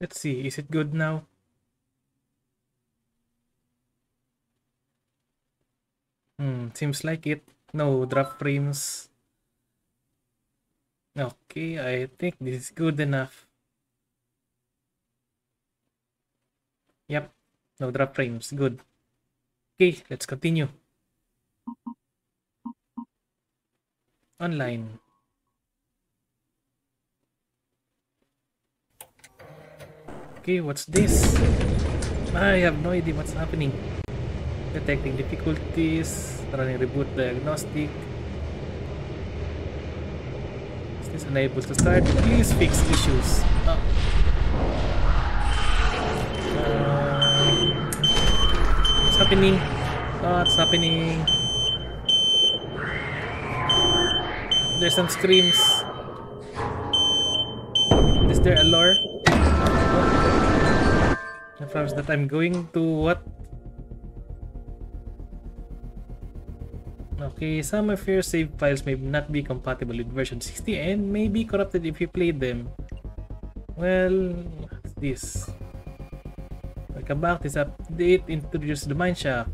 Let's see, is it good now? Hmm, seems like it. No drop frames. Okay, I think this is good enough. Yep, no drop frames, good. Okay, let's continue. Online. Okay, what's this? I have no idea what's happening. Detecting difficulties, running reboot diagnostic. Is this unable to start? Please fix issues. Oh. Uh, what's happening? What's happening? There's some screams. Is there a lore? Confirms that I'm going to what? Okay, some of your save files may not be compatible with version 60 and may be corrupted if you played them. Well, what's this? Welcome back. This update introduces the mineshaft.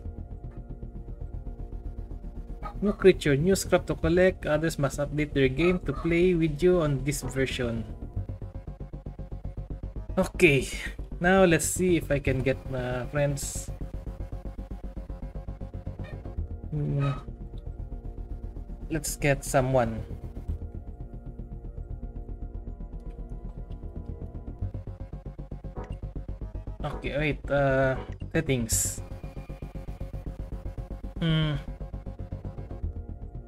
New creature, new scrap to collect. Others must update their game to play with you on this version. Okay, now let's see if I can get my friends. Hmm. Let's get someone. Okay, wait. Uh, settings. Hmm.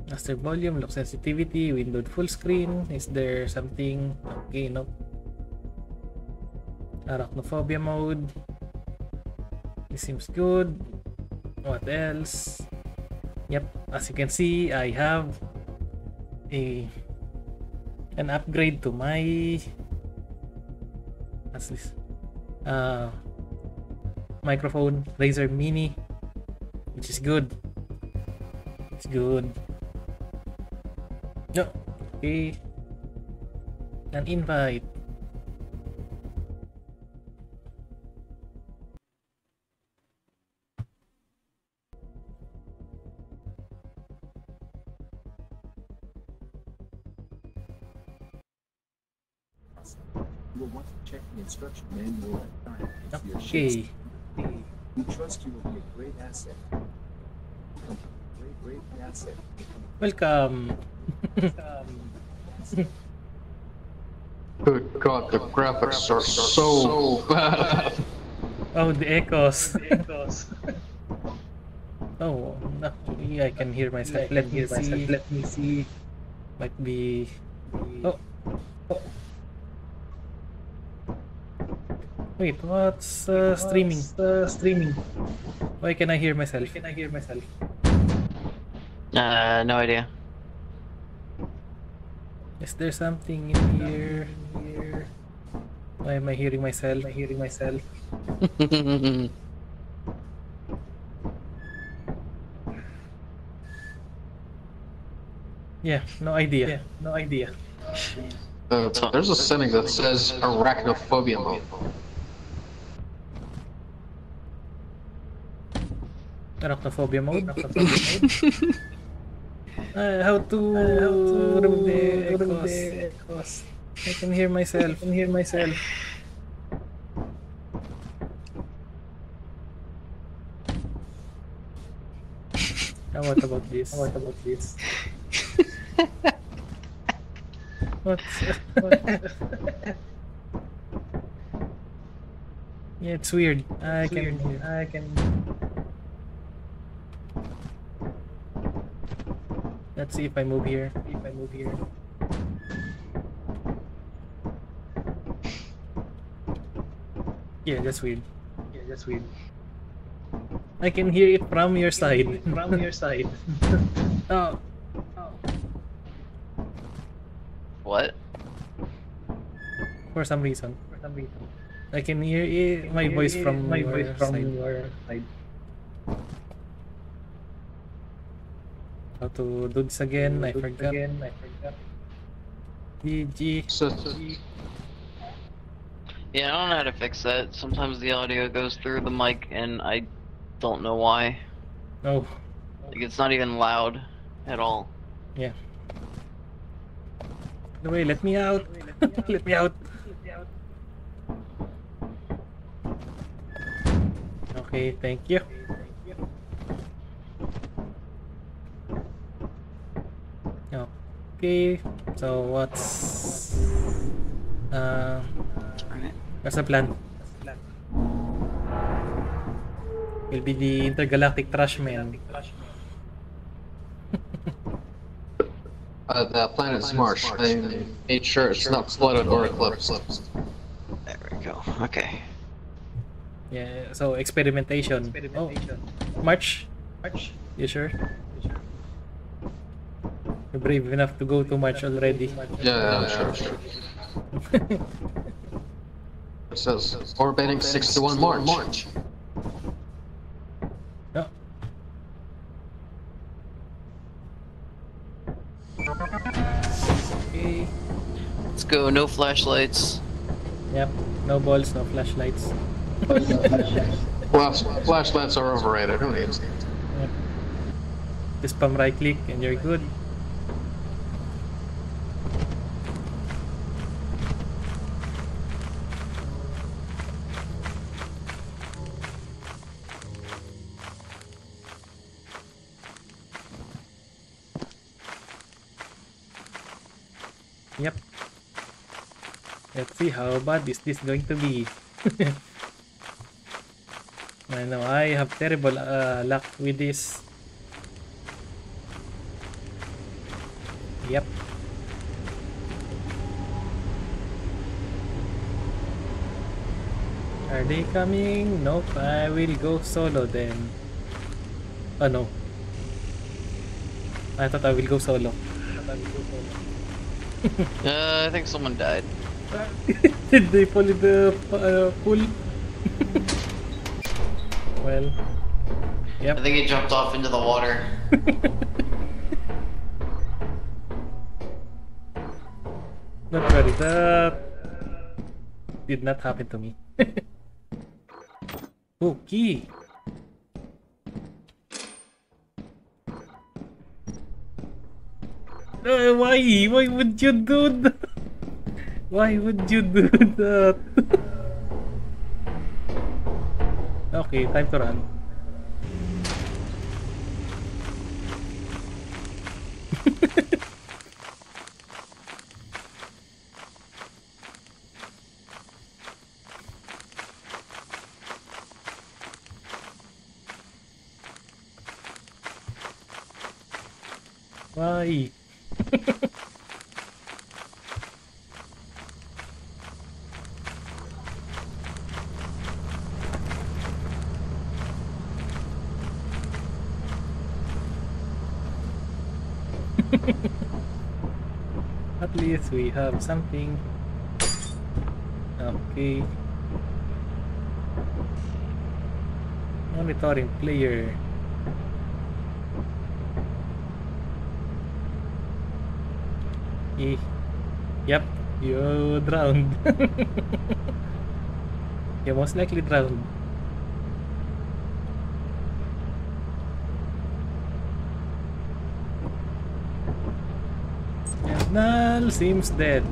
Master volume, lock sensitivity, windowed full screen. Is there something? Okay, nope. Arachnophobia mode. This seems good. What else? Yep, as you can see, I have a an upgrade to my what's this? Uh, microphone Razer Mini, which is good. It's good. No, okay. An invite. Manual at times for your Okay. We trust you will be a great asset. Great, great asset. Welcome. Good God, the graphics are so bad. Oh, the echoes. oh, no, I can hear myself. Let me see. Let me see. Might be. Oh. oh. Wait, what's uh, streaming? Uh, streaming. Why can I hear myself? Can I hear myself? Uh, no idea. Is there something in here? Here. Why am I hearing myself? Am I hearing myself? Yeah, no idea. Yeah, no idea. Uh, there's a setting that says arachnophobia mode. Arachnophobia mode. Uh, how to remove the echoes? I can hear myself. I can hear myself. Now what about this? What about this? what? what? yeah, it's weird. I can. Hear I can. Let's see if I move here. If I move here. Yeah, that's weird. Yeah, that's weird. I can hear it from your side. From your side. oh. oh. what? For some reason. For some reason. I can hear it, my voice from my voice from side. your side. How to do this again? I forgot. Again, I forgot. GG. So, Yeah, I don't know how to fix that. Sometimes the audio goes through the mic and I don't know why. Oh, Like it's not even loud at all. yeah. No way, let me out. let me out. Okay, thank you. Okay, so what's uh what's the plan? Will be the intergalactic trash man. Uh, the planet's March. I made sure it's not flooded or eclipsed. There we go. Okay. Yeah, so experimentation. Oh, March? March? You sure? You're brave enough to go too much already. Yeah, yeah, sure, sure. It says orbiting 61 March. No. Okay. Let's go. No flashlights. Yep. No balls, no flashlights. Flash, flashlights are overrated. Who needs them? Yep. Just spam right click and you're good. Yep. Let's see how bad is this going to be. I know I have terrible uh, luck with this. Yep. Are they coming? Nope, I will go solo then. Oh no. I thought I will go solo. Uh, I think someone died. Did they fall in the uh, pool? well, I think he jumped off into the water. Not worry, that did not happen to me. okay. Uh, why? Why would you do that? Why would you do that? okay, time to run. Why? We have something. Okay. Monitoring player. Eh. Yep, you drowned. you most likely drowned. And Seems dead.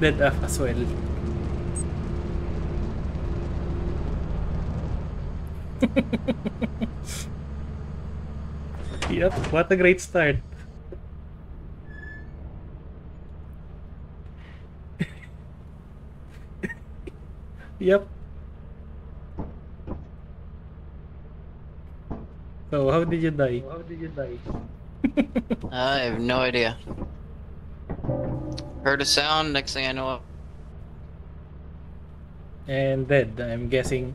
Dead as well. yep, what a great start. Yep. So how did you die? How did you die? I have no idea. Heard a sound. Next thing I know, and dead, I'm guessing.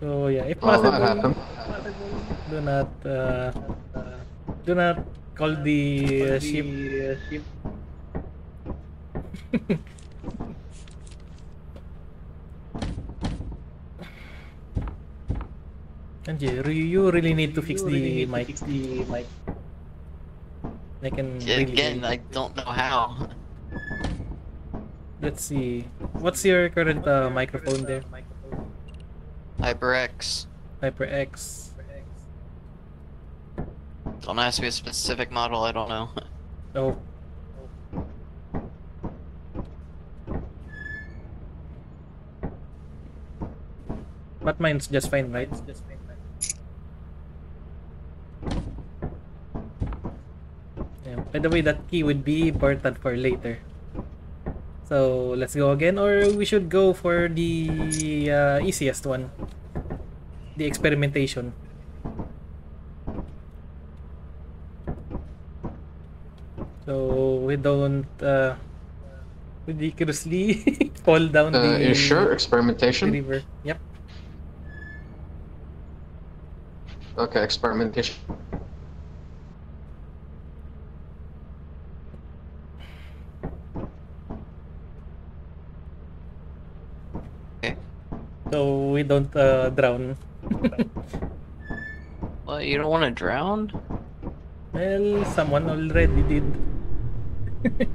So yeah, if Well, that possible, happened. do not uh, do not call the uh, ship. And yeah, re- you really need to fix the mic. The mic. I can really Again, I don't know how. Let's see. What's your current uh, microphone there? HyperX. HyperX. Don't ask me a specific model, I don't know. Oh. But mine's just fine, right? Yeah. By the way, that key would be important for later. So let's go again, or we should go for the uh, easiest one, the experimentation. So we don't uh, ridiculously fall down Uh, the, sure? Experimentation? river. Yep. Okay, experimentation. So we don't uh, drown. What, you don't want to drown? Well, someone already did.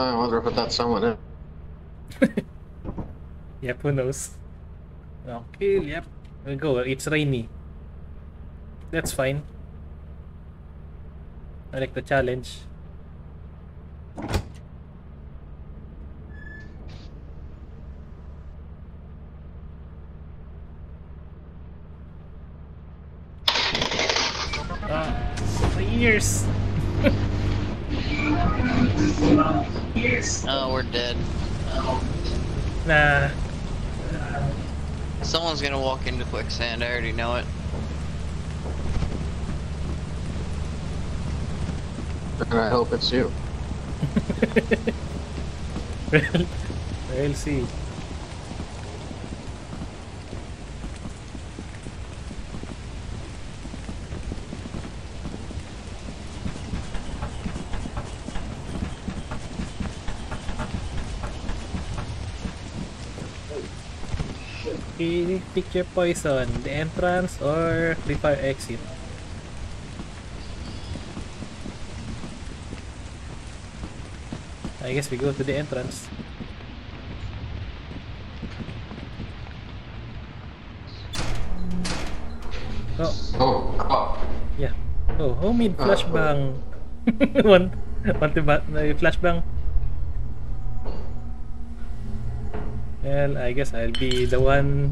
I wonder if that's someone is. Yep, who knows? Okay, yep. We go. It's rainy. That's fine. I like the challenge. Ah, my ears! Oh, we're dead. Nah, Someone's gonna walk into quicksand, I already know it. And I hope it's you. well, we'll see. Okay, pick your poison, the entrance or the fire exit. I guess we go to the entrance. Oh, Oh, God. yeah. Oh, homemade Ah, flashbang. want, want to ba- uh, flashbang? Well, I guess I'll be the one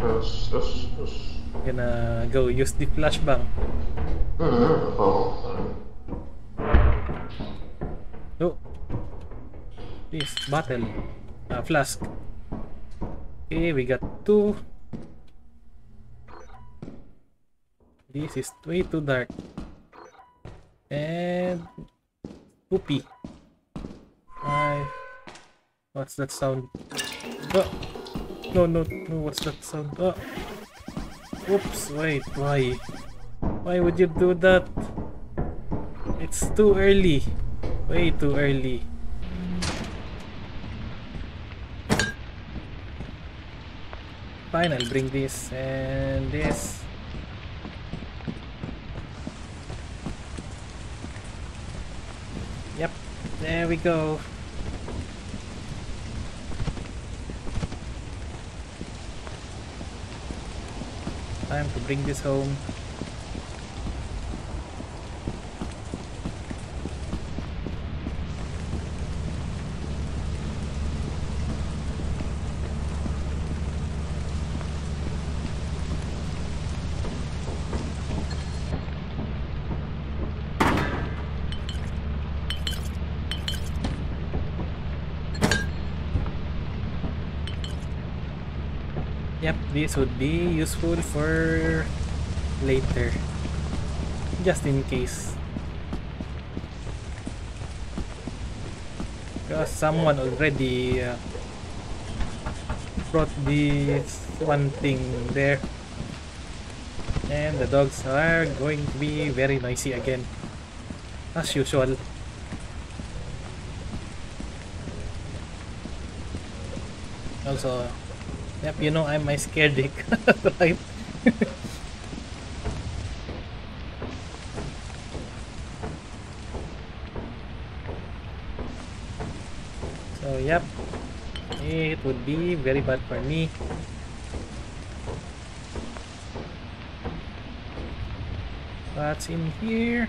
gonna go use the flashbang. Oh. This bottle. Uh, flask. Okay, we got two. This is way too dark. And poopy. Five. What's that sound? Oh. No, no, no, what's that sound? Oh. Oops, wait, why? Why would you do that? It's too early. Way too early. Fine, I'll bring this and this. Yep, there we go. Time to bring this home. Yep, this would be useful for later. Just in case. Because someone already uh, brought this one thing there. And the dogs are going to be very noisy again. As usual. Also, Yep, you know I'm my scared dick, right? so yep, it would be very bad for me. That's in here.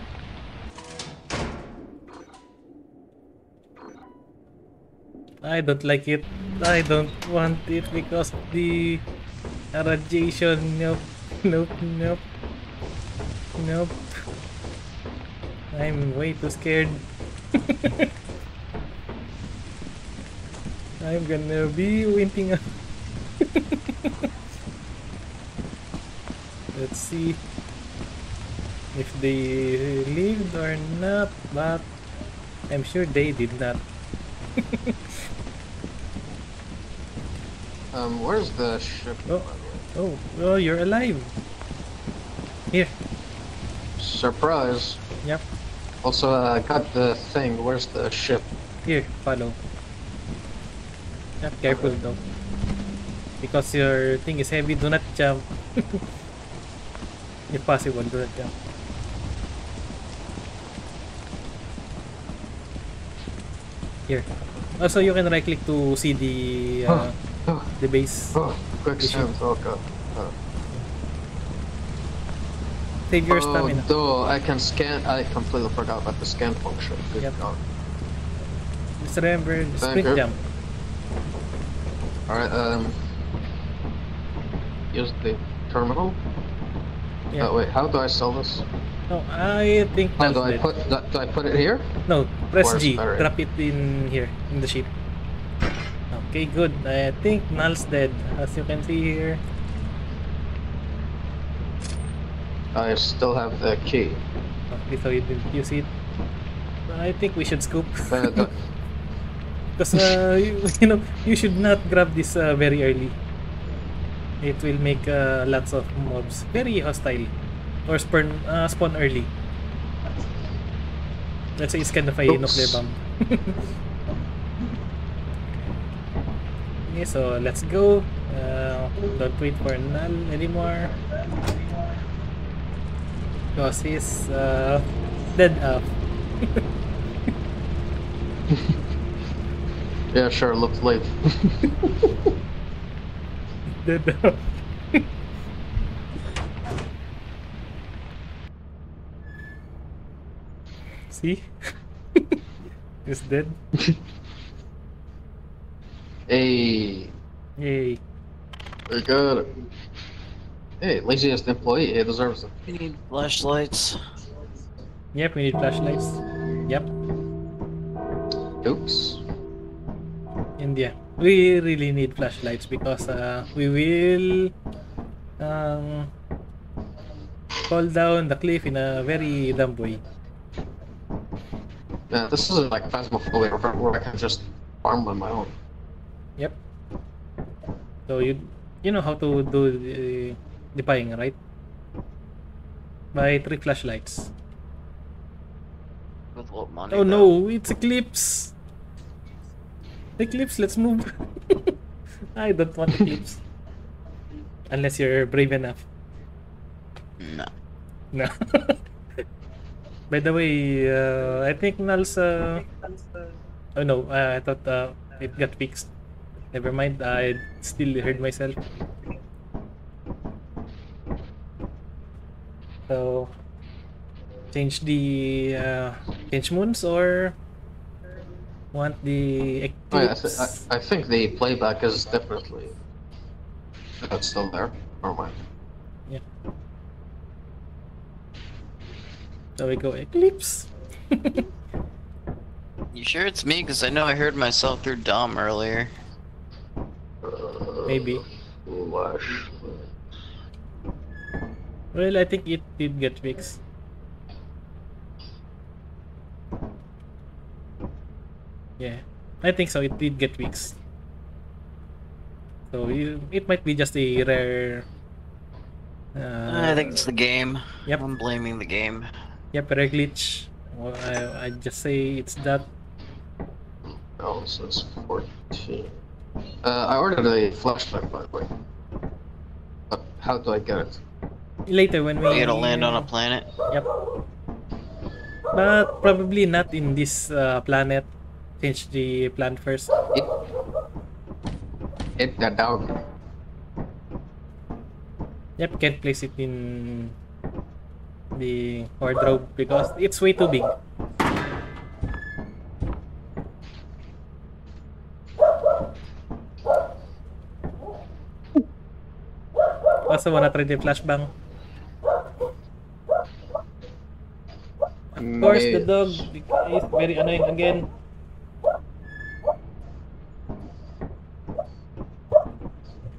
I don't like it. I don't want it because the radiation. Nope. Nope. Nope. Nope. I'm way too scared. I'm gonna be winting. out. Let's see if they lived or not, but I'm sure they did not. Um, where's the ship? Oh. by the way? Oh, oh, you're alive. Here. Surprise. Yep. Also, uh, I got the thing. Where's the ship? Here, follow. Not careful though. Because your thing is heavy, do not jump. if possible, do not jump. Here. Also, you can right click to see the uh, Oh, the base. oh, quick save. Oh god. Oh. Save your oh, stamina. duh, I can scan. I completely forgot about the scan function. Good Yep. God. Just remember, Thank sprint you. jump. Alright, um. Use the terminal. Yeah. Oh, wait, how do I sell this? No, I think How do I it. put? Do I put it here? No, press G. Drop it in here, in the ship. Okay, good. I think Null's dead, as you can see here. I still have the key. Okay, so you didn't use it. I think we should scoop. Uh, Because, uh, you, you know, you should not grab this uh, very early. It will make uh, lots of mobs very hostile. Or spawn, uh, spawn early. Let's say it's kind of a Oops. nuclear bomb. okay, so let's go. Uh, don't wait for none anymore. Because he's uh, dead up. yeah, sure. Looks late. dead up. See? He's dead. Hey, Yay. very good. Hey, laziest employee. He deserves it. We need flashlights. Yep, we need flashlights. Yep, Oops. and yeah, we really need flashlights because uh, we will um, fall down the cliff in a very dumb way. Yeah, this isn't like Phasmophobia where- where I can just farm on my own. Yep. So you you know how to do the, buying, right? Buy three flashlights. With what money? Oh though? no, it's Eclipse. Eclipse, let's move. I don't want Eclipse. Unless you're brave enough. No. No. By the way, uh, I think Null's. Uh... Oh no, uh, I thought uh, it got fixed. Never mind, I still heard myself. So, change the uh, change moons or want the Oh, yeah, I, th- eclipse? I, I think the playback is definitely. That's still there. Never mind. Yeah. So we go eclipse. You sure it's me? Because I know I heard myself through Dom earlier. Maybe. Flash. Well, I think it did get fixed. Yeah, I think so. It did get fixed. So it, it might be just a rare. Uh, I think it's the game. Yep. I'm blaming the game. Yep, rare glitch. Well, I I just say it's that. Oh, this is 14. Uh, I ordered a flashlight, by the way. But how do I get it? Later when we. You gotta land on a planet. Yep. But probably not in this uh, planet. change the plant first. It. It got down. Yep, can't place it in the wardrobe because it's way too big. Wanna try the flashbang. Of course, the dog is very annoying again.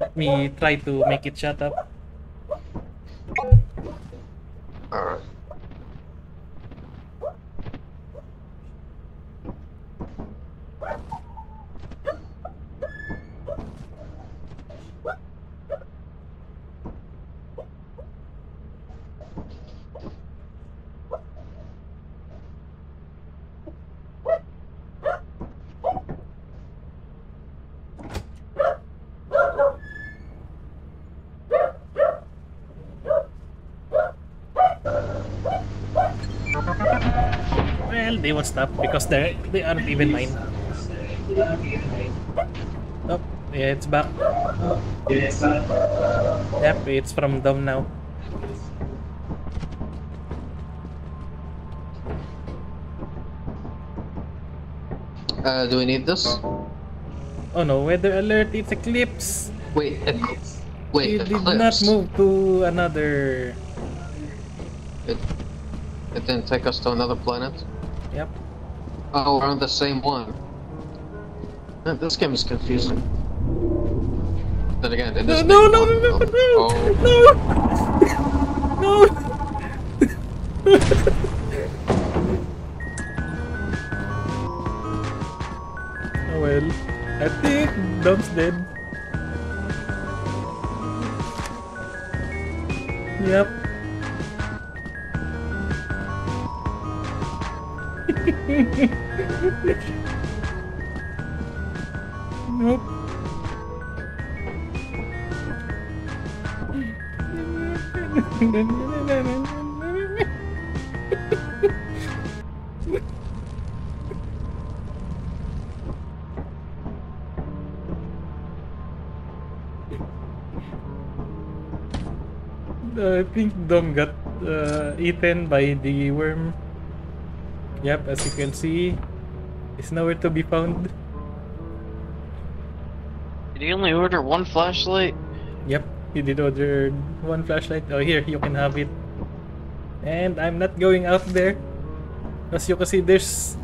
Let me try to make it shut up. Alright. Won't stop because they they aren't even mine. Oh, yeah, it's back. Yep, it's from Dom now. Uh, do we need this? Oh no, weather alert, it's eclipse. Wait, it, wait, You did not move to another. It, it didn't take us to another planet. Yep. Oh, we're on the same one. This game is confusing. Then again, it No, is no, main no, no, no, no, Oh, no, no. oh well, I think Dom's dead. Yep. Dom got uh, eaten by the worm. Yep, as you can see, it's nowhere to be found. Did he only order one flashlight? Yep, he did order one flashlight. Oh, here, you can have it. And I'm not going out there. As you can see, there's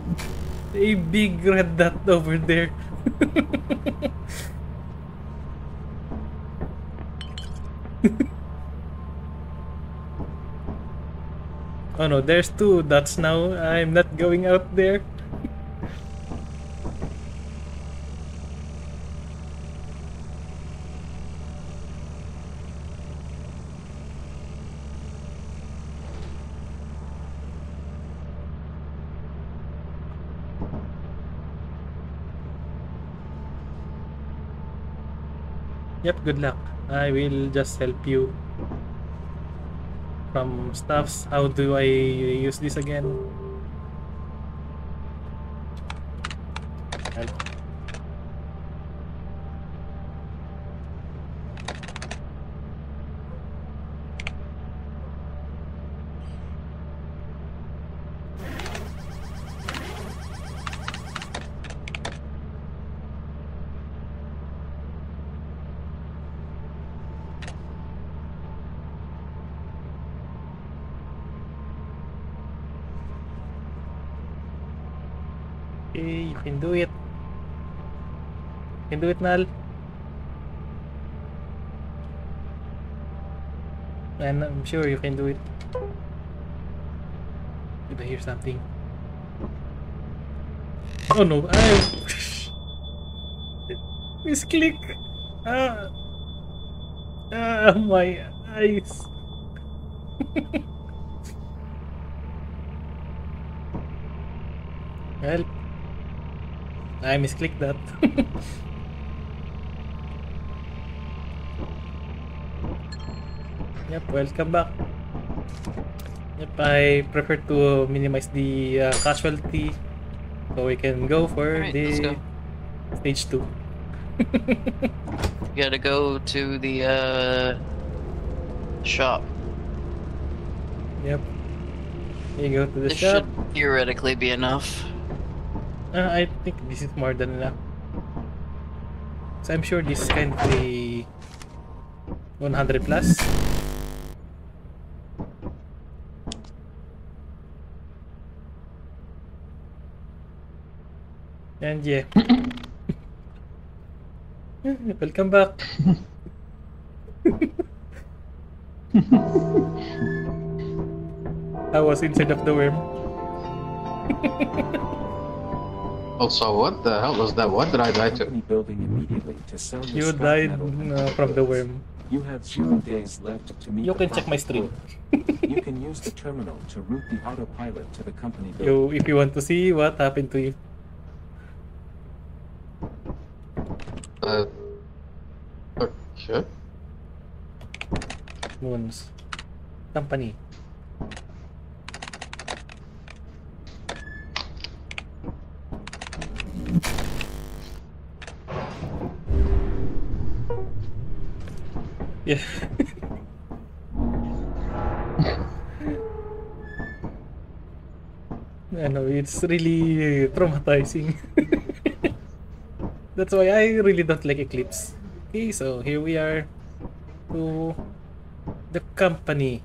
a big red dot over there. oh no, there's two dots now. I'm not going out there. Yep, good luck. I will just help you from stuffs. How do I use this again? Help. You can do it. You can do it, Nal. And I'm sure you can do it. Did I hear something? Oh no, I misclick. Ah, ah, my eyes. well, I misclicked that. yep, welcome back. Yep, I prefer to minimize the uh, casualty So we can go for let's the go. stage two. You gotta go to the uh shop. Yep. You go to the This shop. should theoretically be enough. Uh, I think this is more than enough. So I'm sure this of a 100 plus. And yeah. Welcome back. I was inside of the worm. Also, what the hell was that? What did I die to? Building immediately to sell You died uh, from the worm. You have zero days left to meet You can check my stream. you can use the terminal to route the autopilot to the company building. You, if you want to see what happened to you. Uh, okay. Moons. Company. Yeah. Know, it's really traumatizing. That's why I really don't like Eclipse. Okay, so here we are to the company.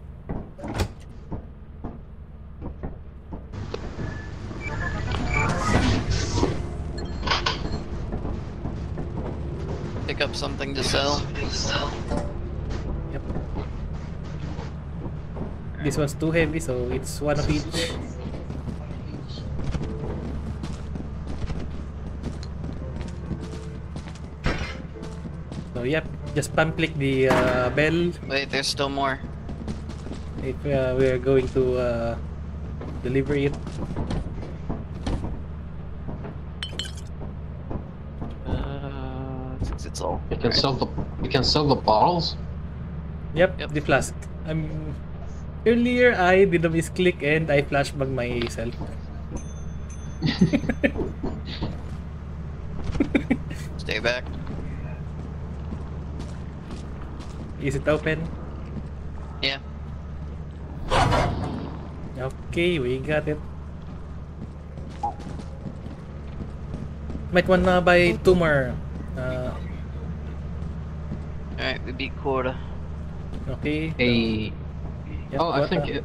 This one's too heavy, so it's one of each. So yep, just spam click the uh, bell Wait, there's still more. if uh, we are going to uh, deliver it. Uh, I think it's all. You can sell the you can sell the bottles. Yep, Yep. the flask. Um, earlier I did a misclick and I flashbang myself. Stay back. Is it open? Yeah. Okay, we got it. Might wanna buy two more. Uh, Alright, we beat quota. okay. A Yep, oh, I think it,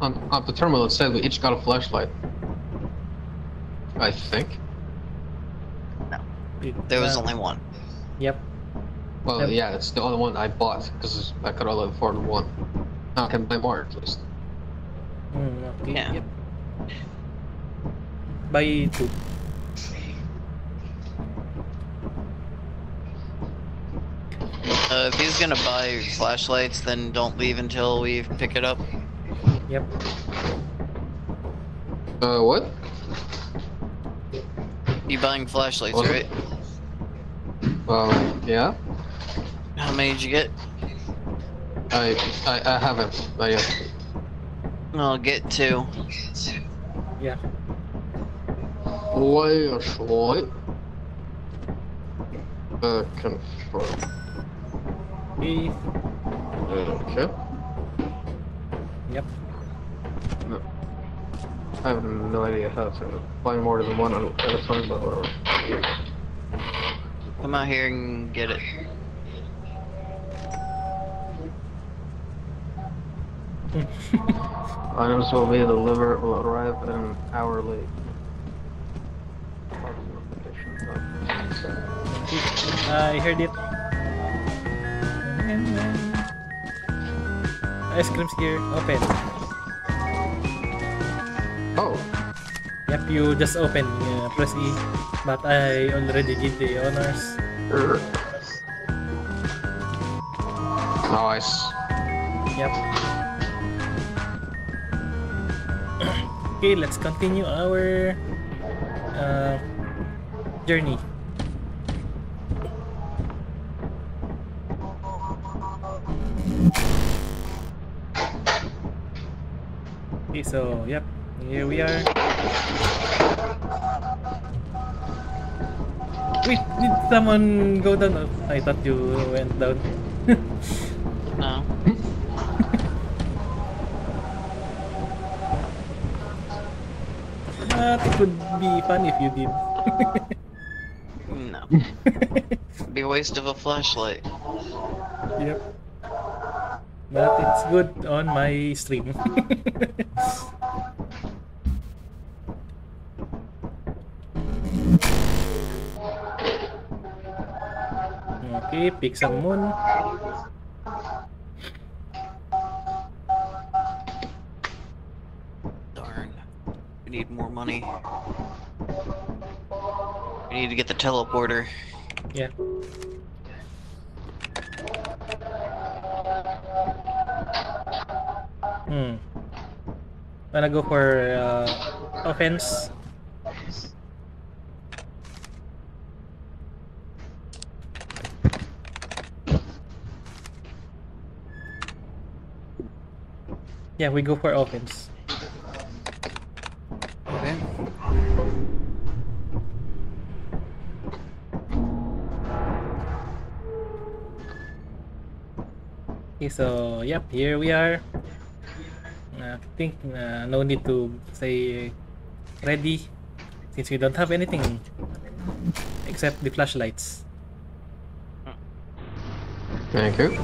on on the terminal it said we each got a flashlight. I think. it- There was uh, only one. Yep. Well, Yep. yeah, it's the only one I bought because I could only afford one. Now I can buy more at least. Mm, okay. Yeah. Yep. Buy two. Uh, if he's gonna buy flashlights, then don't leave until we pick it up. Yep. Uh, what? You buying flashlights, What? right? Um, yeah. How many did you get? I I, I haven't. Not yet. I'll get two. Yeah. Flashlight. Uh, confirm. Okay. Okay. Yep. No. I have no idea how to buy more than one at a time, but whatever. Come out here and get it. Items will be delivered will arrive an hour late. Uh, I heard it. Ice cream's here. Open. Oh, Yep, you just open. Uh, press E. But I already did the honors. nice. Yep. okay, let's continue our uh, journey. Okay, so yep, Here we are. Wait, did someone go down? Oh, I thought you went down. No. It would be fun if you did. No. Be a waste of a flashlight. yep. But it's good on my stream. okay, pick some moon. Darn. We need more money. We need to get the teleporter. Yeah. Hmm. Wanna go for uh, offense? Yeah, we go for offense. Okay, so yep, here we are. I think uh, no need to say ready since we don't have anything except the flashlights. Thank you.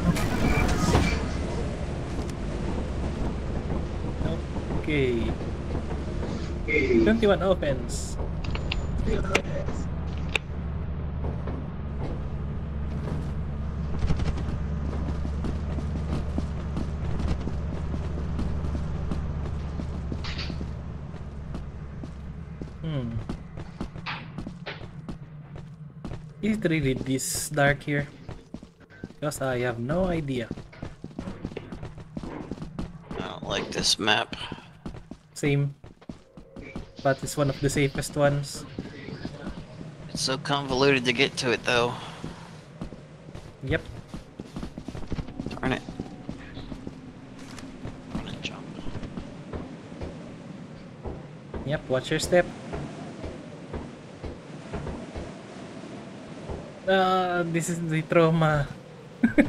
Okay. 21 offense. Hmm. Is it really this dark here? Because I have no idea. I don't like this map. Same. But it's one of the safest ones. It's so convoluted to get to it though. Yep. Darn it. I'm gonna jump. Yep, watch your step. Uh, this is the trauma.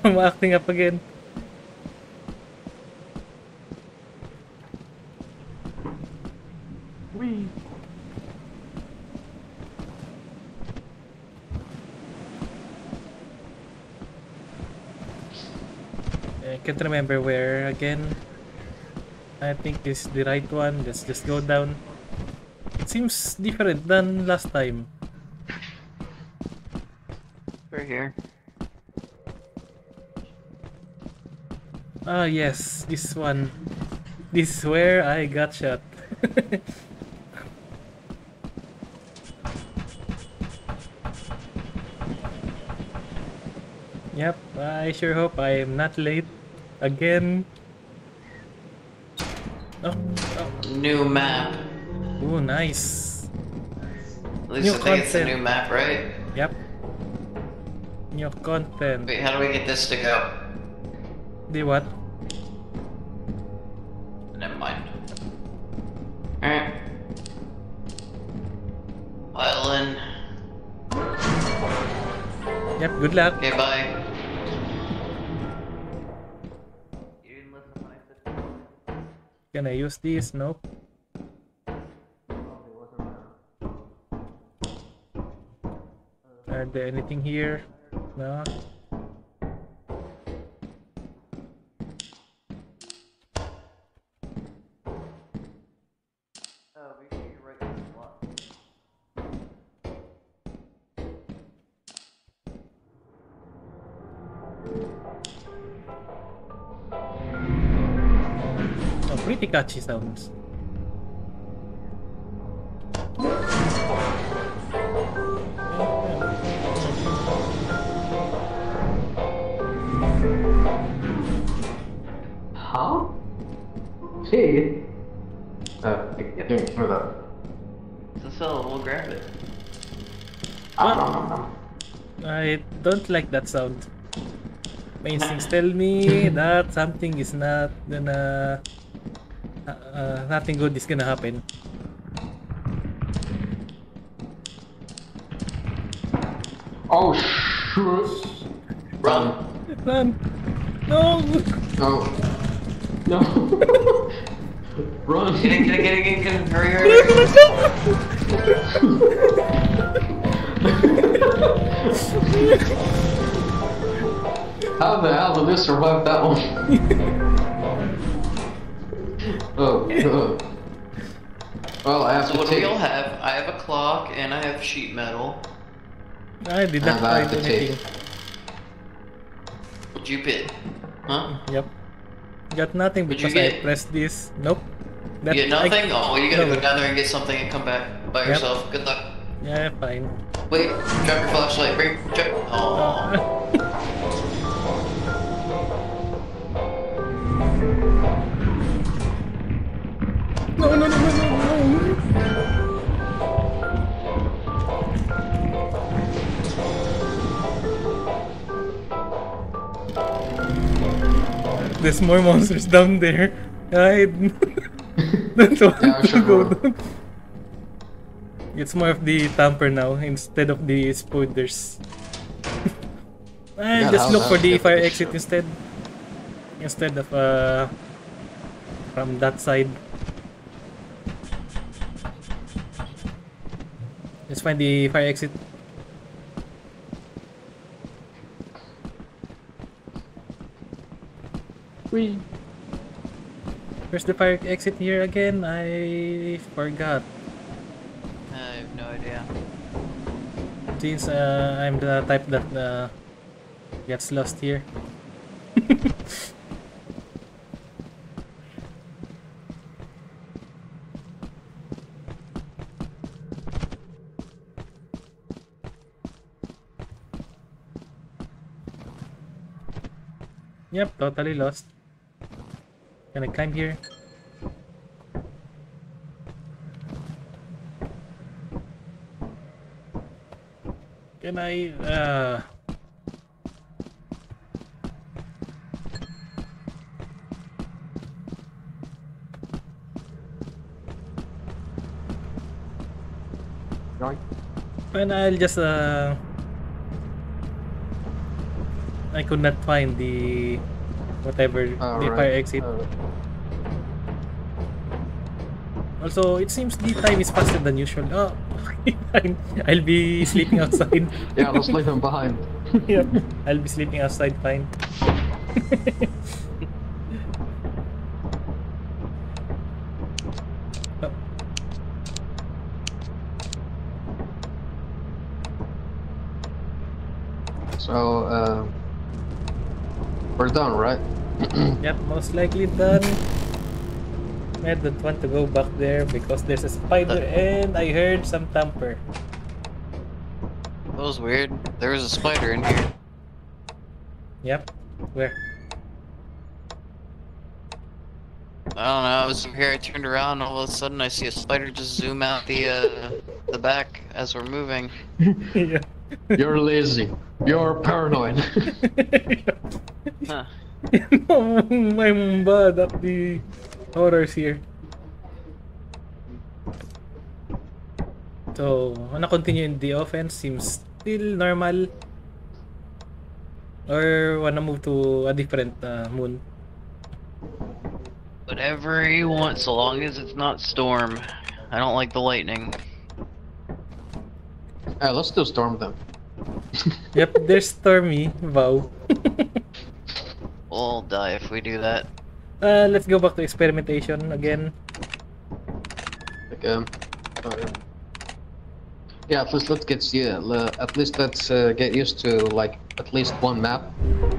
I'm acting up again. Whee! I can't remember where again. I think this is the right one. Let's just go down. It seems different than last time. Here. Ah, yes, this one. This is where I got shot. yep, I sure hope I am not late again. Oh, oh, New map. ooh, nice. At least New I think it's a new map, right? Yep. New content. Wait, how do we get this to go? The what? Never mind. Alright. Violin. Yep, good luck. Okay, bye. You didn't listen when I said Can I use this? Nope. Are there anything here? No. We can right in the slot. Oh, pretty catchy sounds. Grab it. Ah, no, no, no. I don't like that sound. My instincts tell me that something is not gonna uh, uh, nothing good is gonna happen. Oh shit! Run. Run! No! Oh. No. Run. Get in, get in, get in, get in, get in. Hurry, hurry, hurry. How the hell did survive that one? oh, oh. Well, I have So to what do we all have? I have a clock and I have sheet metal. I did not And I have find to anything. What'd you pick? Huh? Yep. Got nothing What'd you because I get? pressed this. Nope. You get I- nothing? oh, well, you gotta no. go down there and get something and come back by Yep. yourself. Good luck. Yeah, fine. Wait, drop your flashlight. Bring, drop. Oh. No, no, no, no, no, no. There's more monsters down there. I don't want Yeah, to go down. It's more of the tamper now instead of the spoilers. I Yeah, just look for the fire exit instead. Instead of uh from that side. Let's find the fire exit. Whee. Where's the fire exit here again? I forgot. I have no idea. Since uh, I'm the type that uh, gets lost here. Yep, totally lost. Can I climb here? Can I, uh... Right. When I'll just, uh... I could not find the... Whatever, the Alright, fire exit. alright. Also, it seems the time is faster than usual. Oh, fine. I'll be sleeping outside. Yeah, leave him behind. yep. I'll be sleeping outside fine. yep, most likely done. I don't want to go back there because there's a spider and I heard some tamper. That was weird. There was a spider in here. Yep. Where? I don't know. I was here. I turned around. All of a sudden, I see a spider just zoom out the uh, the back as we're moving. yeah. You're lazy. You're paranoid. Huh. No, I'm bad at the horrors here. So, wanna continue in the offense? Seems still normal. Or wanna move to a different uh, moon? Whatever you want, so long as it's not storm. I don't like the lightning. yeah, let's do storm then. Yep, there's Stormy. Wow. We'll die if we do that. uh, let's go back to experimentation again. Like, uh, yeah, at least let's get yeah, at least let's uh, get used to like at least one map.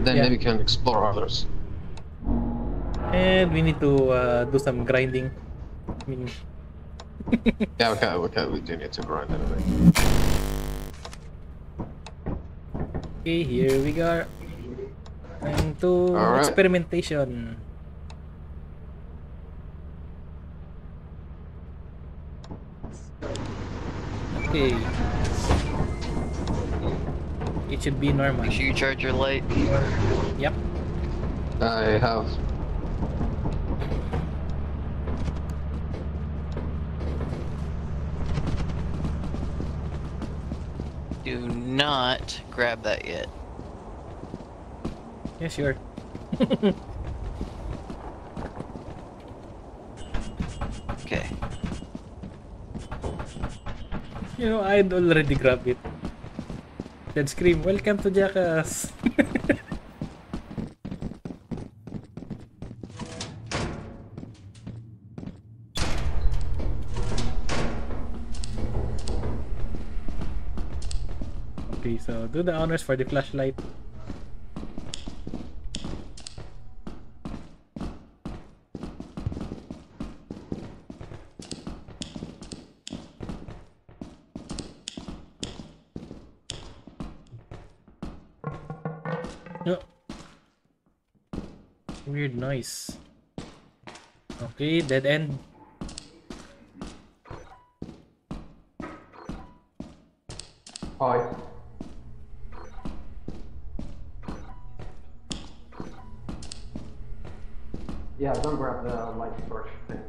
Then Yeah. maybe we can explore others. And we need to uh, do some grinding. I mean, Yeah, okay, okay, we do need to grind anyway. Okay, here we go. Into right. experimentation. Okay. It should be normal. Make sure you charge your light. Yep. I have. Do not grab that yet. Yeah, sure. Okay. You know, I'd already grab it. Then scream, welcome to Jackass! okay, so do the honors for the flashlight. Weird noise. Okay, dead end. Hi. Yeah, don't grab the light torch thing.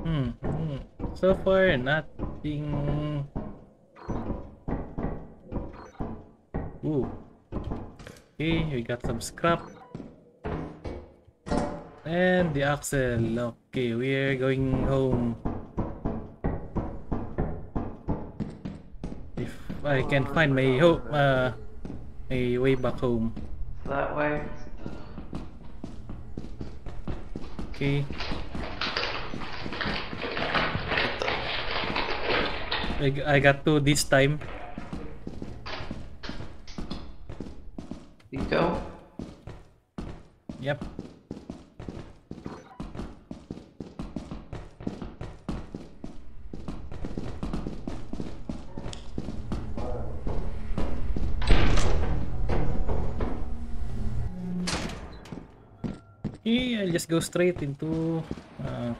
Hmm. hmm. So far, nothing. Ooh. Okay, we got some scrap. And the axle. Okay, we're going home. If I can find my home, uh, my way back home. That way. Okay. I, I got two this time. You go. Yep. I'll just go straight into uh,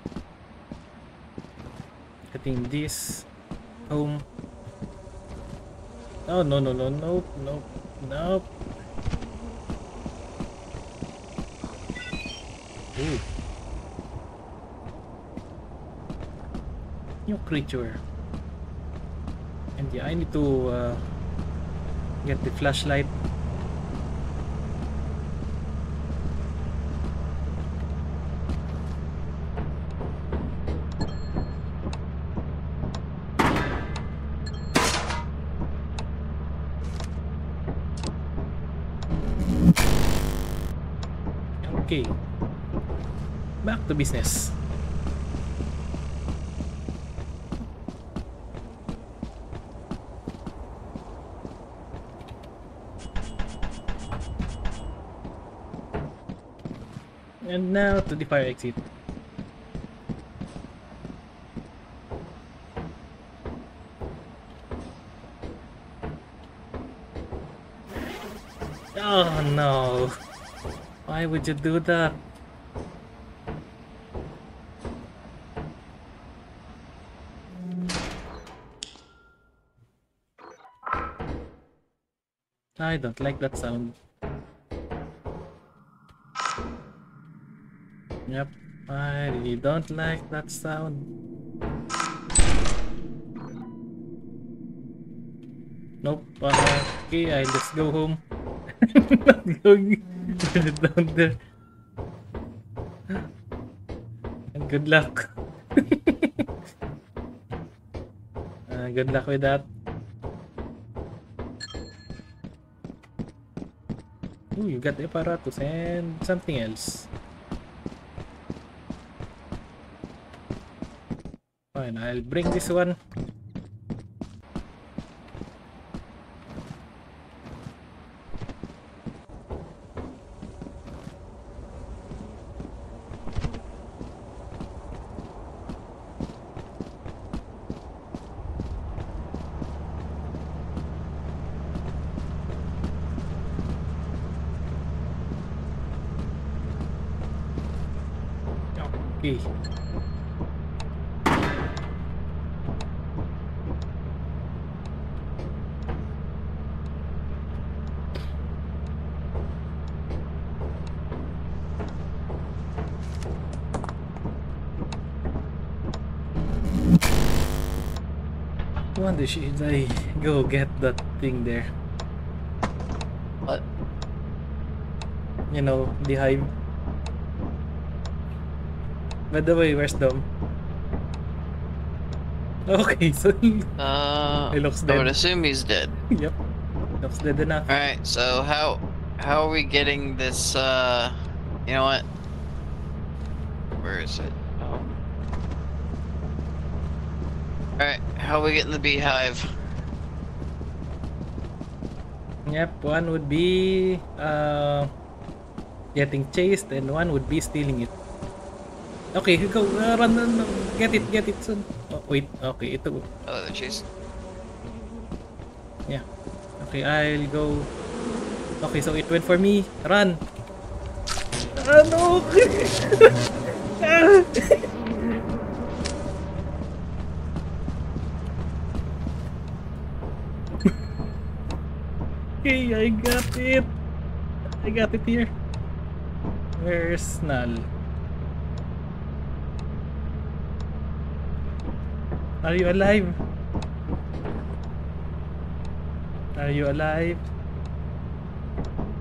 getting this home. Oh no no no no no no. Ooh. New creature. And yeah, I need to uh, get the flashlight. Okay. Back to business. And now to the fire exit. Oh no. Why would you do that? I don't like that sound. Yep, I don't like that sound. Nope, uh, okay, I let's go home. Not going down there. And good luck. uh, good luck with that. Ooh, you got the apparatus and something else. Fine, I'll bring this one. Okay. Wonder should I go get that thing there? What? You know, the hive. By the way, where's Dom? Okay, so Uh, He looks I would dead. assume he's dead. yep, looks dead enough. Alright, so how how are we getting this uh you know what? Where is it? Oh. Alright, how are we getting the beehive? Yep, one would be uh, getting chased, and one would be stealing it. Okay, go uh, run, run, run, get it, get it soon. Oh, wait, okay, ito. Oh, they're chasing. Yeah, okay, I'll go. Okay, so it went for me. Run. Ah, no. Ah. okay, I got it. I got it here. Where's Null? Are you alive? Are you alive?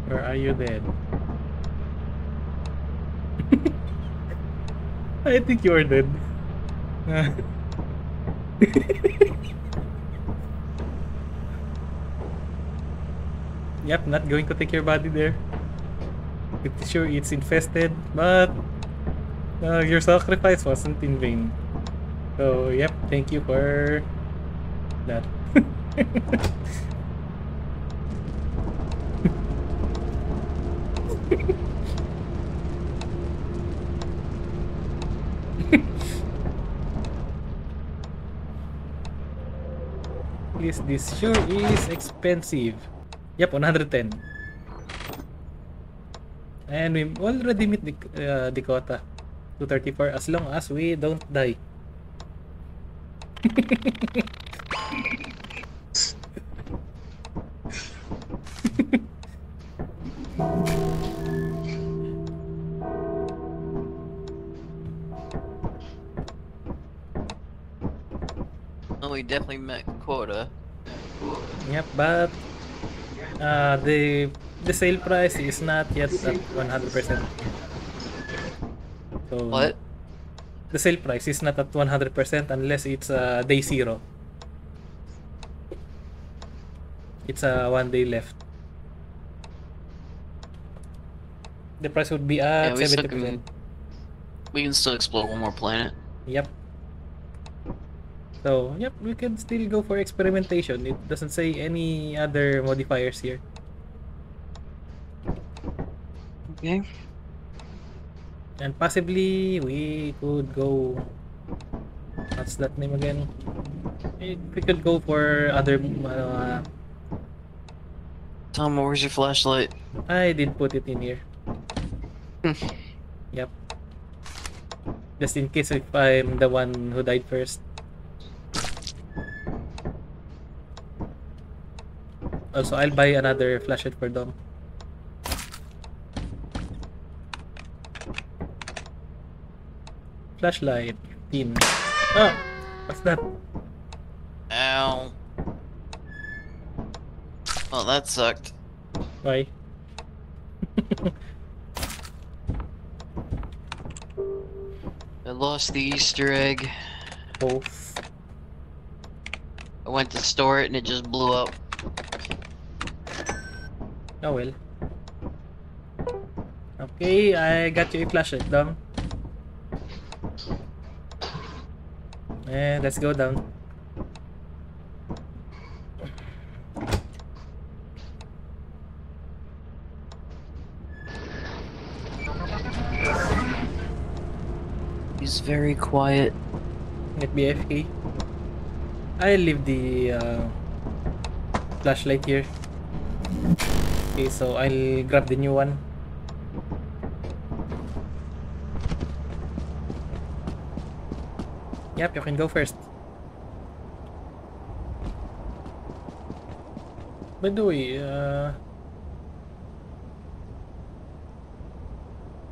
Or are you dead? I think you are dead. yep, not going to take your body there. Pretty sure it's infested, but uh, your sacrifice wasn't in vain. So, yep, thank you for that. This sure is expensive. Yep, 110. And we already meet the uh, Dakota. 234 as long as we don't die. Oh, we definitely met quota. Yep, but uh, the the sale price is not yet at 100%. So What? The sale price is not at 100% unless it's uh, day zero. It's uh, one day left. The price would be Yeah, at we 70%. can, we can still explore one more planet. Yep. So, yep, we can still go for experimentation. It doesn't say any other modifiers here. Okay. And possibly we could go. What's that name again? Eh, We could go for other. Uh, Tom, where's your flashlight? I did put it in here. yep. Just in case if I'm the one who died first. Also, I'll buy another flashlight for Dom. Flashlight, 15. Ah! What's that? Ow. Well, that sucked. Why? I lost the Easter egg. Oh. I went to store it and it just blew up. Oh well. Okay, I got you a flashlight, down. And let's go down. He's very quiet. Let me AFK. I'll leave the uh, flashlight here. Okay, so I'll grab the new one. Yep, you can go first. By the way, uh,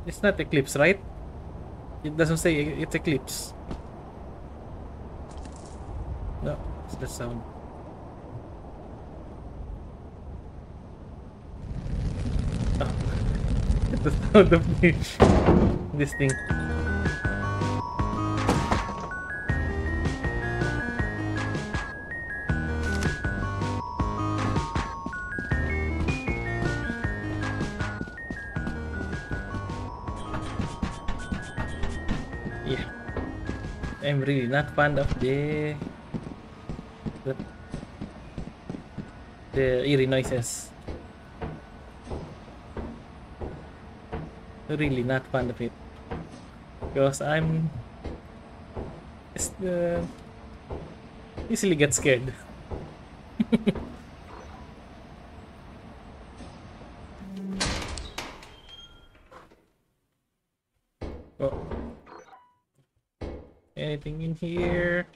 it's not Eclipse, right? It doesn't say it's Eclipse. No. it's the sound? The sound of this, this thing. Yeah. I'm really not fond of the the, the eerie noises. Really not fond of it because I'm uh, easily get scared. oh. Anything in here?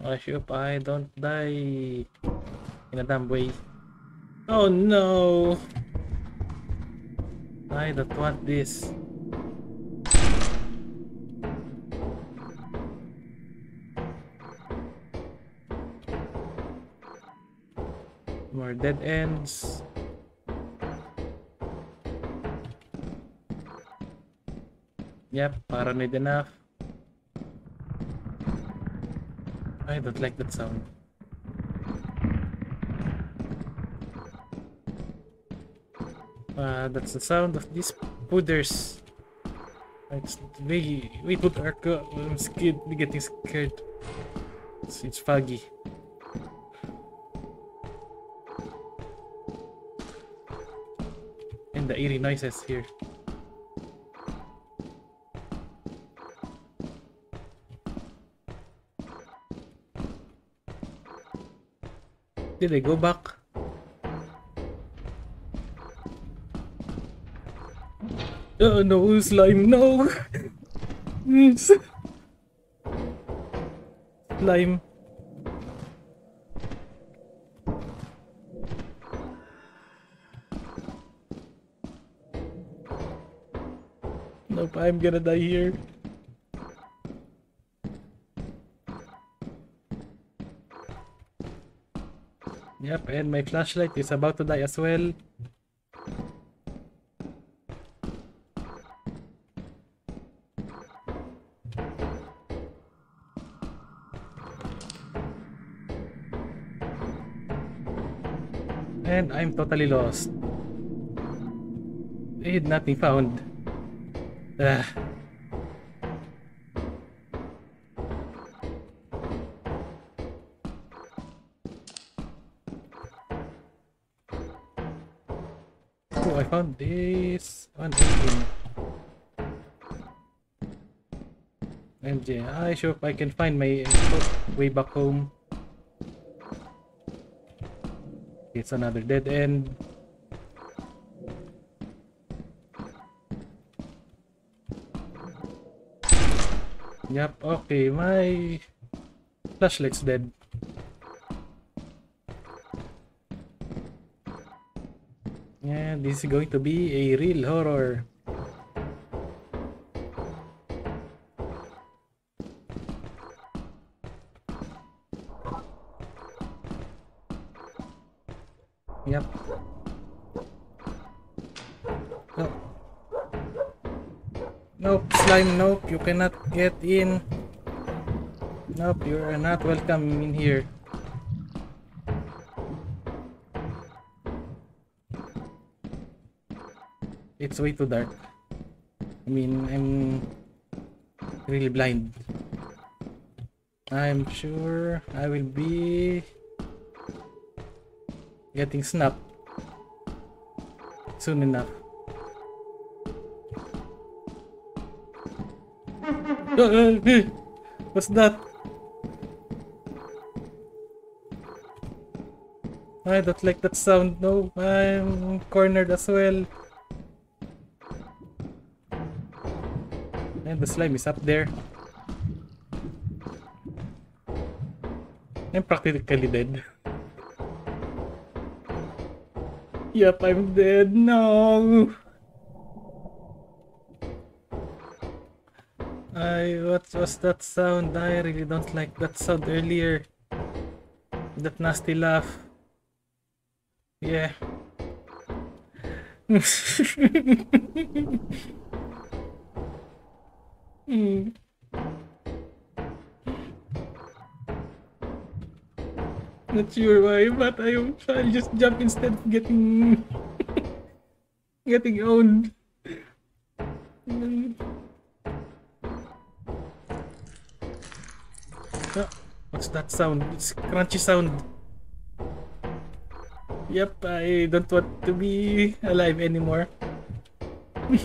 I hope I don't die in a dumb way. Oh no! I don't want this. More dead ends. Yep, paranoid enough. I don't like that sound. Uh, that's the sound of these pooders. It's way too dark. uh, I'm scared, getting scared. It's, it's foggy. And the eerie noises here. Did I go back? Oh no, slime, no! slime. Nope, I'm gonna die here. Yep, and my flashlight is about to die as well. Totally lost. Eh, nothing found. Ah. Oh, I found this one. And yeah, I hope I can find my way back home. Another dead end. Yep, okay, my flashlight's dead. Yeah, this is going to be a real horror. You cannot get in. Nope, you are not welcome in here. It's way too dark. I mean, I'm really blind. I'm sure I will be getting snapped soon enough. What's that? I don't like that sound. No, I'm cornered as well. And the slime is up there. I'm practically dead. Yep, I'm dead. No. That sound? I really don't like that sound earlier. That nasty laugh. Yeah. Hmm. Not sure why, but I'll just jump instead of getting getting owned. What's that sound? It's crunchy sound. Yep, I don't want to be alive anymore.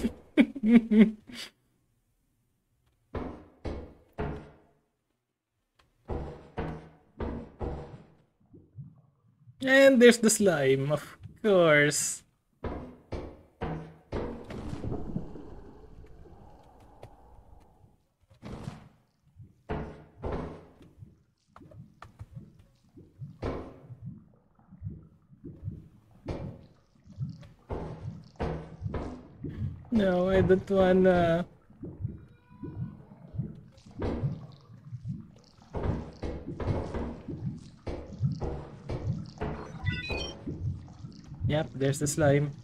and there's the slime, of course. No, I don't wanna. Uh, yep, there's the slime.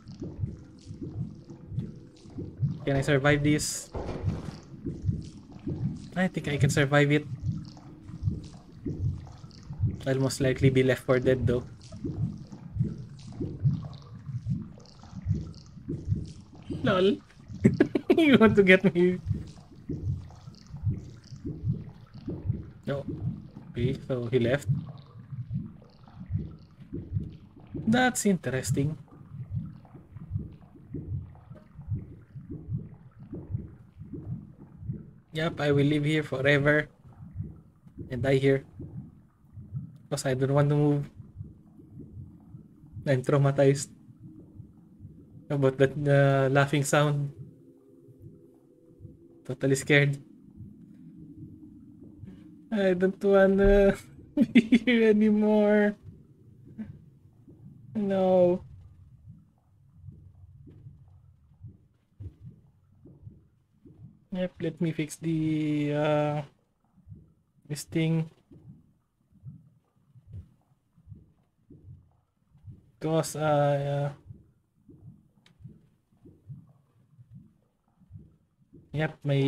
Can I survive this? I think I can survive it. I'll most likely be left for dead though. Lol. you want to get me? No. Okay, so he left. That's interesting. Yep, I will live here forever and die here. Because I don't want to move. I'm traumatized about that uh, laughing sound. Totally scared. I don't wanna be here anymore. No. Yep, let me fix the uh this thing. Cause uh, uh Yep, my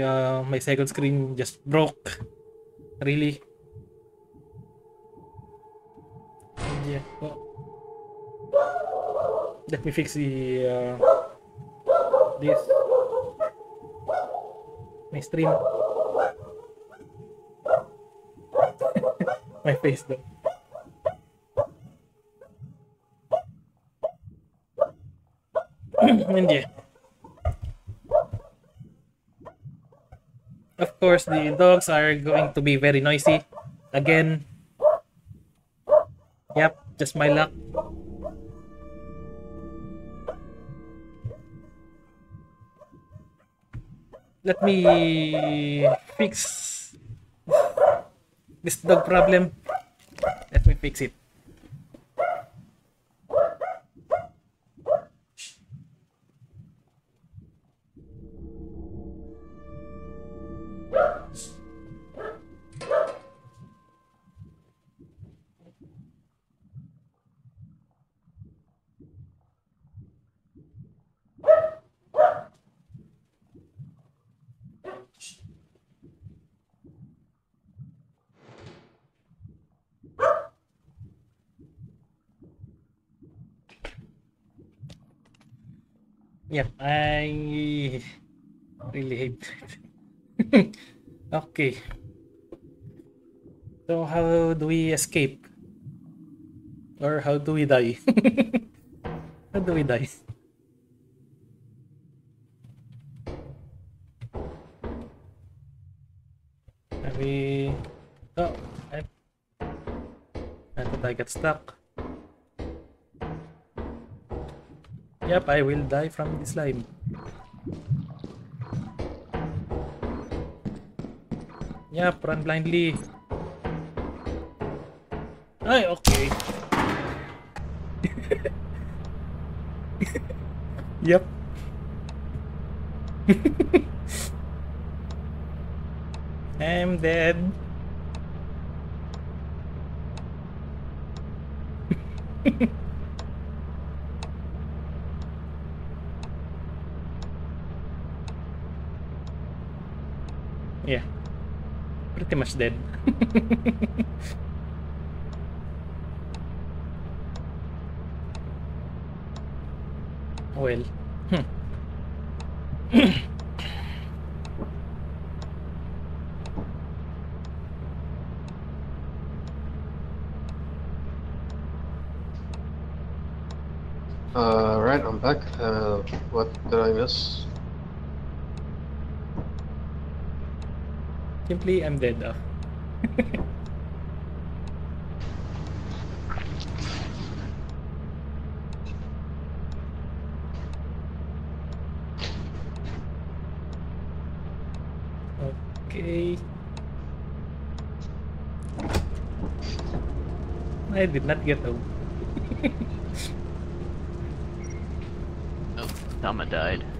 uh, my second screen just broke. Really. Yeah. Oh. Let me fix the uh, this my stream. my face though. and yeah. Of course, the dogs are going to be very noisy. Again. Yep, just my luck. Let me fix this dog problem. Let me fix it. Yep, I really hate it. okay. So how do we escape? Or how do we die? how do we die? Are we... Oh, I... I thought I got stuck. Yep, I will die from the slime. Yep, run blindly. Ay, okay. yep. I'm dead. yeah. Pretty much dead. well. Hmm. Uh, right, I'm back. Uh, what did I miss? Simply, I'm dead. Oh. okay. I did not get home. Oh, Tama died.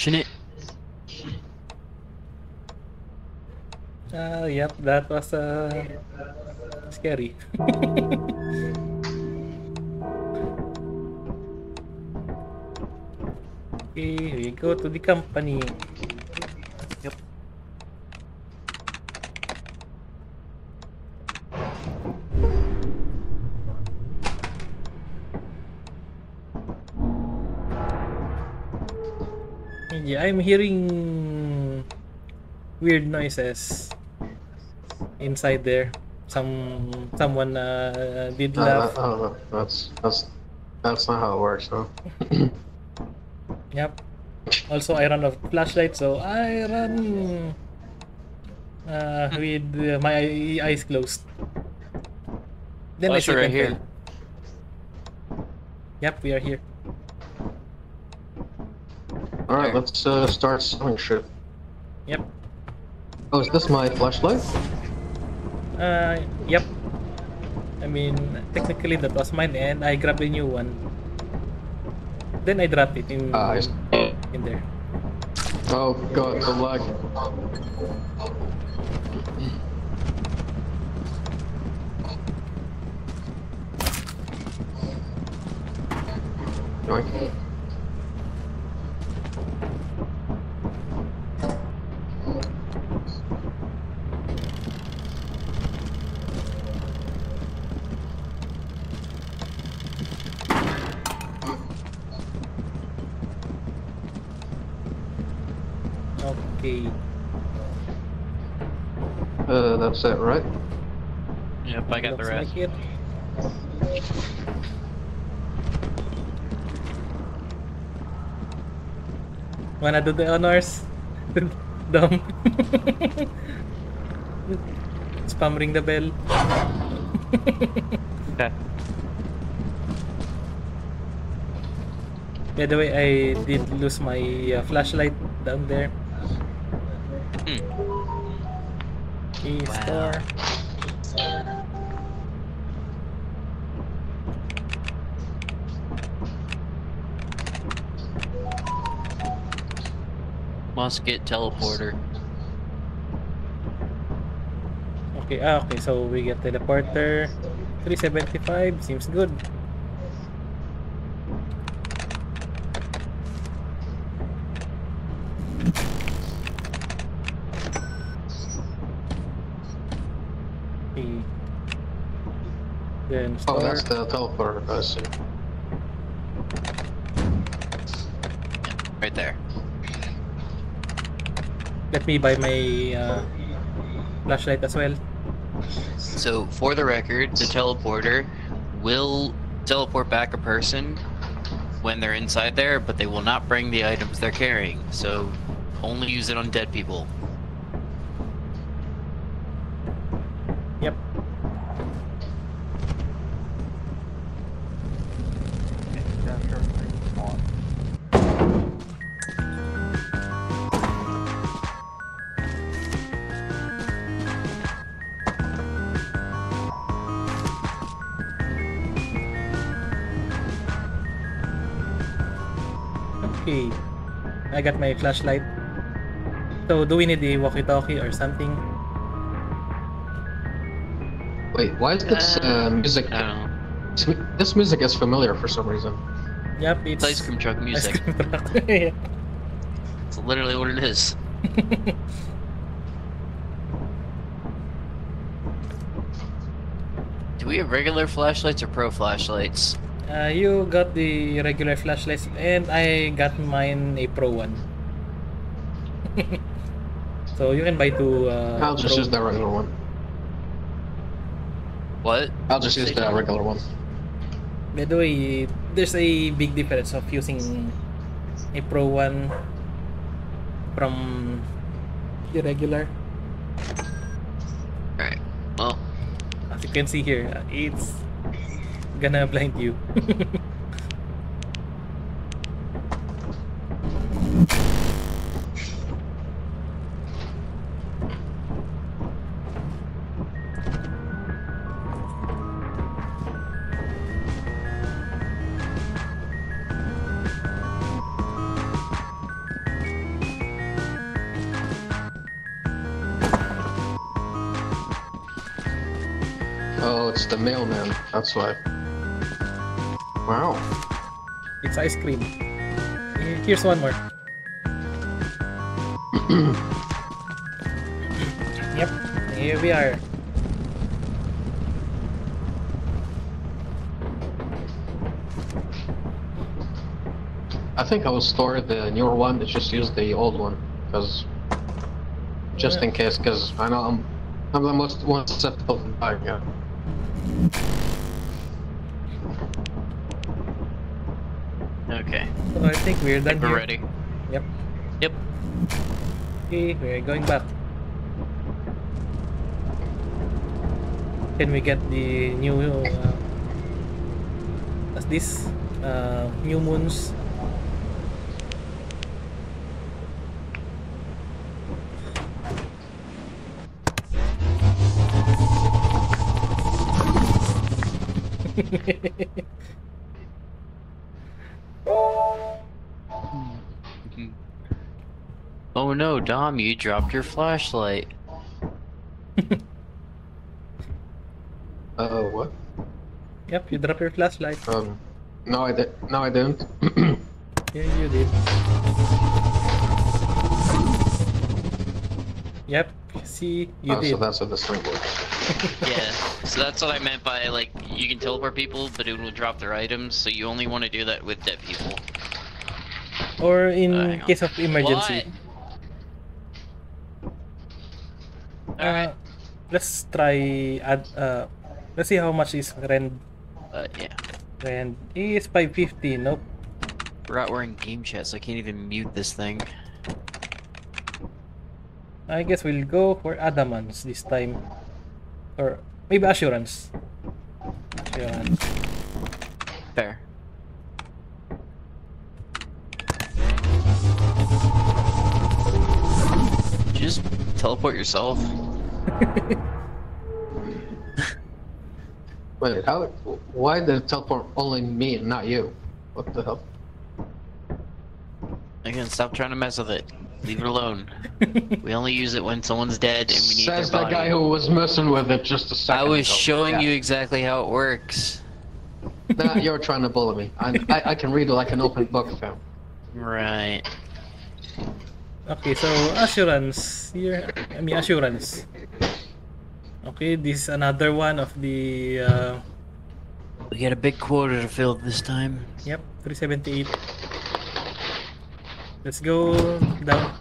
Fortunate. Uh, yep, that was uh, scary. okay, we go to the company. I'm hearing weird noises inside there. Some someone uh, did Uh, laugh. I don't know. That's that's that's not how it works, huh? Yep. Also, I run a flashlight, so I run uh, with uh, my eyes closed. Then I Also see right here. Yep, we are here. All right, let's uh, start selling shit. Yep. Oh, is this my flashlight? Uh, yep. I mean, technically that was mine, and I grabbed a new one. Then I dropped it in Ah, in there. Oh god, the lag. Yoink. Okay. That's right? Yep, I got the Looks rest. like it. Wanna do the honors? Dom. Spam ring the bell. Okay. By the way, I did lose my uh, flashlight down there. Wow. Musket teleporter. Okay, ah, okay, so we get teleporter. 375 seems good. Okay. Then Oh, store. that's the teleporter. I see. Right there. Let me buy my uh, flashlight as well. So, for the record, the teleporter will teleport back a person when they're inside there, but they will not bring the items they're carrying. So, only use it on dead people. I got my flashlight. So, do we need a walkie-talkie or something? Wait, why is this Uh, uh, music? I don't know. This music is familiar for some reason. Yep, it's... It's ice cream truck ice music. cream truck. Yeah. It's literally what it is. Do we have regular flashlights or pro flashlights? Uh, you got the regular flashlights and I got mine a pro one. so you can buy two uh, I'll just pro- use the regular one. What? I'll just use the regular one. By the way, there's a big difference of using a pro one from the regular. Alright. Well, As you can see here, it's gonna blind you. Oh, it's the mailman. That's why. Ice cream. Here's one more. yep, here we are. I think I will store the newer one. It's just use the old one, because just Yeah. in case. Because I know I'm I'm the most one susceptible to dying. Yeah. okay. So I think we're done We're ready. Yep. Yep. Okay, we're going back. Can we get the new uh, what's this? Uh, new moons. Oh no, Dom, you dropped your flashlight. Uh, what? yep, you dropped your flashlight. Um, no, I did. No, I didn't. Yeah, you did. Yep, see, you oh, did. so that's how this thing works. yeah, so that's what I meant by like you can teleport people, but it will drop their items. So you only want to do that with dead people. Or in Uh, case of emergency. What? Alright. Uh, let's try add. Uh, let's see how much is rend. Uh, yeah. Rend is 550. Nope. Forgot we're in game chat, so I can't even mute this thing. I guess we'll go for Adamance this time, or maybe assurance. Assurance. Fair. Just teleport yourself? Wait, how? Why did it teleport only me and not you? What the hell? Again, stop trying to mess with it. Leave it alone. We only use it when someone's dead and we need Says their the guy who was messing with it just a I second I was ago. showing Yeah. you exactly how it works. Nah, you're trying to bully me. I, I, I can read it like an open book, fam. Right. Okay, so assurance here. I mean assurance. Okay, this is another one of the. Uh, We got a big quarter to fill this time. yep, 378. Let's go down.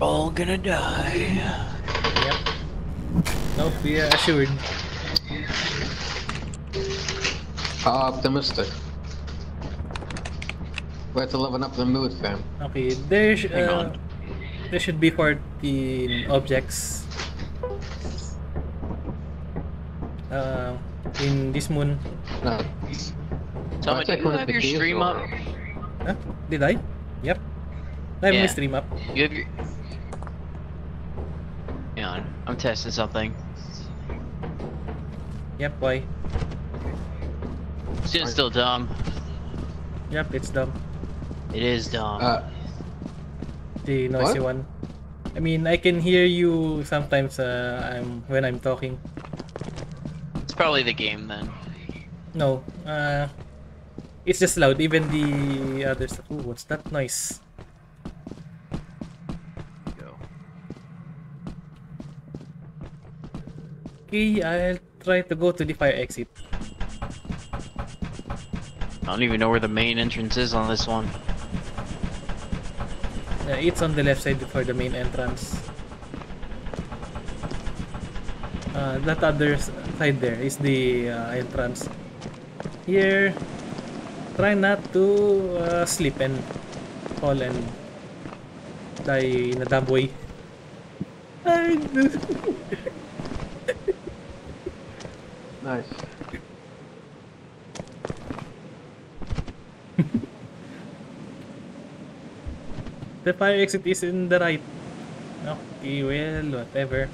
All gonna die. Yep. Nope, we are assured. How optimistic. We have to liven up the mood, fam. Okay, there, sh- uh, there should be 14 objects. Uh, in this moon. No. Tommy, do take you have the your stream or- up? Huh? Did I? Yep. I have my Yeah. stream up. You have your. Hang on. testing something. Yep, why? Student's still dumb. Yep, it's dumb. It is dumb. Uh, The noisy What? one. I mean, I can hear you sometimes uh, I'm when I'm talking. it's probably the game then. No, uh, it's just loud. Even the other stuff. Ooh, what's that noise? Go. Okay, I'll try to go to the fire exit. I don't even know where the main entrance is on this one. Uh, it's on the left side for the main entrance. Uh, that other side there is the uh, entrance. Here, try not to uh, slip and fall and die in a dumb way. Nice. the fire exit is in the right. Okay, well, whatever.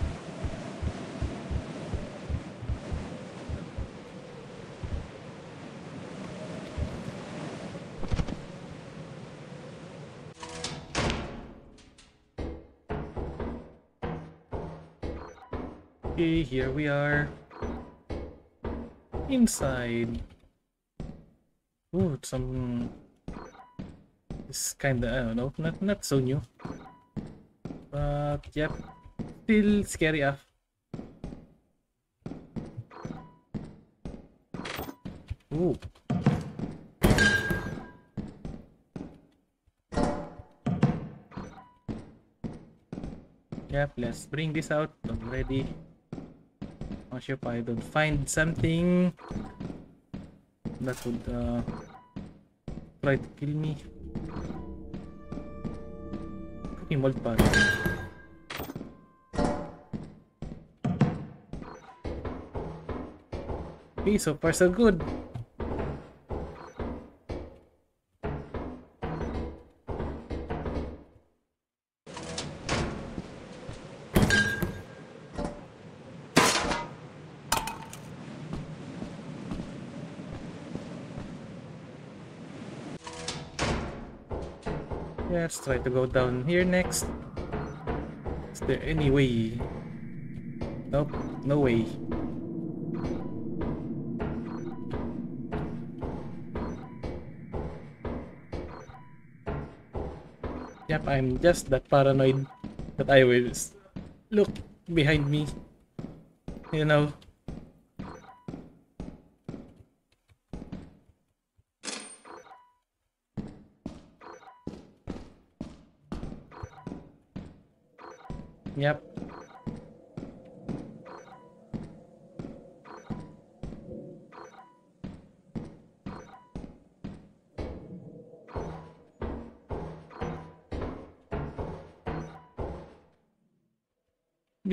Okay, here we are. Inside. Ooh, some it's kinda I don't know, not not so new. But yep, still scary enough. Ooh. Yep, let's bring this out already. Sure if I don't find something that would uh, try to kill me. Cooking mold pot. Okay, so far so good. Let's try to go down here next. Is there any way? Nope, no way. Yep, I'm just that paranoid that I will look behind me. You know.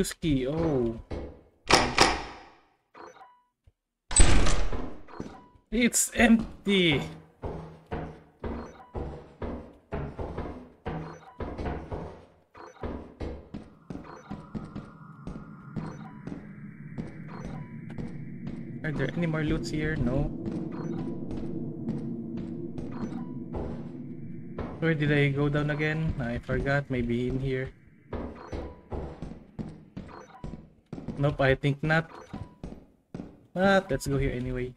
Oh. It's empty. Are there any more loots here? No. Where did I go down again? I forgot. Maybe in here. Nope, I think not. But let's go here anyway.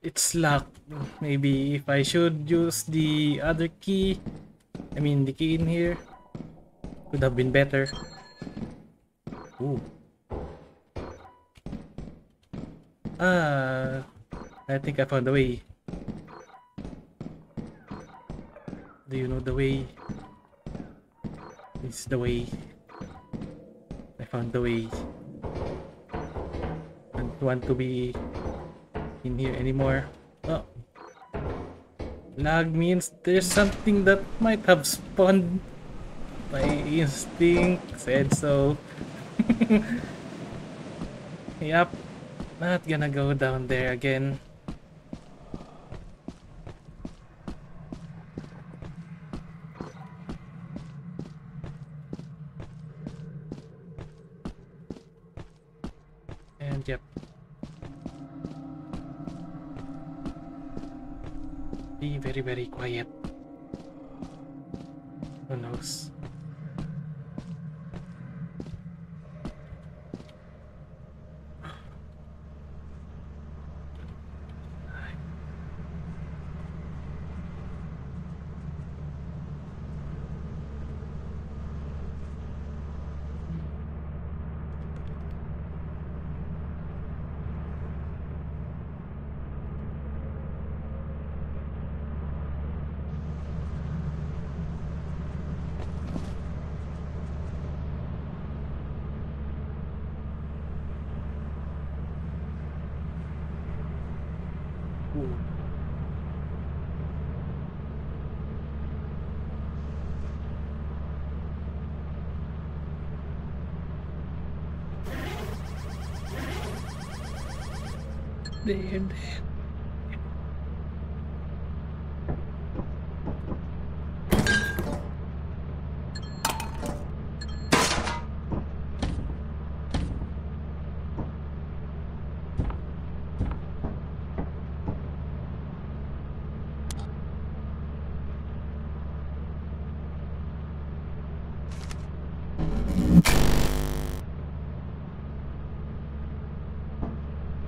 It's locked. Maybe if I should use the other key, I mean the key in here, could have been better. Ooh. Ah, I think I found the way. Do you know the way? The way. I found the way. I don't want to be in here anymore. Oh. Lag means there's something that might have spawned. My instinct said so. yep. Not gonna go down there again. Very, very quiet. Who knows? Ooh. Dead.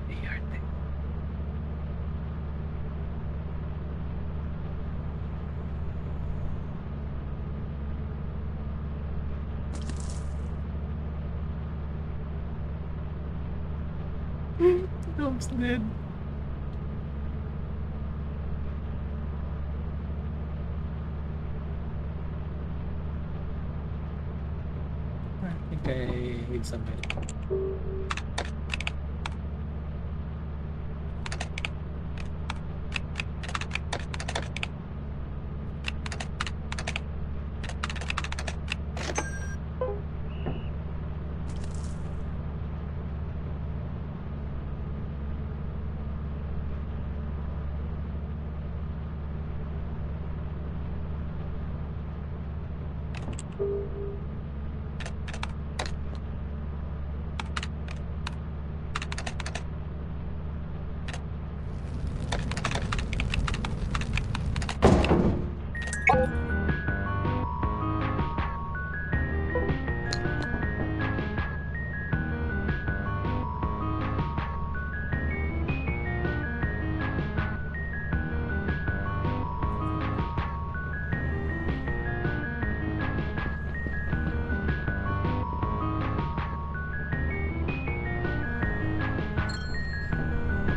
They are dead. Dom's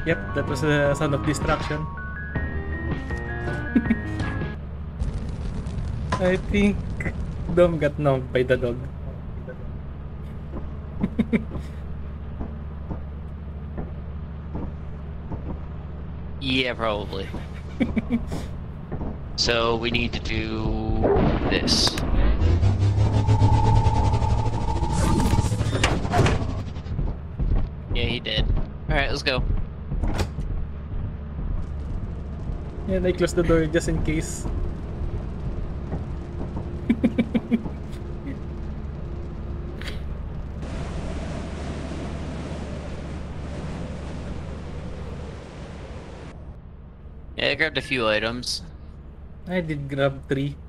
Yep, that was the sound of destruction. I think Dom got knocked by the dog. Yeah, probably. so we need to do this. Yeah, he did. Alright, let's go. And I closed the door just in case. Yeah, I grabbed a few items. I did grab three.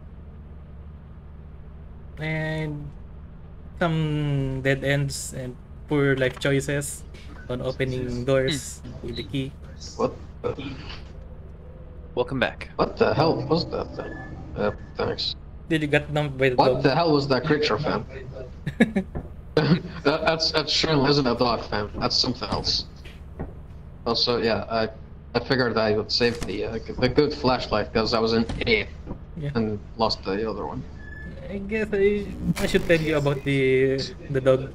And some dead ends and poor life choices on opening hmm. doors with the key. What the, Welcome back. what the hell was that thing? Uh, thanks. Did you get numbed by the What dog? the hell was that creature, fam? that, that's that's surely isn't a dog, fam. That's something else. Also, yeah, I I figured I would save the uh, the good flashlight because I was in A Yeah. and lost the other one. I guess I, I should tell you about the the dog.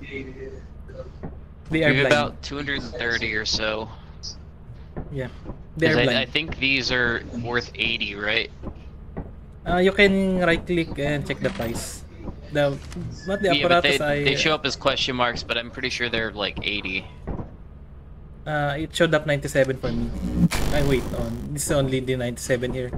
They are We have about 230 or so. Yeah. They 'Cause are I, I think these are worth 80, right? Uh, you can right click and check the price. The not the yeah, but they, I they show up as question marks, but I'm pretty sure they're like 80. uh it showed up 97 for me. I wait on. This is only the 97 here.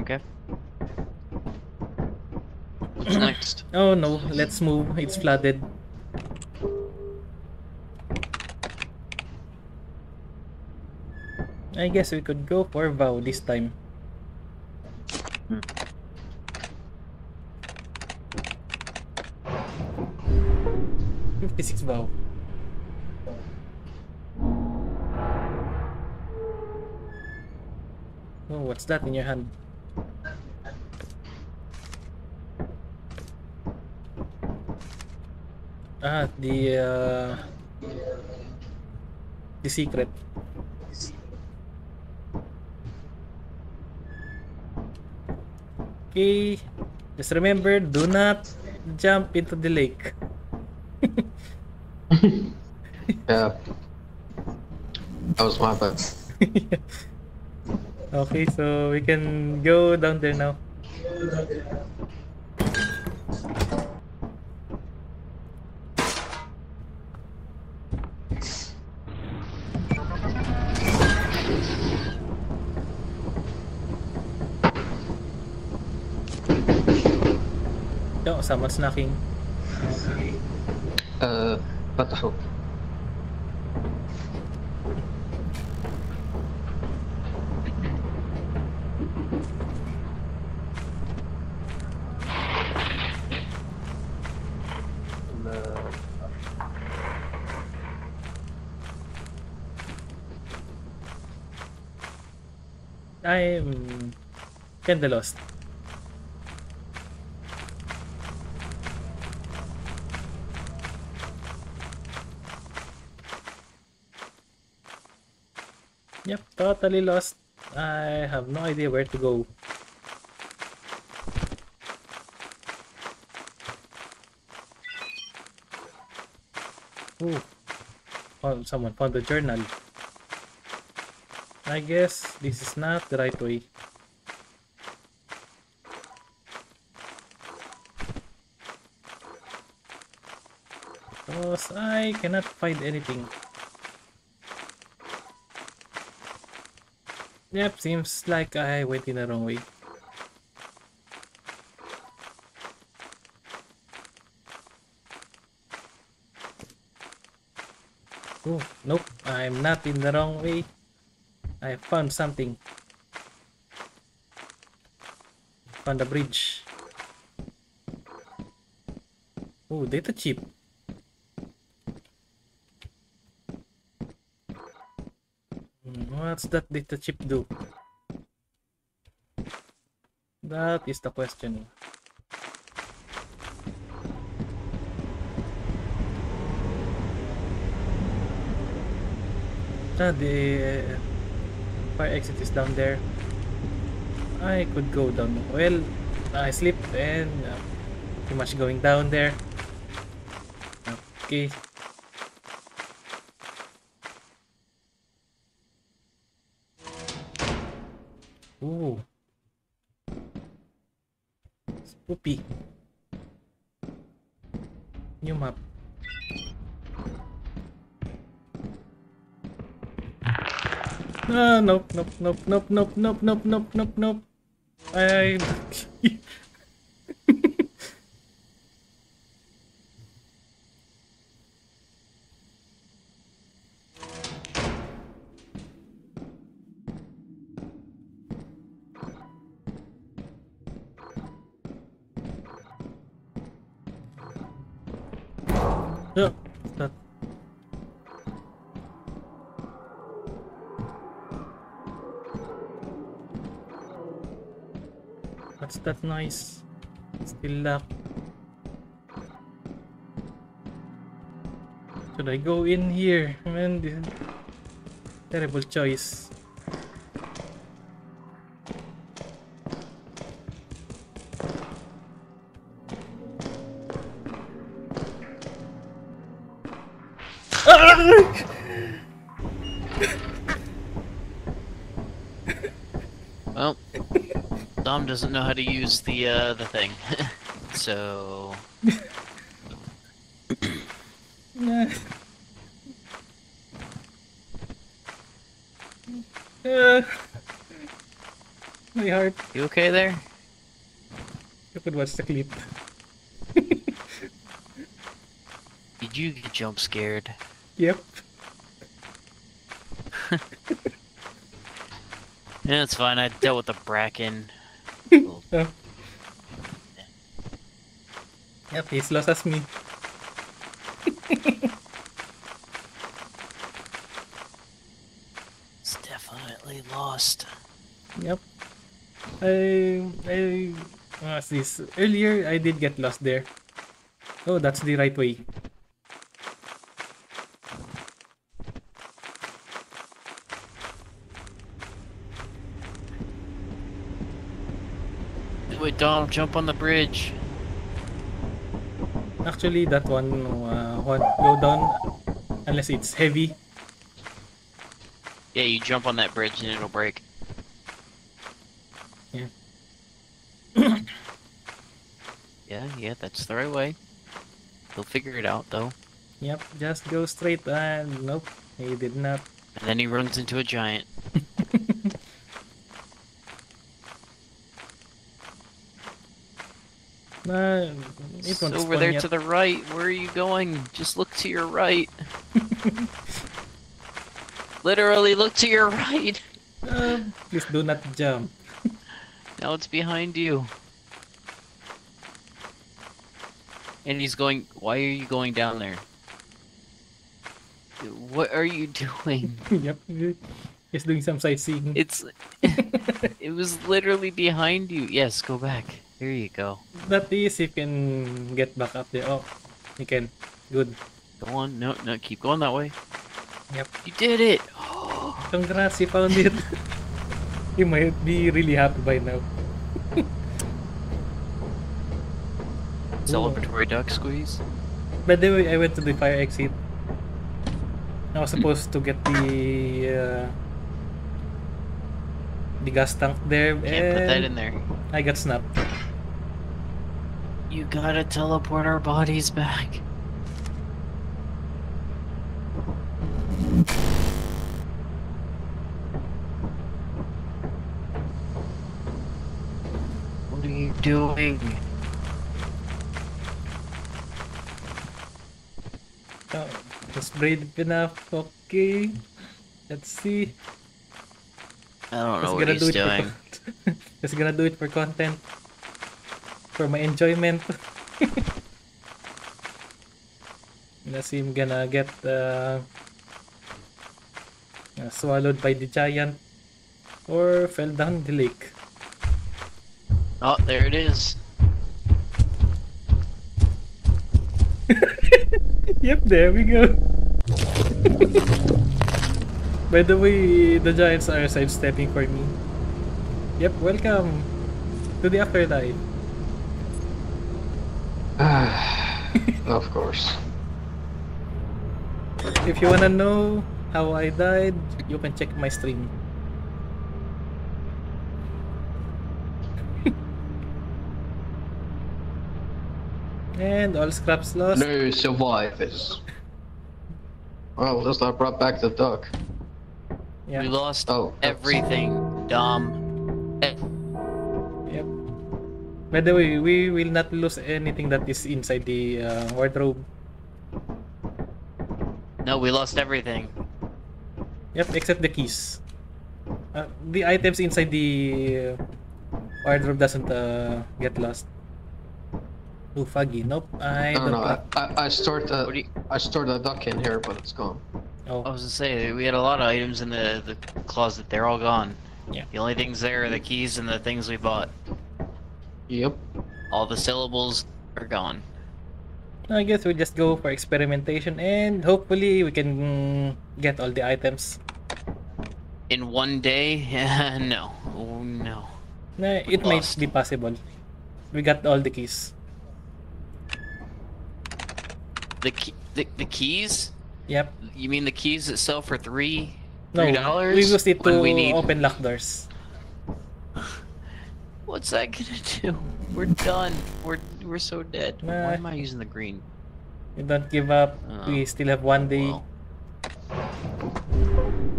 Okay. What's next? Oh no, let's move. It's flooded. I guess we could go for vow this time. Fifty-six vow. Oh, what's that in your hand? Ah, the uh, the secret. Okay, just remember, do not jump into the lake. Yeah. That was my bad. okay, so we can go down there now. kasama sa snacking. Uh, pataho. I'm kinda lost. Totally lost. I have no idea where to go. Ooh, found someone found the journal. I guess this is not the right way. Because I cannot find anything. Yep, seems like I went in the wrong way. Oh, nope, I'm not in the wrong way. I found something. Found a bridge. Oh, data chip. What's that data chip do? That is the question. Ah, the fire exit is down there. I could go down. Well, I slipped and uh, pretty much going down there. Okay. Ooh. Spoopy. New map. Ah, nope, nope, nope, nope, nope, nope, nope, nope, nope, nope. I. that nice. Still locked. Should I go in here? Man, terrible choice. Doesn't know how to use the uh, the thing, so Nah. Uh, My heart. You okay there? You could watch the clip. Did you get jump scared? Yep. Yeah, it's fine. I dealt with the bracken. Oh. Yep, he's lost as me. It's definitely lost. Yep. I I ah, what's this? Earlier I did get lost there. Oh, that's the right way. Jump on the bridge. Actually, that one uh, won't go down unless it's heavy. Yeah, you jump on that bridge and it'll break. Yeah. yeah, yeah, that's the right way. He'll figure it out though. Yep, just go straight and nope, he did not. And then he runs into a giant. Nah, it It's won't over there yet. to the right. Where are you going? Just look to your right. Literally, look to your right. Uh, please do not jump. Now it's behind you. And he's going. Why are you going down there? What are you doing? yep, he's doing some sightseeing. It's. it was literally behind you. Yes, go back. There you go. That is, you can get back up there. Oh, you can. Good. Go on. No, no, keep going that way. Yep. You did it. Congrats, you found it. you might be really happy by now. Celebratory duck squeeze. By the way, I went to the fire exit. I was supposed to get the uh, the gas tank there, Can't put that in there. I got snapped. You gotta teleport our bodies back. What are you doing? Oh, just brave enough. Okay, let's see. I don't know Just what gonna he's do doing. for Just gonna do it for content, for my enjoyment. Let's see him gonna get uh, uh, swallowed by the giant or fell down the lake. Oh, there it is. Yep, there we go. By the way, the giants are sidestepping for me. Yep, welcome to the afterlife. of course. If you wanna know how I died, you can check my stream. and all scraps lost. No survivors. Well, at least I brought back the duck. Yeah. We lost Oh, everything, Dom. Yep. By the way, we will not lose anything that is inside the uh, wardrobe. No, we lost everything. Yep, except the keys. Uh, the items inside the uh, wardrobe doesn't uh, get lost. Too foggy. Nope, I I don't don't. know. I, like- I, I stored the you- I stored a duck in here, but it's gone. Oh, I was gonna say we had a lot of items in the the closet. They're all gone. Yeah. The only things there are the keys and the things we bought. Yep. All the syllables are gone. I guess we'll just go for experimentation and hopefully we can get all the items. In one day? no. Oh, no. Nah, it might be possible. We got all the keys. The key, the, the keys? Yep. You mean the keys that sell for three No, three dollars? we used it to we need open lock doors. What's that gonna do? We're done. We're we're so dead. Nah. Why am I using the green? You don't give up. Uh, we still have one day. Well.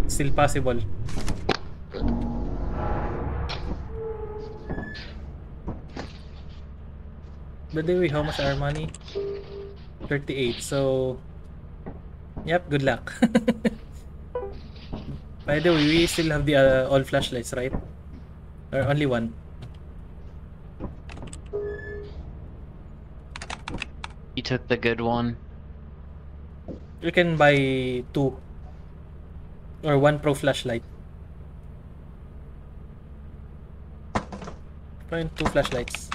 Still possible. But the way, how much our money? 38. So, yep, good luck. By the way, we still have the uh, all flashlights, right? Or only one? You took the good one. You can buy two. Or one pro flashlight. Find two flashlights.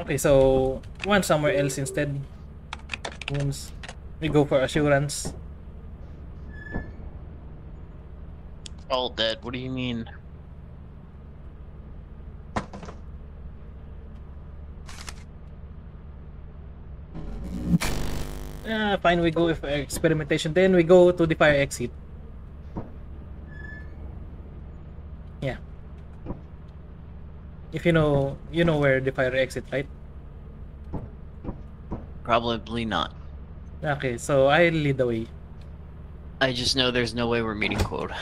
Okay, so one somewhere else instead. Once we go for assurance. All dead. What do you mean? Ah, fine, we go with experimentation. Then we go to the fire exit. Yeah. If you know, you know where the fire exit, right? Probably not. Okay, so I'll lead the way. I just know there's no way we're meeting quota.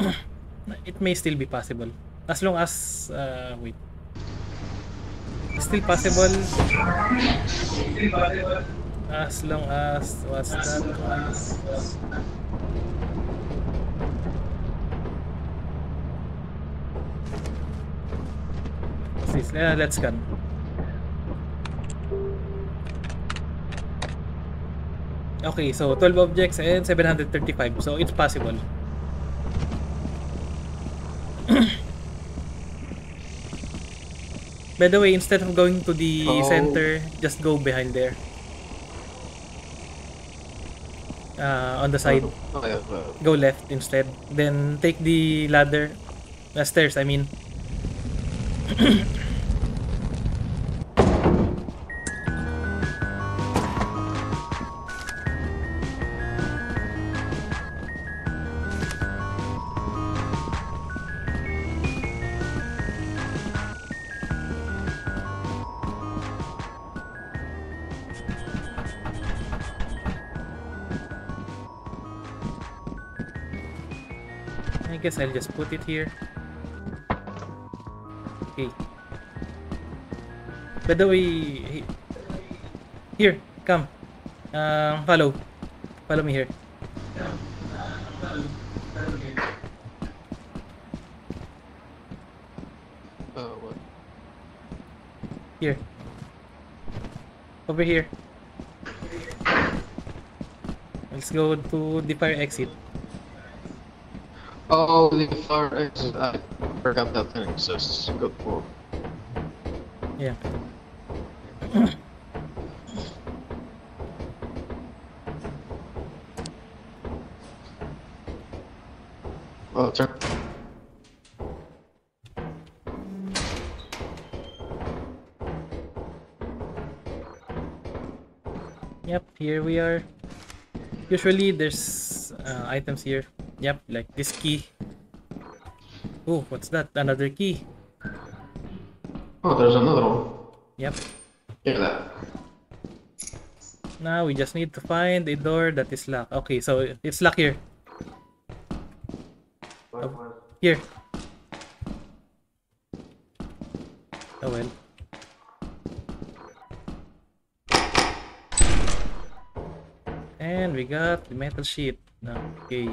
It may still be possible. As long as, uh, wait. Still possible. As long as, what's that? What's this? Yeah, let's scan. Okay, so 12 objects and 735. So it's possible. By the way, instead of going to the Oh. center, just go behind there. Uh, on the side. Oh, Go left instead. Then take the ladder. The stairs, I mean. guess I'll just put it here. Okay. By the way, here, come. Uh, follow. Follow me here. uh, what? Here. Over here. Let's go to the fire exit. Oh, the far exit. I forgot that thing exists. Good for. Yeah. Oh, turn. Yep, here we are. Usually there's uh, items here. Yep, like this key. Oh, what's that? Another key. Oh, there's another one. Yep. Hear that? Now we just need to find a door that is locked. Okay, so it's locked here. Here. Oh well. And we got the metal sheet. Okay.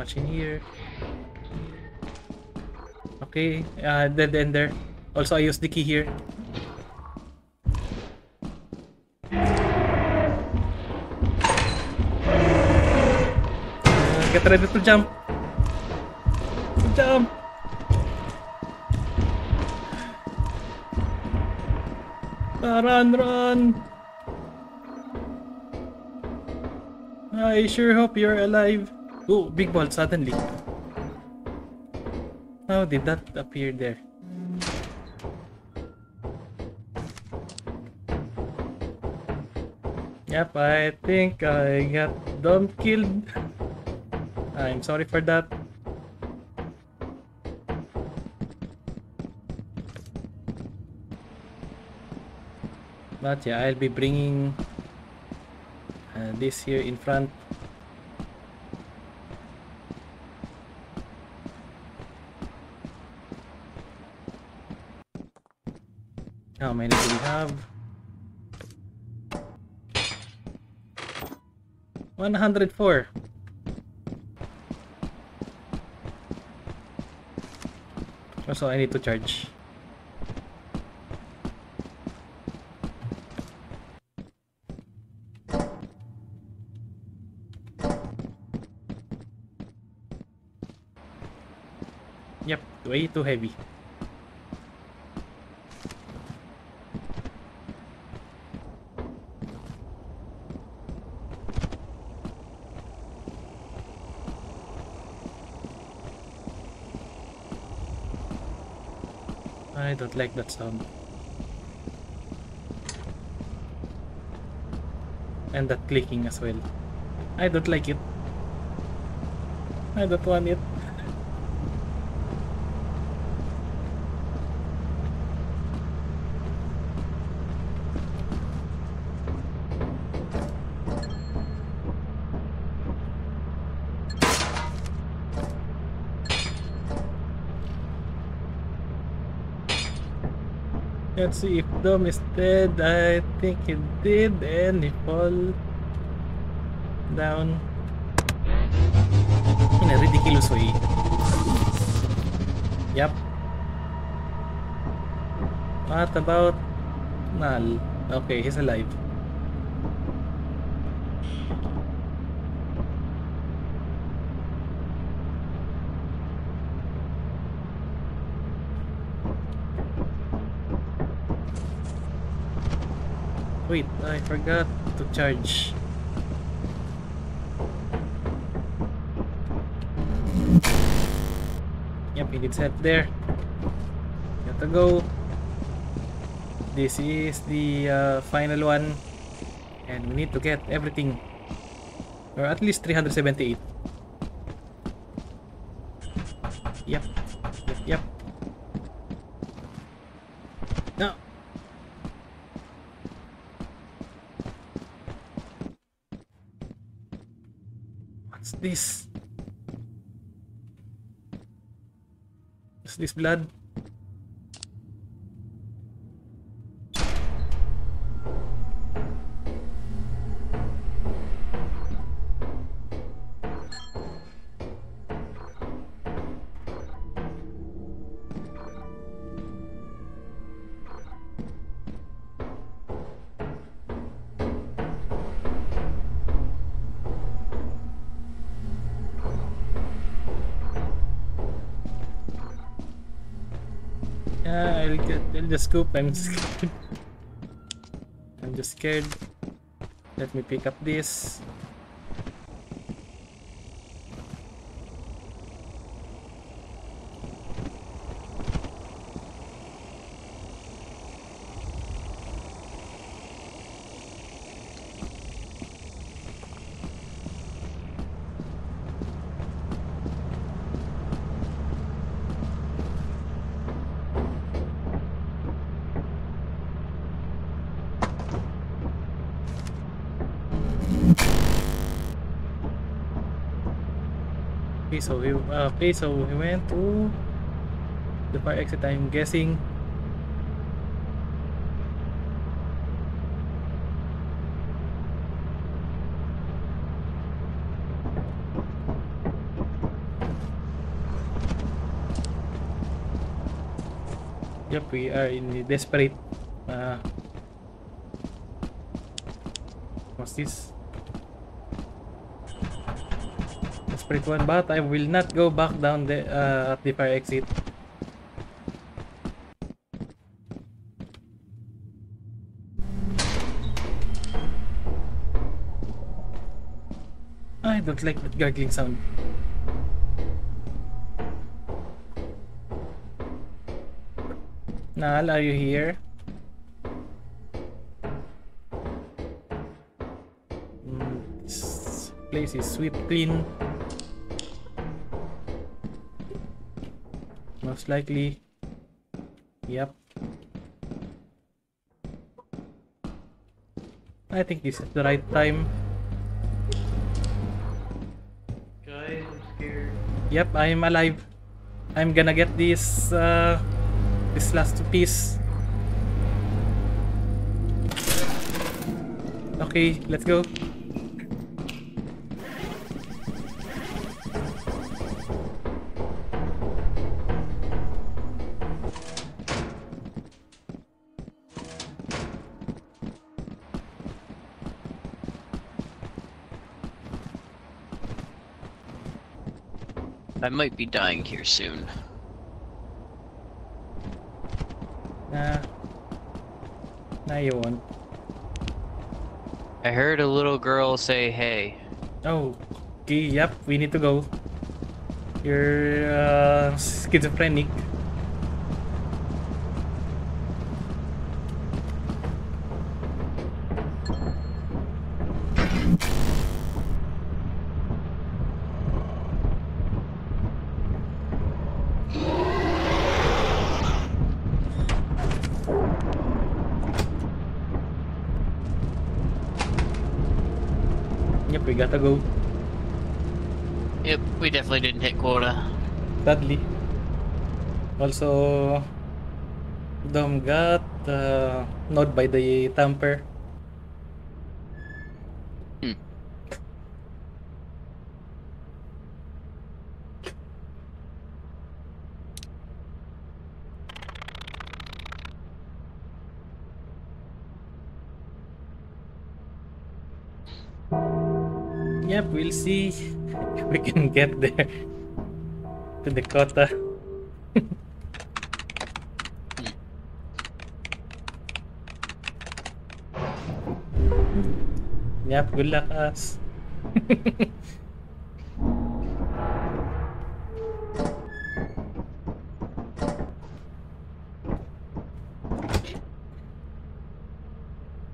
Much in here. Okay, uh, dead end there. Also, I use the key here. Uh, get ready to jump. Jump. Ah, run, run. I sure hope you're alive. Oh, big ball suddenly. How did that appear there? Yep, I think I got Dom killed. I'm sorry for that. But yeah, I'll be bringing uh, this here in front. How many do we have? 104. Also, I need to charge. Yep, way too heavy. Don't like that sound. And that clicking as well. I don't like it. I don't want it. Let's see if Dom is dead. I think he did, and he fall down in a ridiculous way. Yep. What about Nal? Okay, he's alive. Wait, I forgot to charge. Yep, he needs help there. Gotta go. This is the uh, final one. And we need to get everything. Or at least 378. Blood? Just scoop. I'm scared. I'm just scared. Let me pick up this. So we uh, okay, so we went to the fire exit. I'm guessing. Yep, we are in the desperate. Uh, what's this? Desperate one, but I will not go back down the uh, at the fire exit. I don't like that gargling sound. Nal, are you here? place is sweep clean. Most likely. Yep. I think this is the right time. Guys, I'm scared. Yep, I'm alive. I'm gonna get this uh this last piece. Okay, let's go. Might be dying here soon. Nah. Now you won't. I heard a little girl say hey. Oh, okay, yep, we need to go. You're uh, schizophrenic. Yep, we go. Yep, we definitely didn't hit quota. Sadly. Also, Dom got uh, node by the tamper. Get there to quota. yep, good luck us.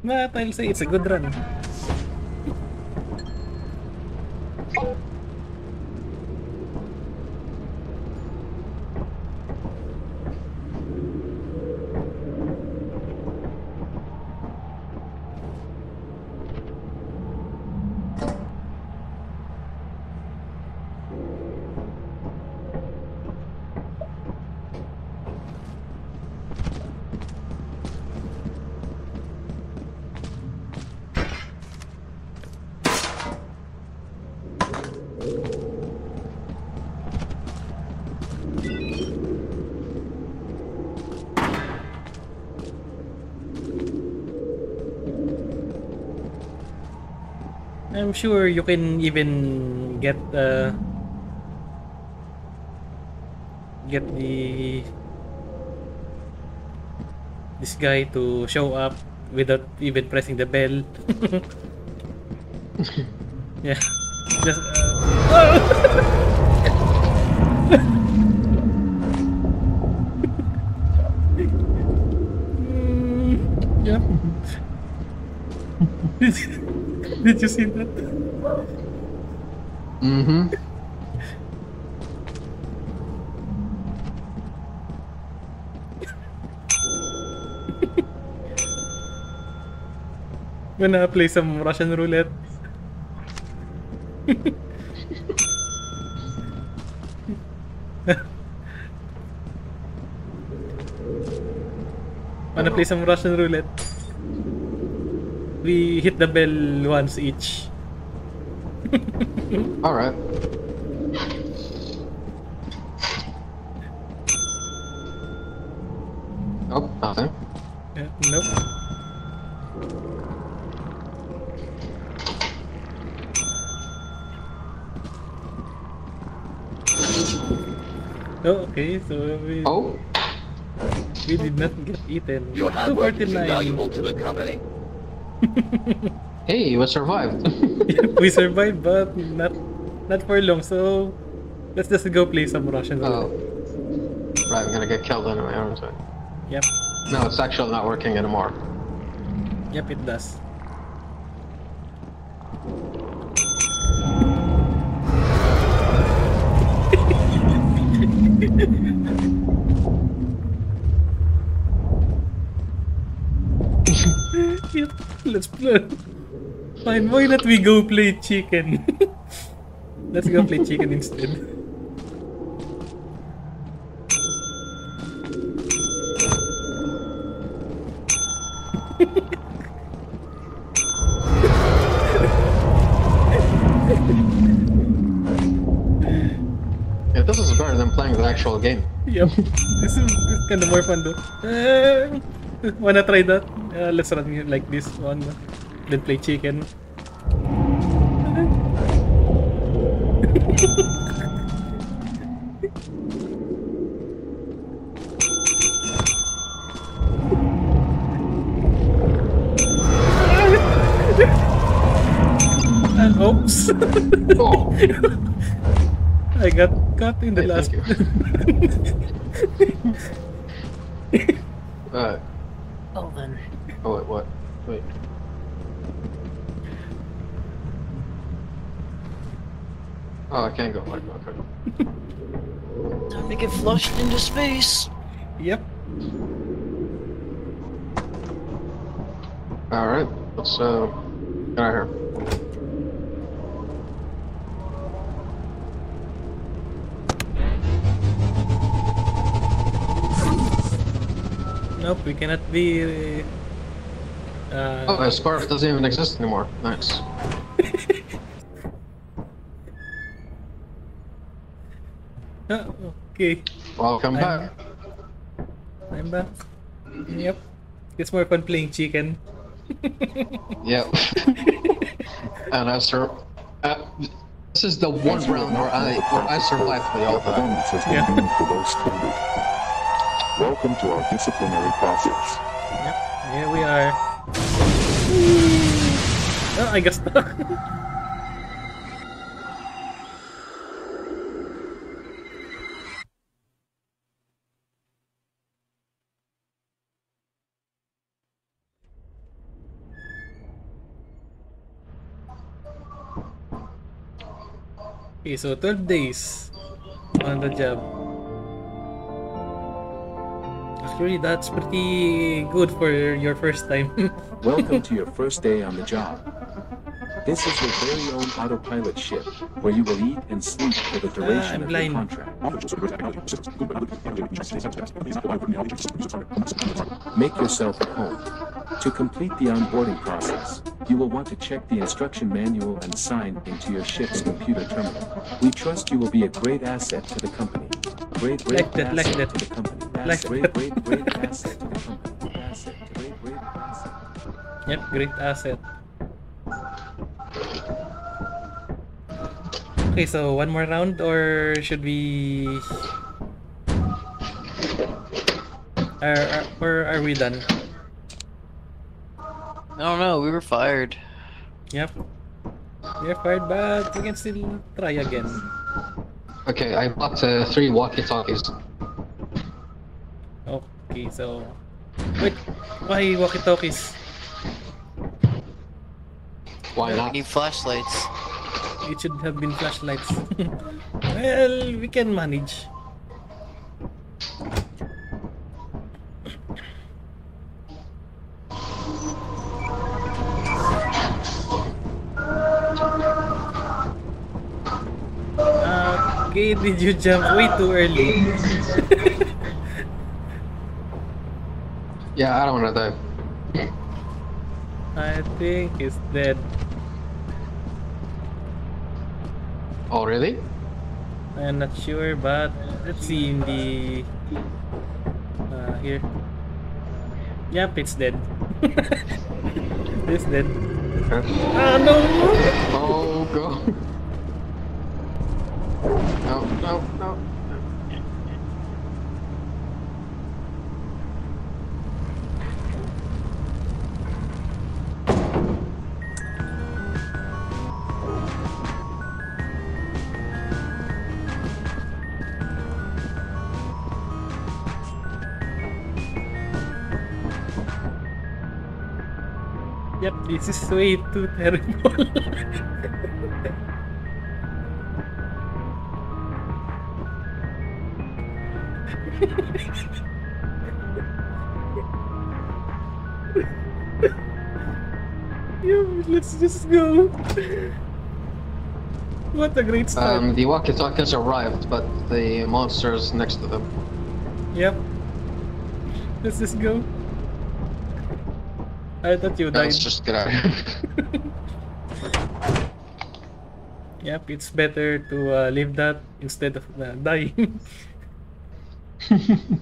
But I'll say it's a good run. Sure you can even get uh, get the this guy to show up without even pressing the bell. yeah, just uh, Mm, yeah. Did you see that? Mm-hmm. Wanna play some Russian roulette? Wanna play some Russian roulette? We hit the bell once each. All right. Nope, nothing. Yeah, nope. Oh, okay, so we, Oh, we did not get eaten. Your hard work is 249. invaluable to the company. hey, we survived. we survived, but not not for long. So let's just go play some Russian oh. Right, I'm gonna get killed anyway, aren't I? Yep, No, it's actually not working anymore. yep, it does. Why not we go play chicken? Let's go play chicken instead. Yeah, this is better than playing the actual game. Yep, this is, this is kind of more fun though. Uh, wanna try that? Uh, let's run like this one. Then play chicken. Uh, oops! Oh, I got caught in the Hey, last. thank uh, Well then. oh wait, what? Wait. Oh, I can't go. Okay. Time to get flushed into space. yep. All right, let's uh, get out of here. Nope, we cannot be. Uh, Oh, uh, Scarf doesn't even exist anymore. Nice. ah, okay, Welcome I'm- back. I'm back. Yep. It's more fun playing chicken. Yep. and I sur- uh, This is the one round where I where I survived the all time. Performance has been Yeah. deemed below standard. Welcome to our disciplinary process. Yep. Here we are. Oh, I got stuck. okay, so 12 days on the job. Actually, that's pretty good for your first time. Welcome to your first day on the job. This is your very own autopilot ship, where you will eat and sleep for the duration I'm of your contract. Make yourself at home. To complete the onboarding process, you will want to check the instruction manual and sign into your ship's computer terminal. We trust you will be a great asset to the company. Great, great Like that, like that. to the company. Like great, great, great asset to the company. Asset, great, great asset. Yep, great asset. Okay, so one more round or should we are, are or are we done? I don't know. We were fired. Yep. We're fired but we can still try again. Okay, I bought uh, three walkie-talkies. Okay, so wait, why walkie-talkies? Why We not? need flashlights. It should have been flashlights. well, we can manage. Okay, did you jump way too early? Yeah, I don't want to die. I think it's dead. Oh, really? I'm not sure, but let's see in the uh, here. Yep, it's dead. it's dead. Okay. Ah no! Oh, God. No, no, no. This is way too terrible. yeah, let's just go. what a great start. Um, the walkie-talkies arrived, but the monster's next to them. Yep. Let's just go. I thought you died. Let's just get out. Yep, it's better to uh, leave that instead of uh, dying.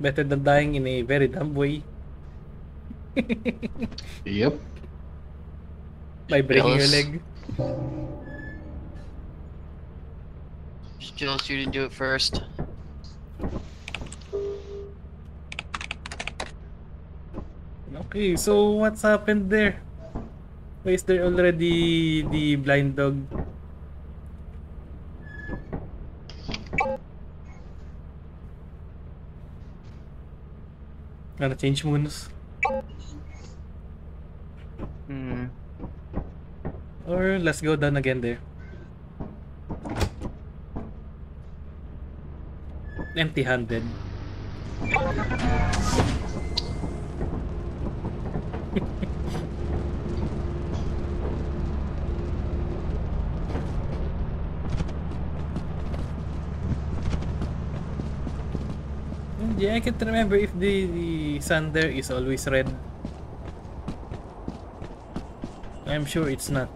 better than dying in a very dumb way yep. by breaking your leg. Just jealous you didn't do it first. Okay, so what's happened there? Why is there already the blind dog? Gonna change moons. Hmm. Or let's go down again there. Empty Yeah, I can't remember if the, the sun there is always red. I'm sure it's not.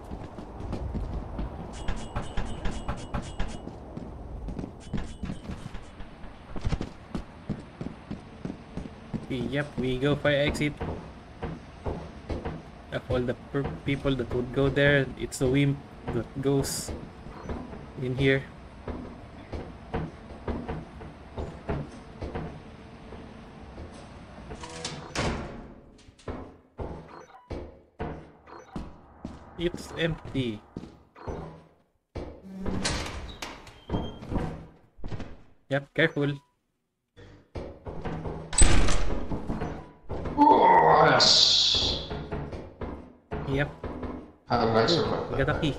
Yep, we go for exit. Of all the people that would go there, it's the wimp that goes in here. It's empty. Yep, careful. Oh, yes. Yep, How did I we survive? got a key.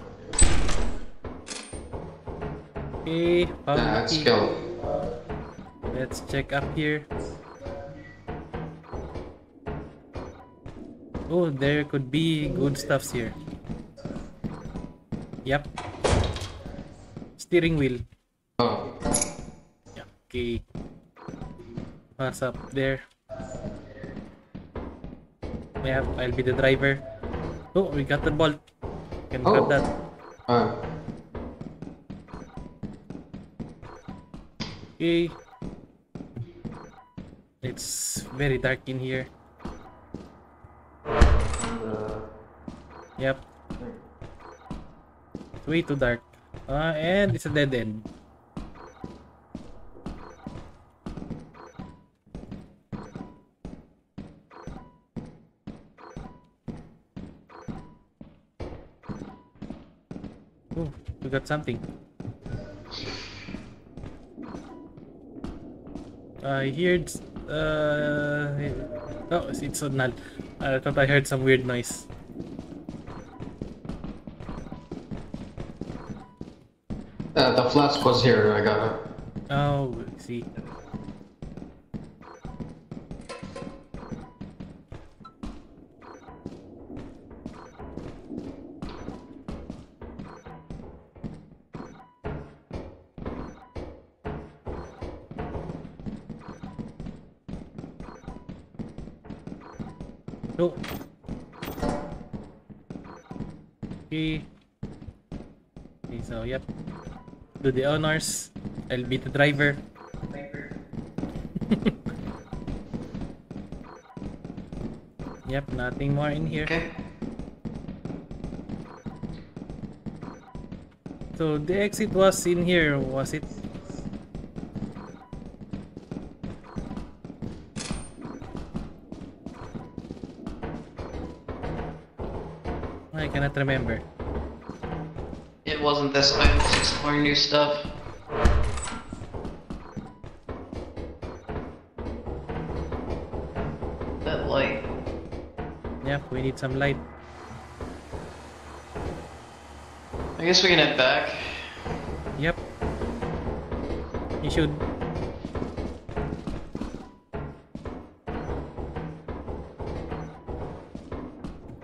Okay, the Let's key. go. Let's check up here. Oh, there could be good stuffs here. Yep. Steering wheel. Oh. Yeah, okay. What's up there? Yep, I'll be the driver. Oh, we got the bolt. Can grab Oh. that. Uh, Okay. It's very dark in here. Way too dark. Uh, and it's a dead end. Oh, we got something. I heard. Uh, oh, it's so null. I thought I heard some weird noise. Flask was here. I got it. Oh, see. The honors. I'll be the driver. yep, nothing more in here. Okay. So the exit was in here, was it? I cannot remember. Wasn't this. I was exploring new stuff. That light. Yep, we need some light. I guess we can head back. Yep. You should.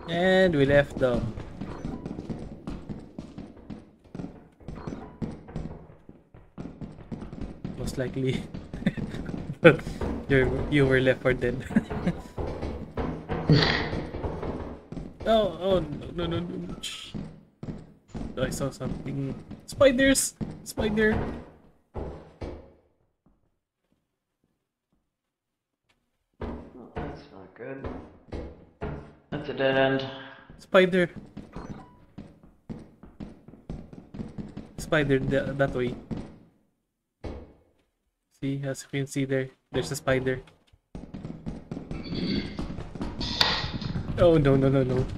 And we left them. Likely. but you you were left for dead. oh, oh, no, no, no, no. Shh. I saw something. Spiders! Spider! Oh, that's not good. That's a dead end. Spider! Spider th- that way. As you can see there, there's a spider. Oh no no no no.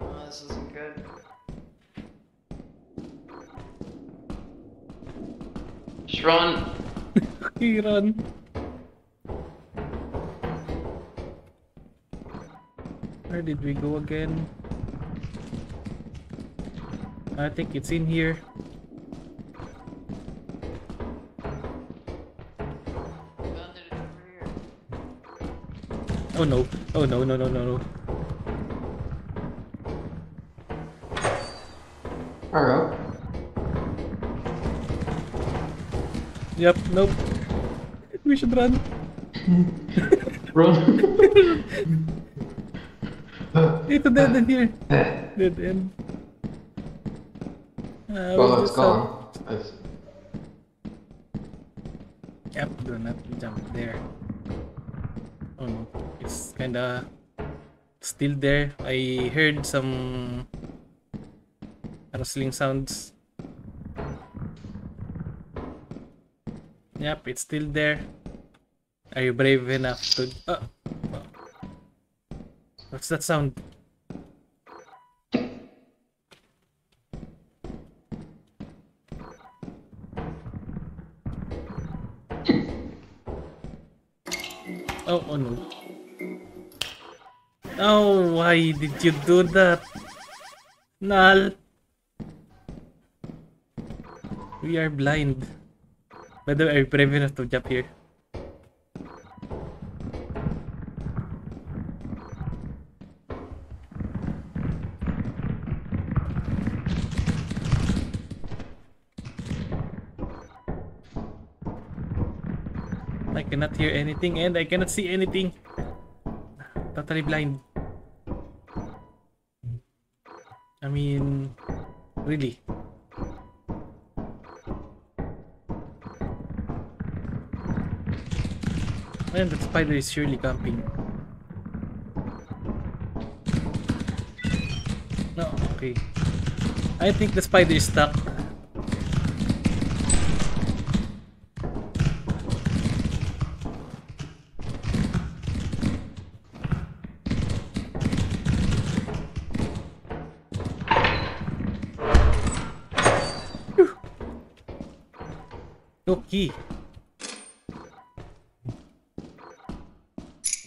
Oh, this isn't good. Just run. Run. Where did we go again? I think it's in here. Found it, it's over here. Oh no. Oh no no no no no. We. Yep, nope. We should run. Run. It's a dead end here. Dead end. Well, we'll it's just gone. It's- Yep, do not jump there. Oh no, it's kinda still there. I heard some rustling sounds. Yep, it's still there. Are you brave enough to? Oh. oh. What's that sound? Did you do that? Nal. We are blind. By the way, are you brave enough to jump here? I cannot hear anything and I cannot see anything. Totally blind. Mean, really. And the spider is surely camping. No, okay. I think the spider is stuck. Okay.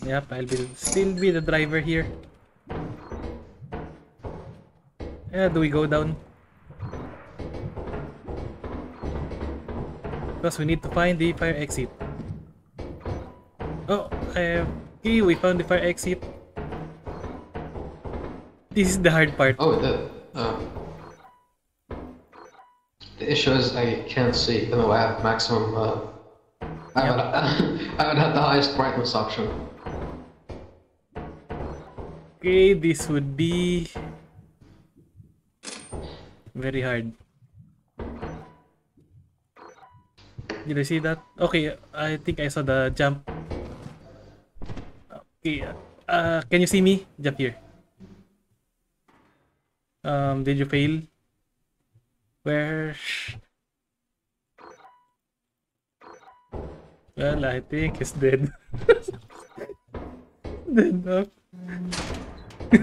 Yep, I'll be still be the driver here. Yeah, do we go down? Because we need to find the fire exit. Oh, uh, okay, we found the fire exit. This is the hard part. Oh, the... did. Oh. The issue is I can't see, even though I have maximum. Uh, I, would, I would have the highest brightness option. Okay, this would be very hard. Did I see that? Okay, I think I saw the jump. Okay, uh, can you see me? Jump here. Um, did you fail? Where? Well, I think he's dead. dead up.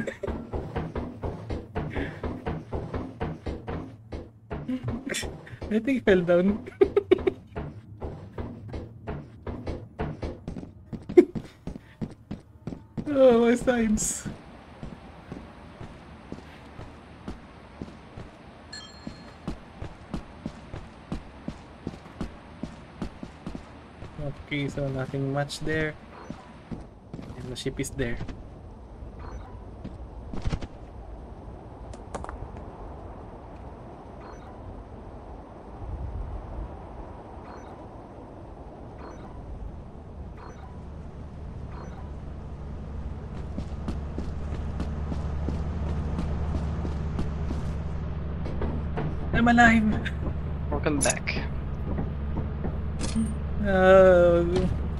I think he fell down. oh, my signs. Okay, so nothing much there. And the ship is there. I'm alive! Welcome back. Uh,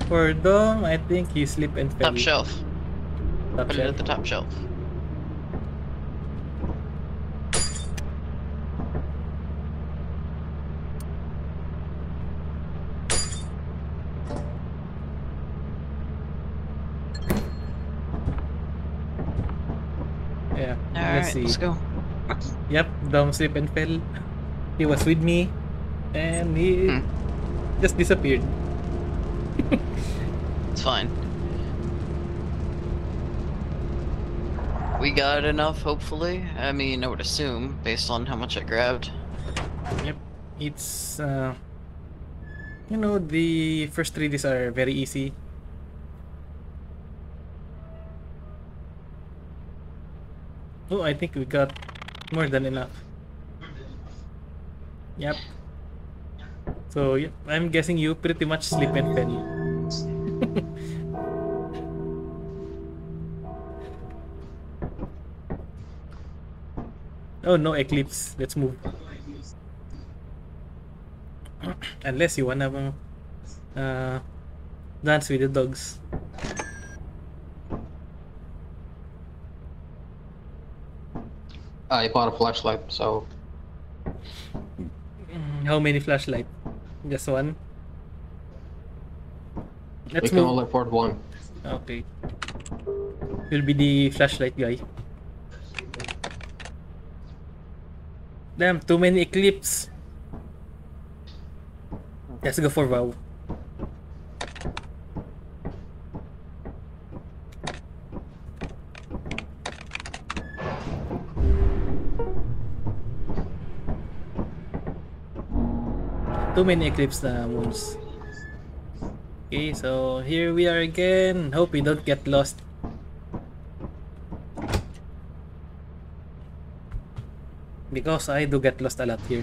for Dom, I think he slip and fell. Top shelf. Top Put it shelf. at the top shelf. Yeah, Alright, let's see. let's go. Yep, Dom slip and fell. He was with me, and he Hmm. Just disappeared. It's fine. We got enough, hopefully. I mean, I would assume, based on how much I grabbed. Yep, it's uh, you know the first three days are very easy. Oh, I think we got more than enough. Yep. So yeah, I'm guessing you pretty much sleep and fell. oh no eclipse. Let's move. Unless you wanna uh, dance with the dogs. I bought a flashlight, so How many flashlight? Just one. Let's we can move. only afford one. Okay. Will be the flashlight guy. Damn, too many eclipse. Let's go for WoW. Too many eclipse na moons. Okay, so here we are again. Hope we don't get lost. Because I do get lost a lot here.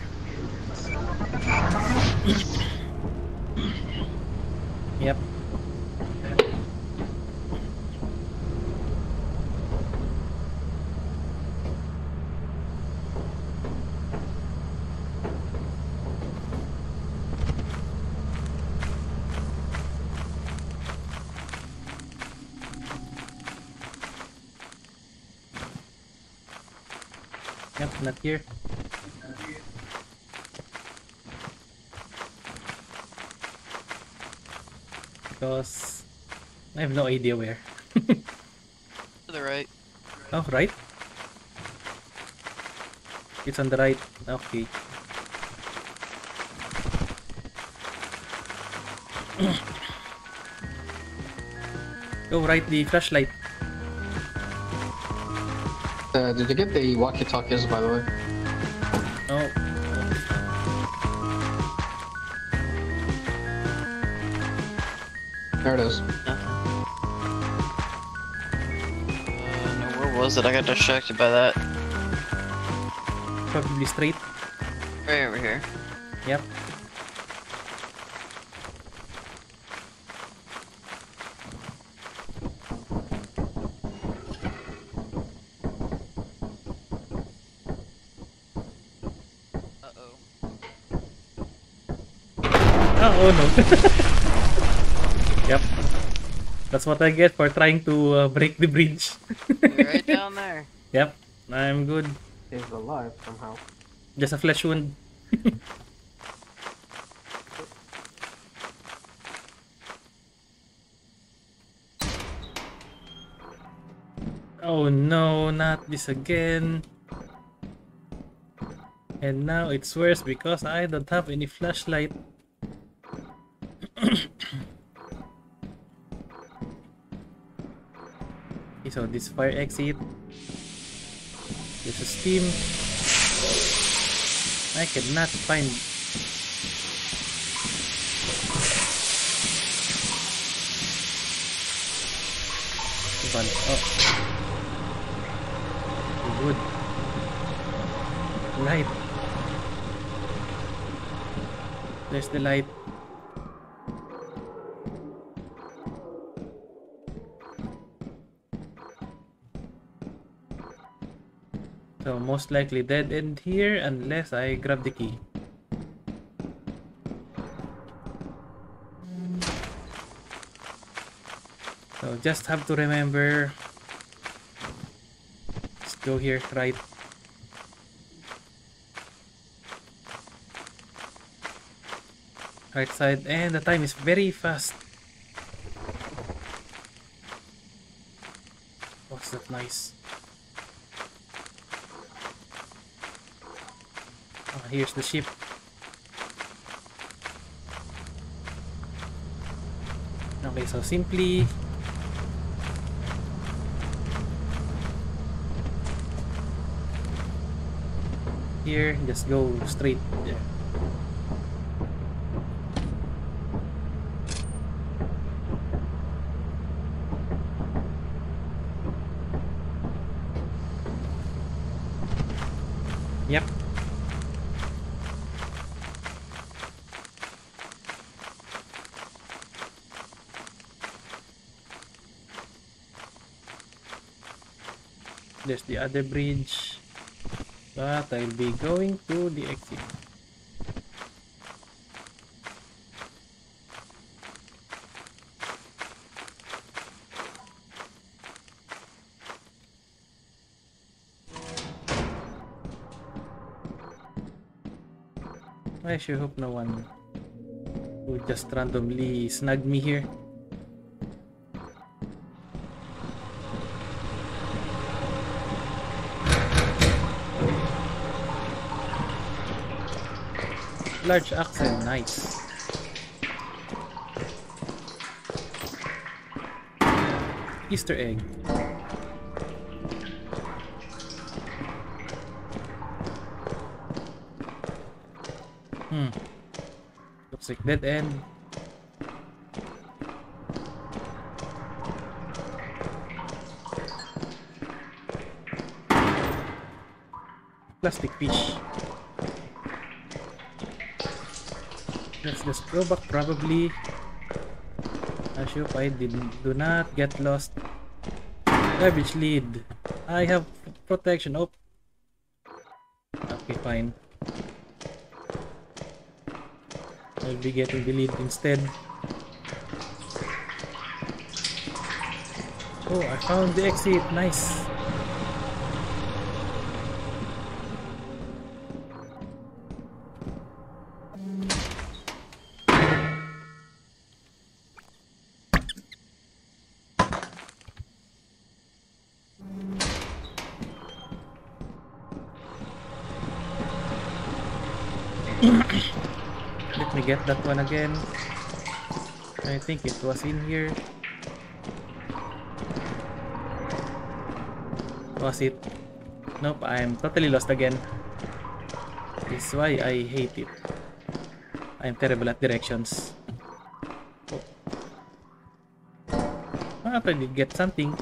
Here. Because I have no idea where. To the right. Oh, right? It's on the right. Okay. Go oh, right the flashlight. Uh, did you get the walkie-talkies, by the way? Oh. There it is. Uh, no, where was it? I got distracted by that. Probably straight. Right over here. Yep. No. yep. That's what I get for trying to uh, break the bridge. Right down there. Yep. I'm good. He's alive somehow. Just a flesh wound. oh no, not this again. And now it's worse because I don't have any flashlight. So this fire exit. This steam. I cannot find one. Oh. Good. Light. There's the light. Most likely dead end here unless I grab the key. So just have to remember let's go here right. Right side and the time is very fast. What's that nice here's the ship okay so simply. Here just go straight. There Yep. There's the other bridge. But I'll be going to the exit. I sure hope no one would just randomly snag me here. Large accent, nice. Easter egg. Hmm. Looks like dead end. Plastic fish. Just go back probably. I hope I did do not get lost. Garbage lid. I have protection. Oh. Okay, fine. I'll be getting the lead instead. Oh, I found the exit. Nice. That one again. I think it was in here. Was it? Nope, I'm totally lost again. This is why I hate it. I'm terrible at directions. Oh. Ah, I did get something.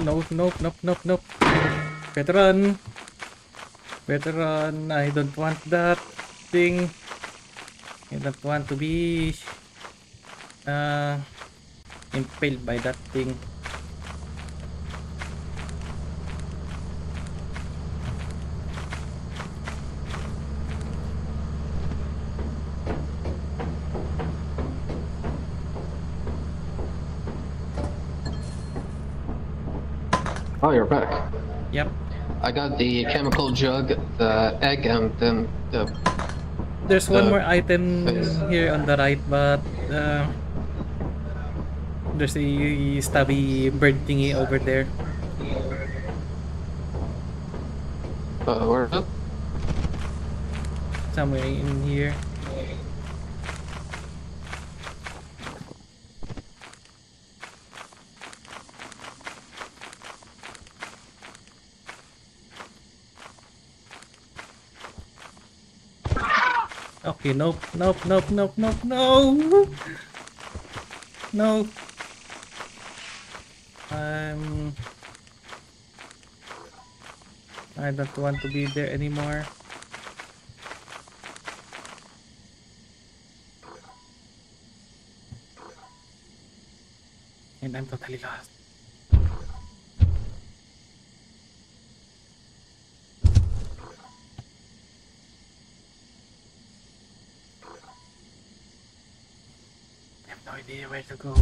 No, nope, nope, nope, nope. Run. Better run. I don't want that thing. I don't want to be uh, impaled by that thing. You're back. Yep. I got the chemical jug, the egg, and then the. There's one Uh, more item yes. here on the right, but uh, there's a stabby bird thingy over there. Uh, where is it? Somewhere in here. Okay, nope, nope, nope, nope, nope, no! No! Um... I don't want to be there anymore. And I'm totally lost. Idea where to go.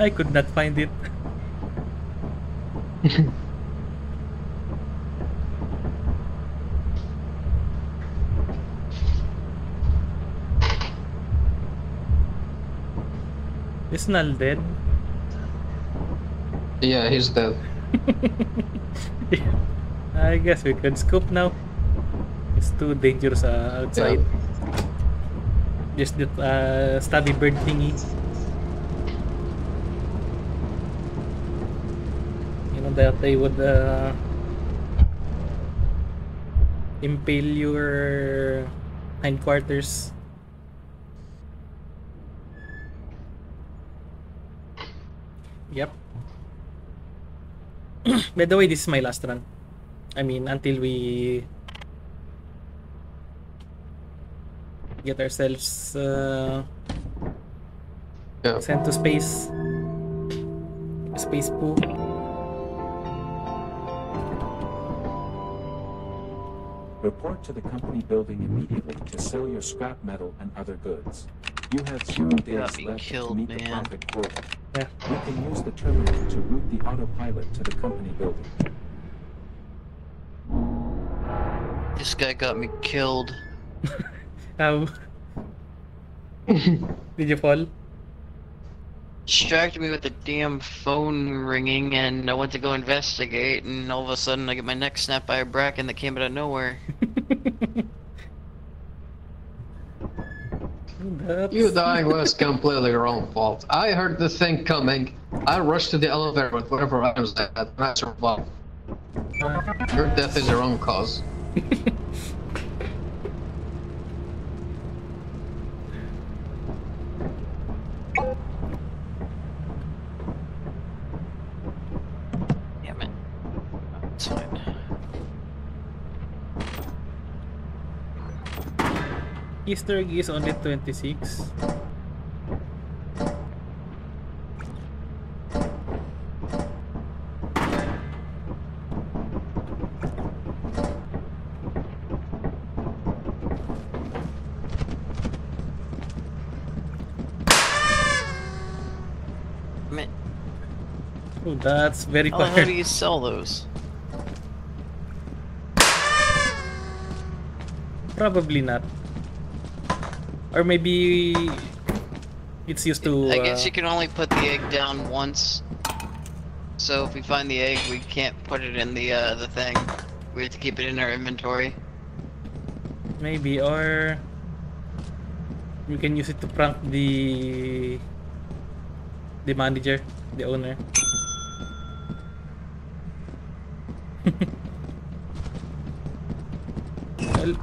I could not find it. Is dead? Yeah, he's dead. I guess we can scoop now. It's too dangerous uh, outside. Just that uh, stabby bird thingy. You know that they would uh, impale your hindquarters. Yep. By the way, this is my last run. I mean, until we get ourselves uh, Yeah. sent to space. Space poo. Report to the company building immediately to sell your scrap metal and other goods. You have zero days left killed, to meet the man. profit quota. Yeah. We can use the terminal to route the autopilot to the company building. This guy got me killed. How? Did you fall? Distracted me with the damn phone ringing, and I went to go investigate, and all of a sudden I get my neck snapped by a bracken that came out of nowhere. That's- You dying was completely your own fault. I heard the thing coming. I rushed to the elevator with whatever items I had, and I survived. Your death is your own cause. Damn it. It's fine. Easter egg is only 26. Damn. Oh, that's very How do you sell those? Probably not. Or maybe it's used to. I guess uh, you can only put the egg down once. So if we find the egg, we can't put it in the uh, the thing. We have to keep it in our inventory. Maybe, or you can use it to prank the the manager, the owner. well,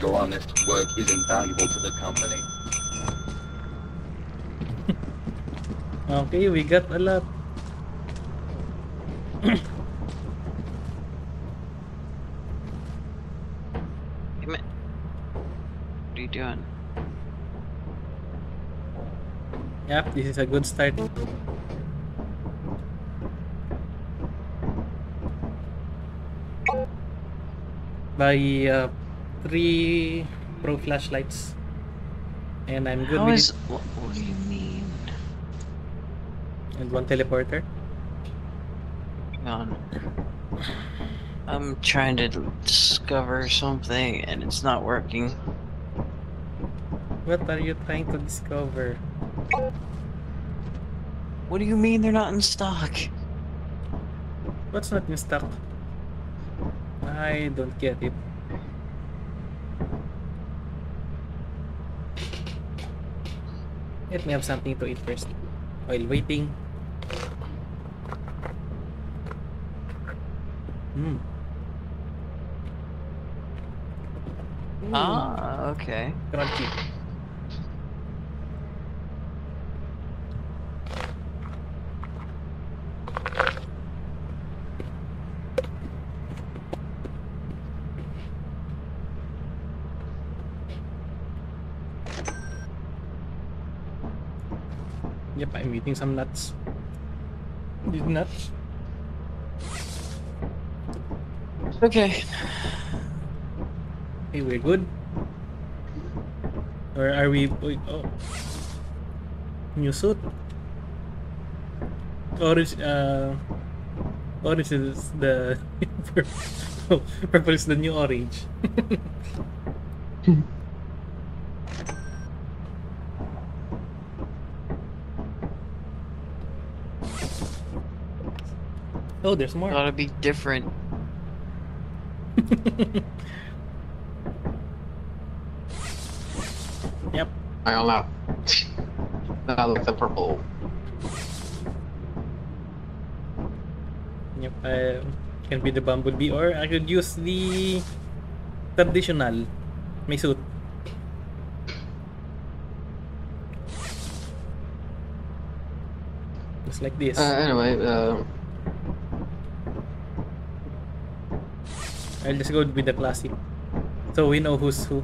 Your honest work is invaluable to the company. Okay, we got a lot. What are you doing? Yep, this is a good start. By uh, three pro flashlights. And I'm good How with is. it. What, what do you mean? And one teleporter. On. I'm trying to discover something and it's not working. What are you trying to discover? What do you mean they're not in stock? What's not in stock? I don't get it. Let me have something to eat first. While waiting. Hmm. Ah, okay. Crunchy. Yep, I'm eating some nuts. These nuts. Okay. Hey, we're good. Or are we? wait, Oh, new suit. Orange. Uh, orange is the purple. purple is the new orange. oh, there's more. Gotta be different. Yep. I don't know. I like the purple. Yep, uh, can be the bumblebee or I could use the traditional may suit. Just like this. Uh, anyway, uh, I'll just go with the classic. So we know who's who.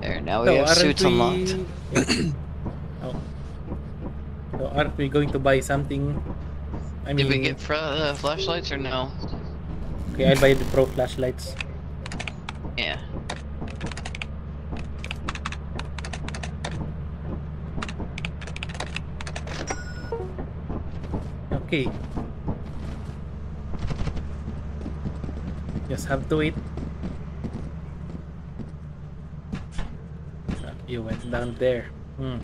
There, now we So have suits we... unlocked. oh. So aren't we going to buy something? I mean, Did we get fr- uh, flashlights or no? okay, I'll buy the pro flashlights. Yeah. Okay. Have to wait. You went down there. Hmm.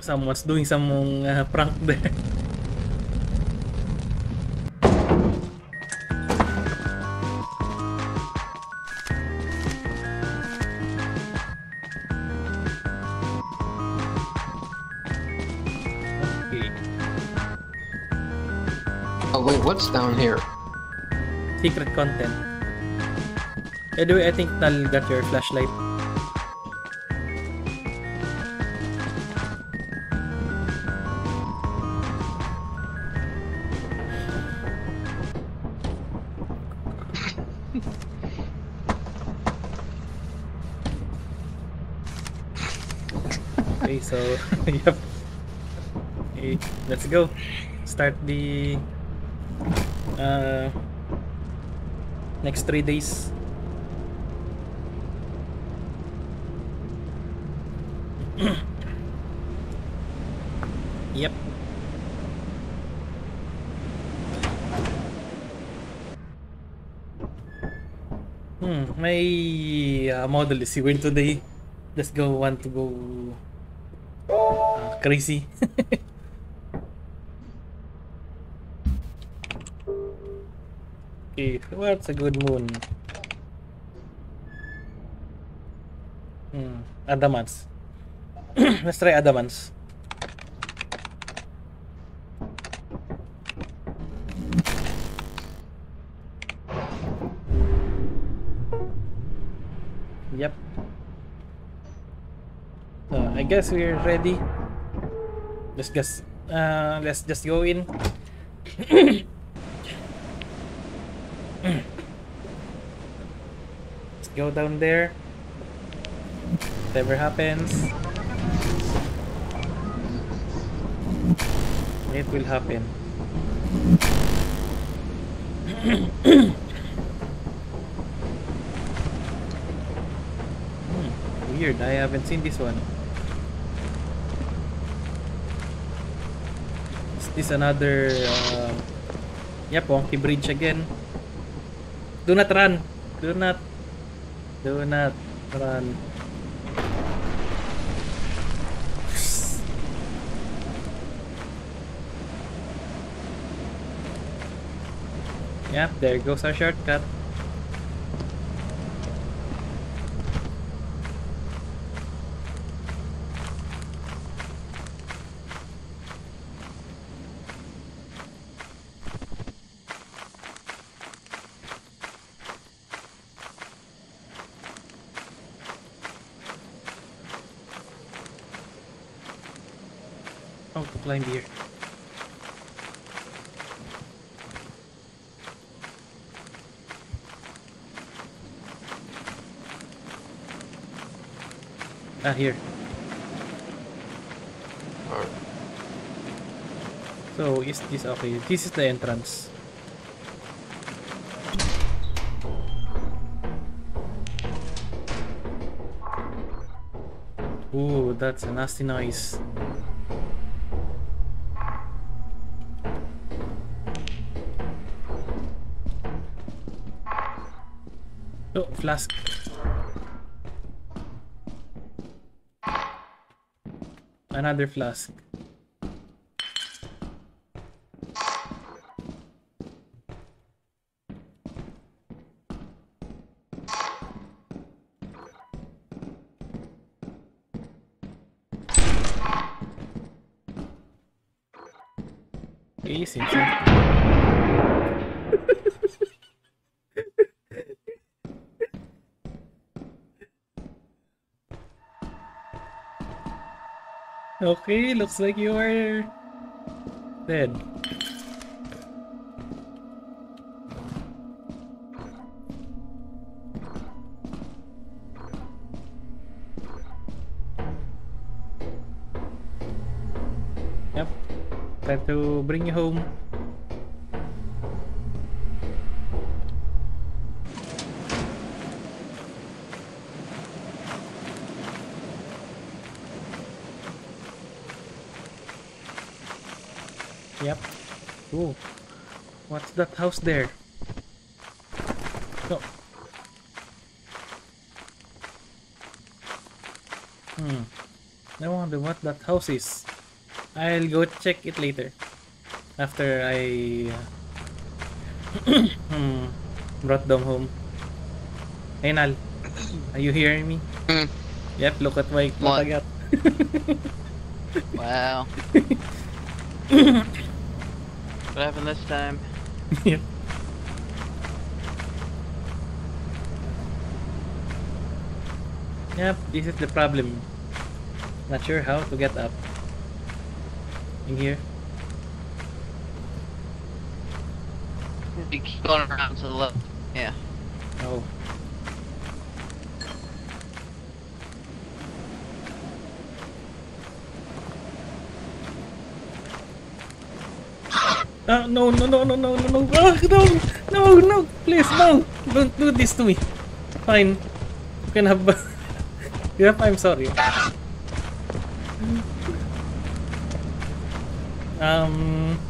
Someone's doing some uh, prank there. Secret content. Anyway, I think Tal got your flashlight. okay, so yep. Okay, let's go. Start the uh next three days. yep. Hmm, my uh, model is going today. Let's go want to go uh, crazy. That's a good moon. Hmm. Adamance, Let's try Adamance. Yep. So, I guess we're ready. Let's just, uh, let's just go in. go down there. Whatever happens. It will happen. Hmm, weird, I haven't seen this one. Is this another uh, Yep, Wonky Bridge again. Do not run. Do not. Do not run. Yep, there goes our shortcut. Oh, to climb here. Ah, here. Alright. So, is this okay? This is the entrance. Ooh, that's a nasty noise. Oh, flask. Another flask. Looks like you are dead. House there? No. Hmm. I wonder what that house is. I'll go check it later. After I uh, hmm, brought them home. Hey Nal, are you hearing me? Hmm. Yep, look at my what What? I got. Wow. what happened this time? Yep. Yep, this is the problem. Not sure how to get up. In here. You keep going around to the left. Yeah. Oh. Ah, no, no, no, no, no, no, no, ah, no, no, no, please, no, don't do this to me. Fine, you can have, yep, I'm sorry. Um,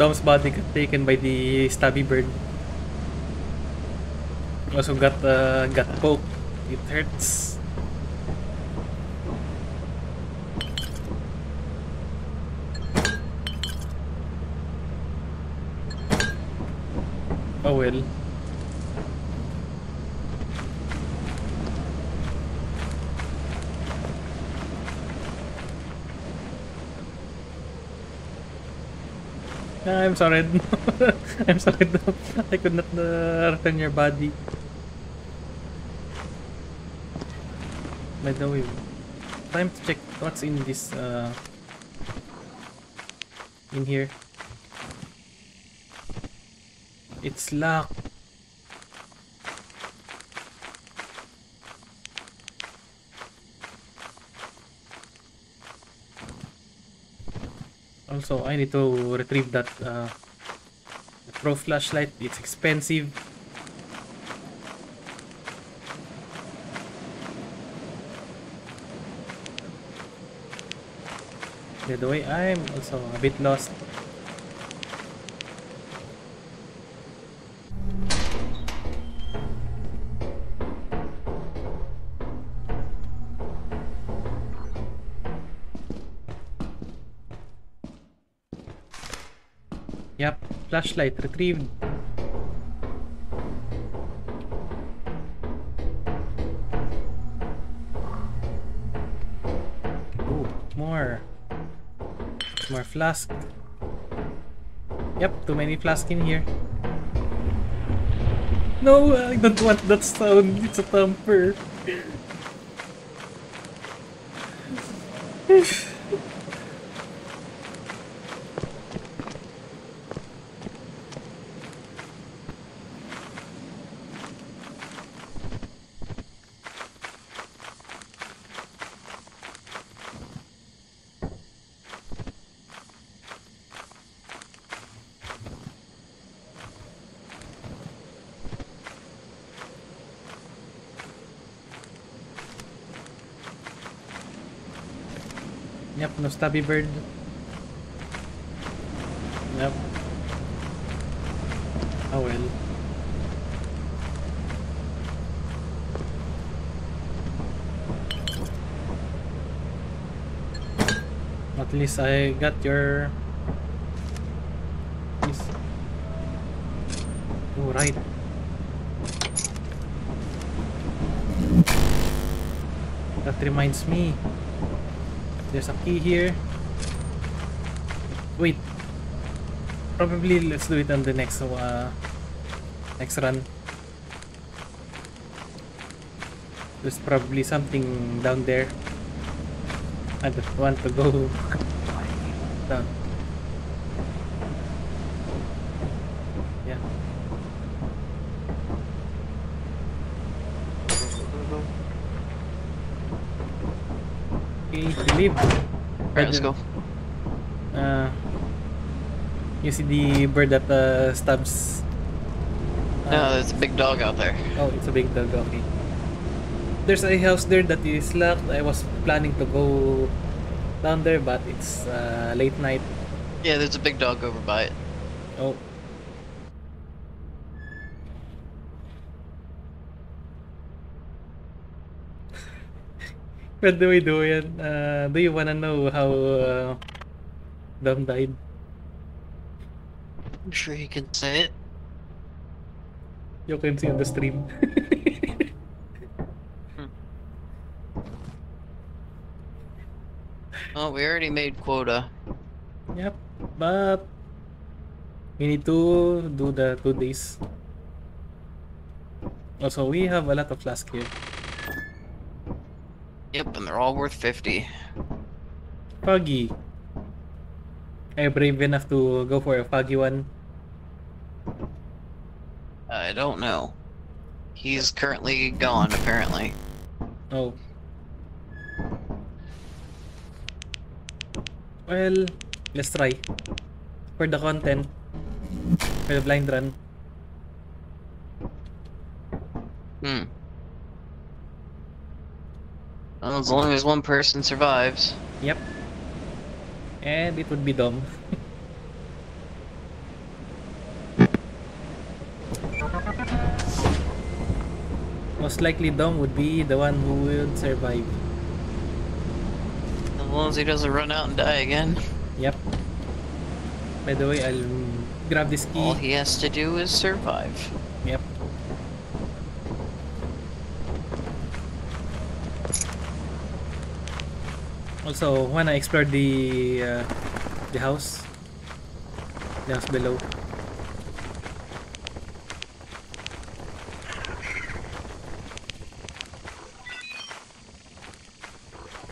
Dom's body got taken by the stabby bird. Also got, uh, got poked. It hurts. Oh well. Ah, I'm sorry. I'm sorry. I could not uh, return your body. By the way, time to check what's in this uh in here. It's locked. Also, I need to retrieve that uh, pro flashlight. It's expensive. By the way, I'm also a bit lost. Flashlight retrieved. Ooh, more. More flask. Yep, too many flask in here. No, I don't want that sound. It's a thumper. stubby bird. Yep. Oh well. At least I got your... Yes. Oh, right. That reminds me. There's a key here. Wait. Probably let's do it on the next uh, next run. There's probably something down there. I don't want to go down. Yeah. Okay, we leave. Alright, let's go. Uh, you see the bird that uh, stabs. uh, No, there's a big dog out there. Oh, it's a big dog. Okay. There's a house there that is locked. I was planning to go down there, but it's uh, late night. Yeah, there's a big dog over by it. Oh. What do we do yan? Uh, do you wanna know how uh, Dom died? I'm sure you can say it. You can see on the stream. Oh, we already made quota. Yep, but we need to do the two days. Also, we have a lot of flask here. Yep, and they're all worth 50. Foggy. Are you brave enough to go for a foggy one? I don't know. He's currently gone, apparently. Oh. Well, let's try. For the content. For the blind run. Hmm. Well, as long as one person survives. Yep. And it would be Dom. Most likely Dom would be the one who would survive. As long as he doesn't run out and die again. Yep. By the way, I'll grab this key. All he has to do is survive. Yep. Also, when I explore the uh, the house, the house below.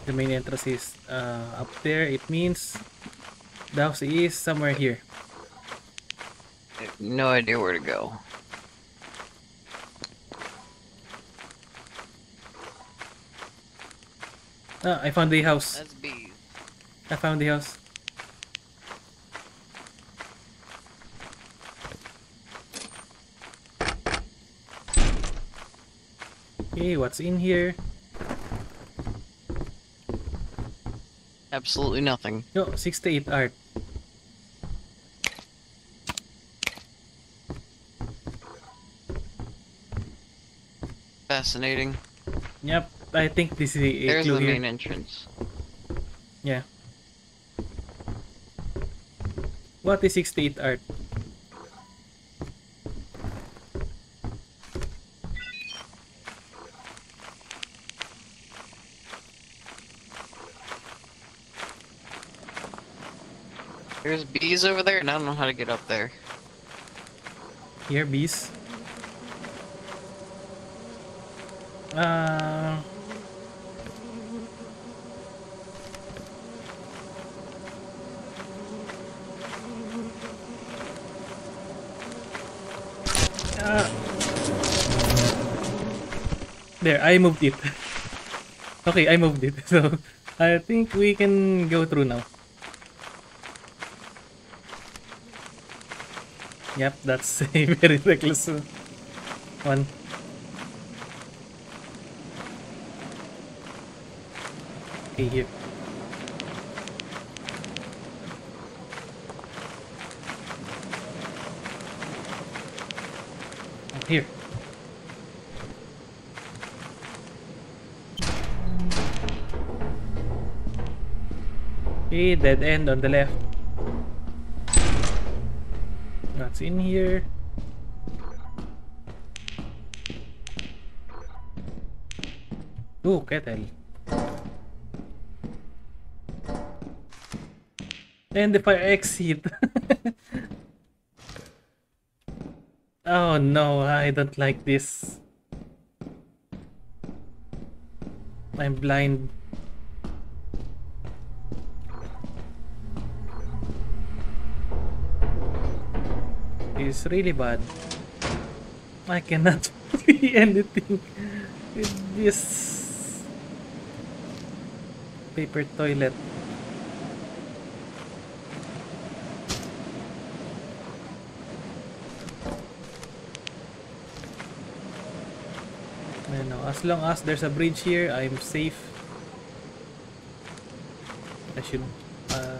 The main entrance is uh, up there. It means the house is somewhere here. No idea where to go. Ah, I found the house. That's bees. I found the house. Okay, what's in here? Absolutely nothing. No, 68 art. Fascinating. Yep, I think this is a, There's clue the here. main entrance. Yeah. What is 68 art? There's bees over there, and I don't know how to get up there. Here, bees. Uh, ah. There, I moved it. okay, I moved it. So, I think we can go through now. Yep, that's a very reckless uh, one. Okay, here. Here. Okay, dead end on the left. What's in here? Ooh, kettle. And the fire exit. oh no, I don't like this. I'm blind. It's really bad. I cannot see anything with this paper toilet. I know, as long as there's a bridge here, I'm safe. I should, uh,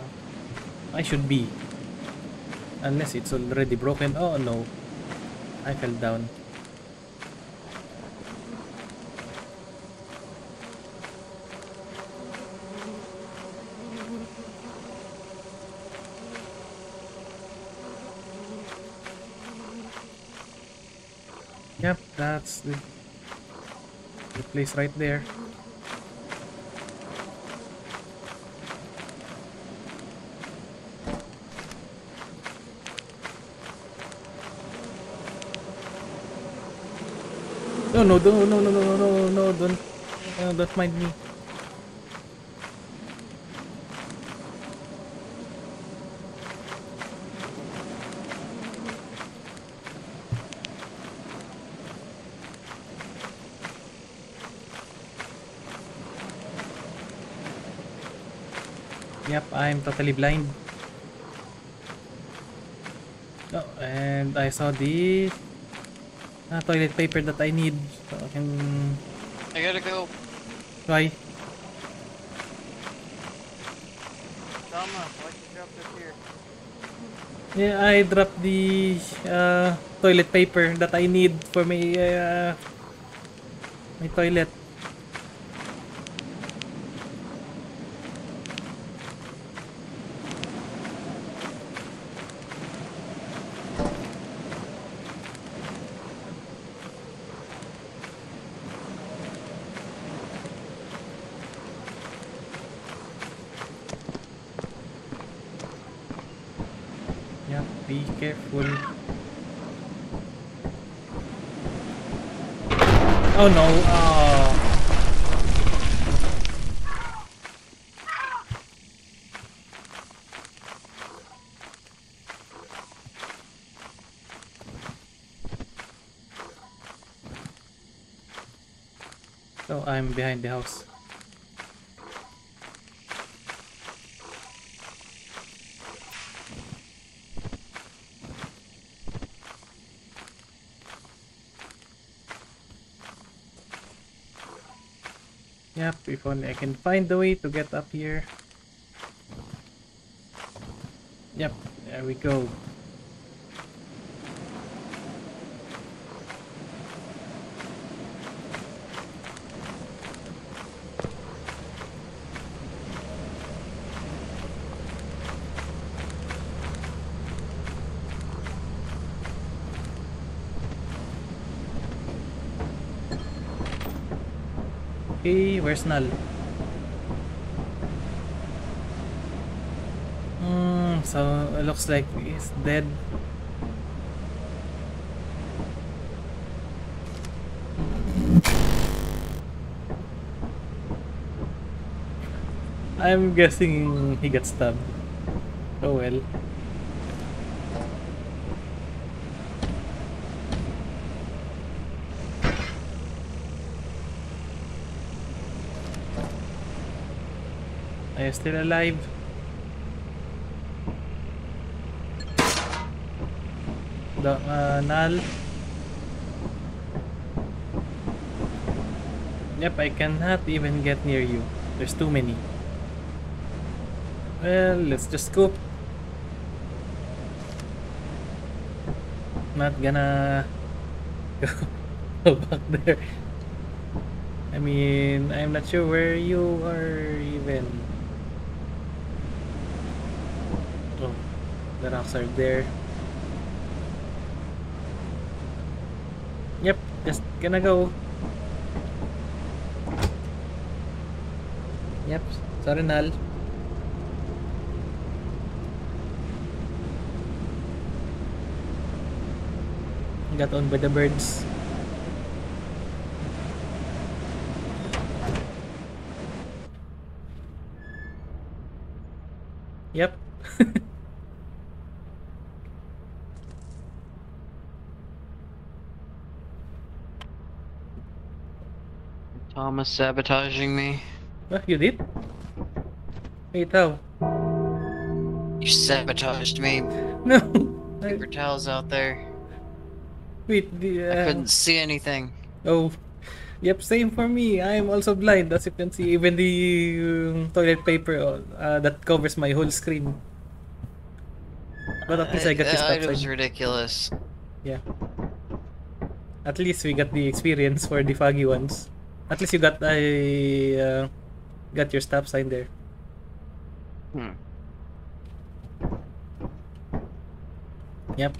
I should be. Unless it's already broken. Oh no, I fell down. Yep, that's the, place right there. No, no, no, no, no, no, no, no, don't, uh, don't mind me. Yep, I'm totally blind. Oh, and I saw the uh, toilet paper that I need. So I can I gotta go. Dama, why'd you drop this here? Yeah, I dropped the uh, toilet paper that I need for my uh, my toilet. Yeah, be careful. Oh no, oh. So I'm behind the house. Yep, if only I can find the way to get up here. Yep, there we go. Okay, where's Null? Hmm, so it looks like he's dead. I'm guessing he got stabbed. Oh well. Still alive? The, uh, Nal? Yep, I cannot even get near you. There's too many. Well, let's just scoop. Not gonna go back there. I mean, I'm not sure where you are even. Oh, the are there. Yep, just gonna go. Yep, sorry Nal. Got owned by the birds. Yep. Thomas sabotaging me. Oh, you did? Wait, how? You sabotaged me. No. I- Paper towels out there. wait, the, I uh, couldn't see anything. Oh, yep, same for me. I am also blind, as you can see. Even the um, toilet paper uh, that covers my whole screen. But at least I got Uh, this that item's sign. ridiculous. Yeah. At least we got the experience for the foggy ones. At least you got a uh, got your stop sign there. Hmm. Yep.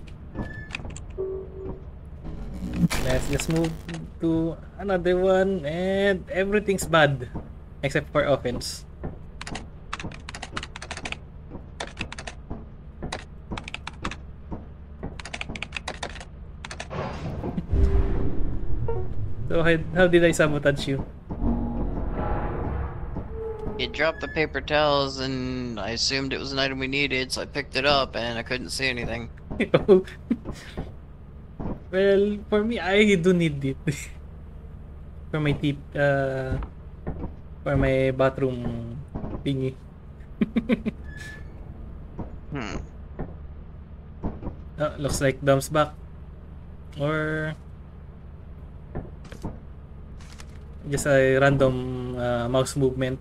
Let's just move to another one and everything's bad except for offense. So how, how did I sabotage you? You dropped the paper towels, and I assumed it was an item we needed, so I picked it up, and I couldn't see anything. well, for me, I do need it. for my tip, uh, for my bathroom thingy. Hmm. Oh, looks like Dom's back. Or just a random uh, mouse movement.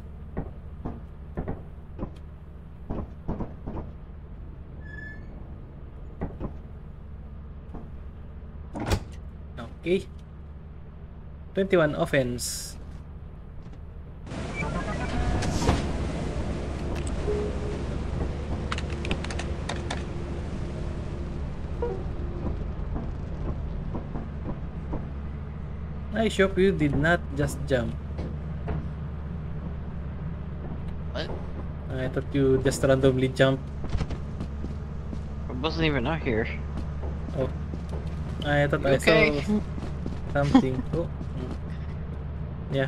Okay. 21 offense. I hope you did not just jump. What? I thought you just randomly jumped. I wasn't even out here. Oh. I thought You I okay? saw something. oh. Yeah.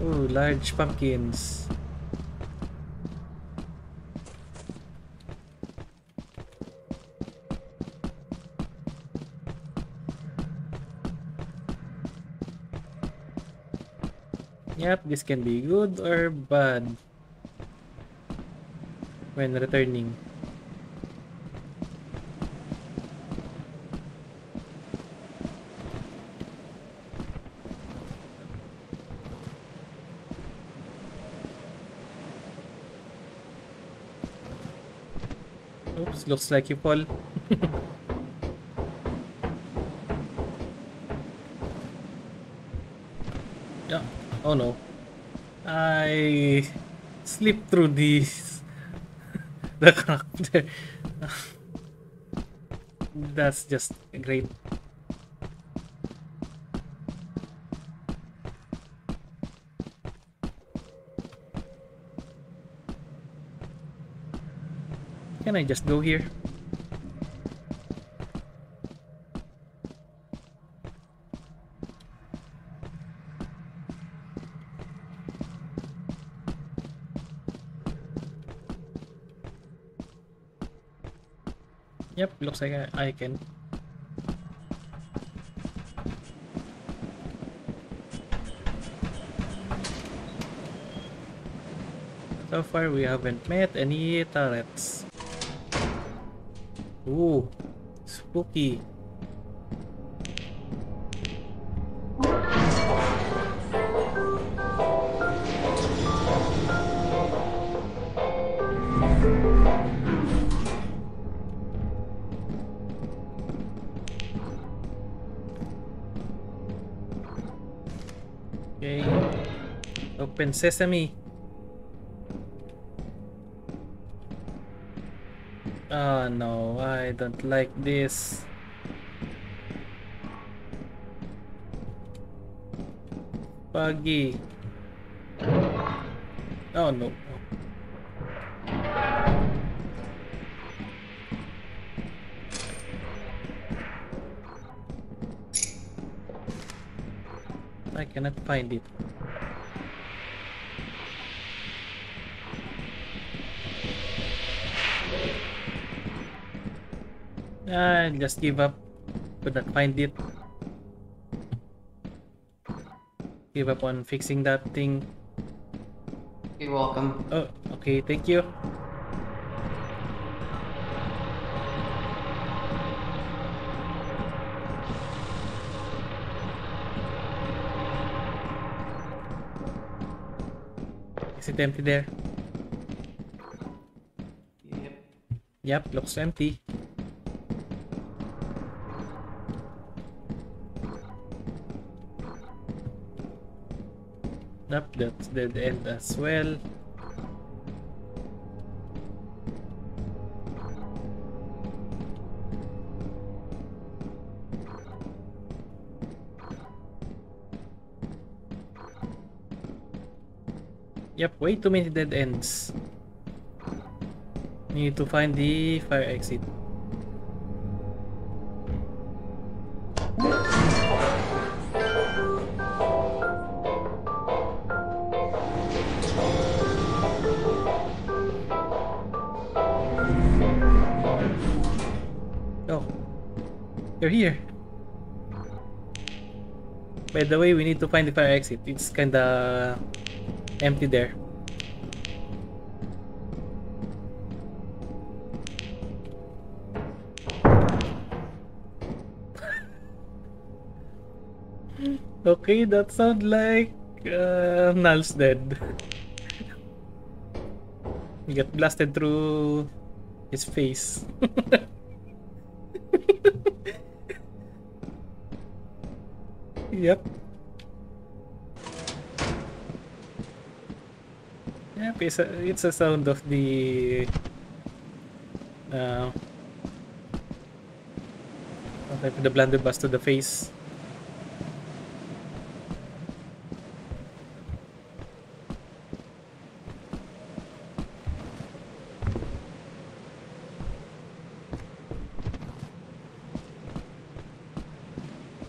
Oh, large pumpkins. Yep, this can be good or bad when returning. Oops, looks like you fall. yeah. Oh no. I slipped through these the crack there. That's just great. Can I just go here? Yep, looks like I, I can. So far, we haven't met any turrets. Ooh, spooky. Open sesame. Oh ah, no, I don't like this. Buggy. Oh no. I cannot find it. Ah, just give up. Could not find it. Give up on fixing that thing. You're welcome. Oh, okay, thank you. Is it empty there? Yep. Yep, looks empty. Yep, that's dead end as well. Yep, way too many dead ends. Need to find the fire exit. By the way, we need to find the fire exit. It's kinda empty there. okay, that sounds like uh, Null's dead. he got blasted through his face. a, it's a sound of the uh, type the blunderbuss to the face.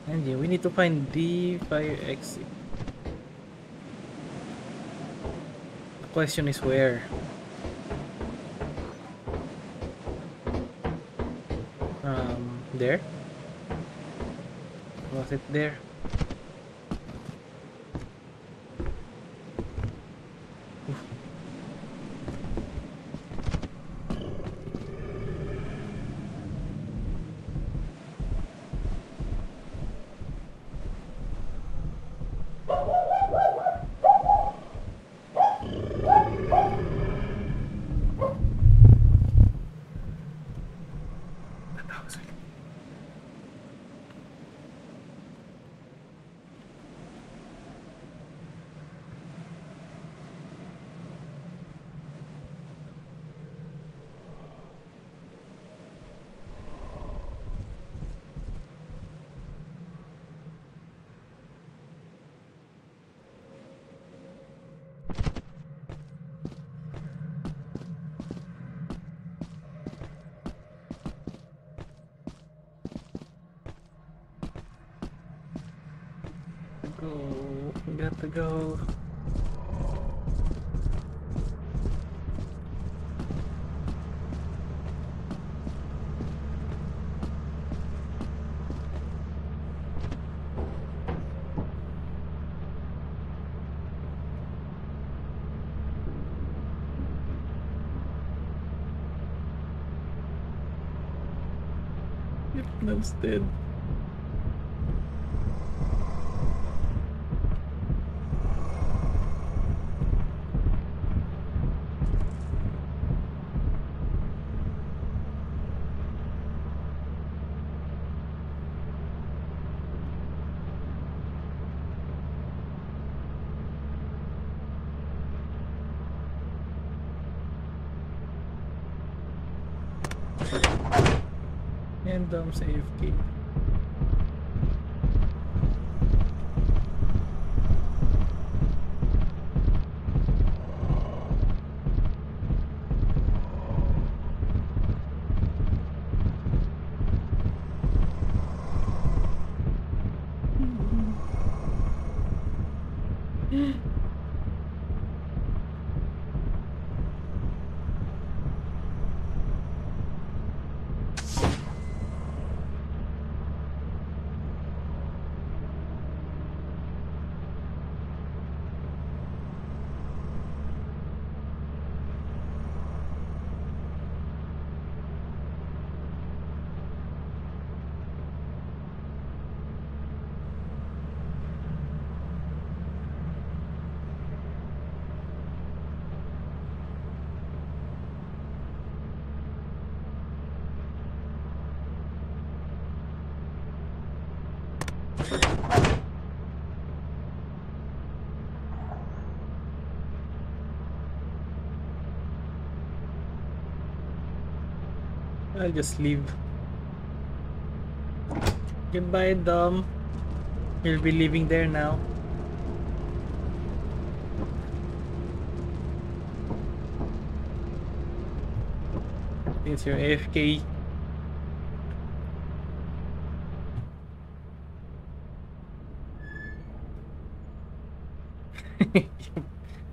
And yeah, we need to find D5X question is where? Um, there? Was it there? go. We got to go. Yep, that's dead. And um, AFK. I'll just leave. Goodbye, Dom. You'll be leaving there now. It's your AFK.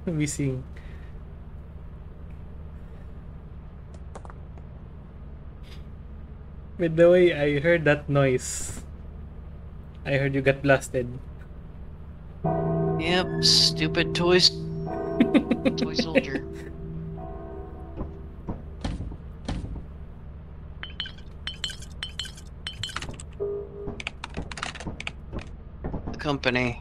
Missing. By the way, I heard that noise. I heard you got blasted. Yep, stupid toys. Toy soldier. The company.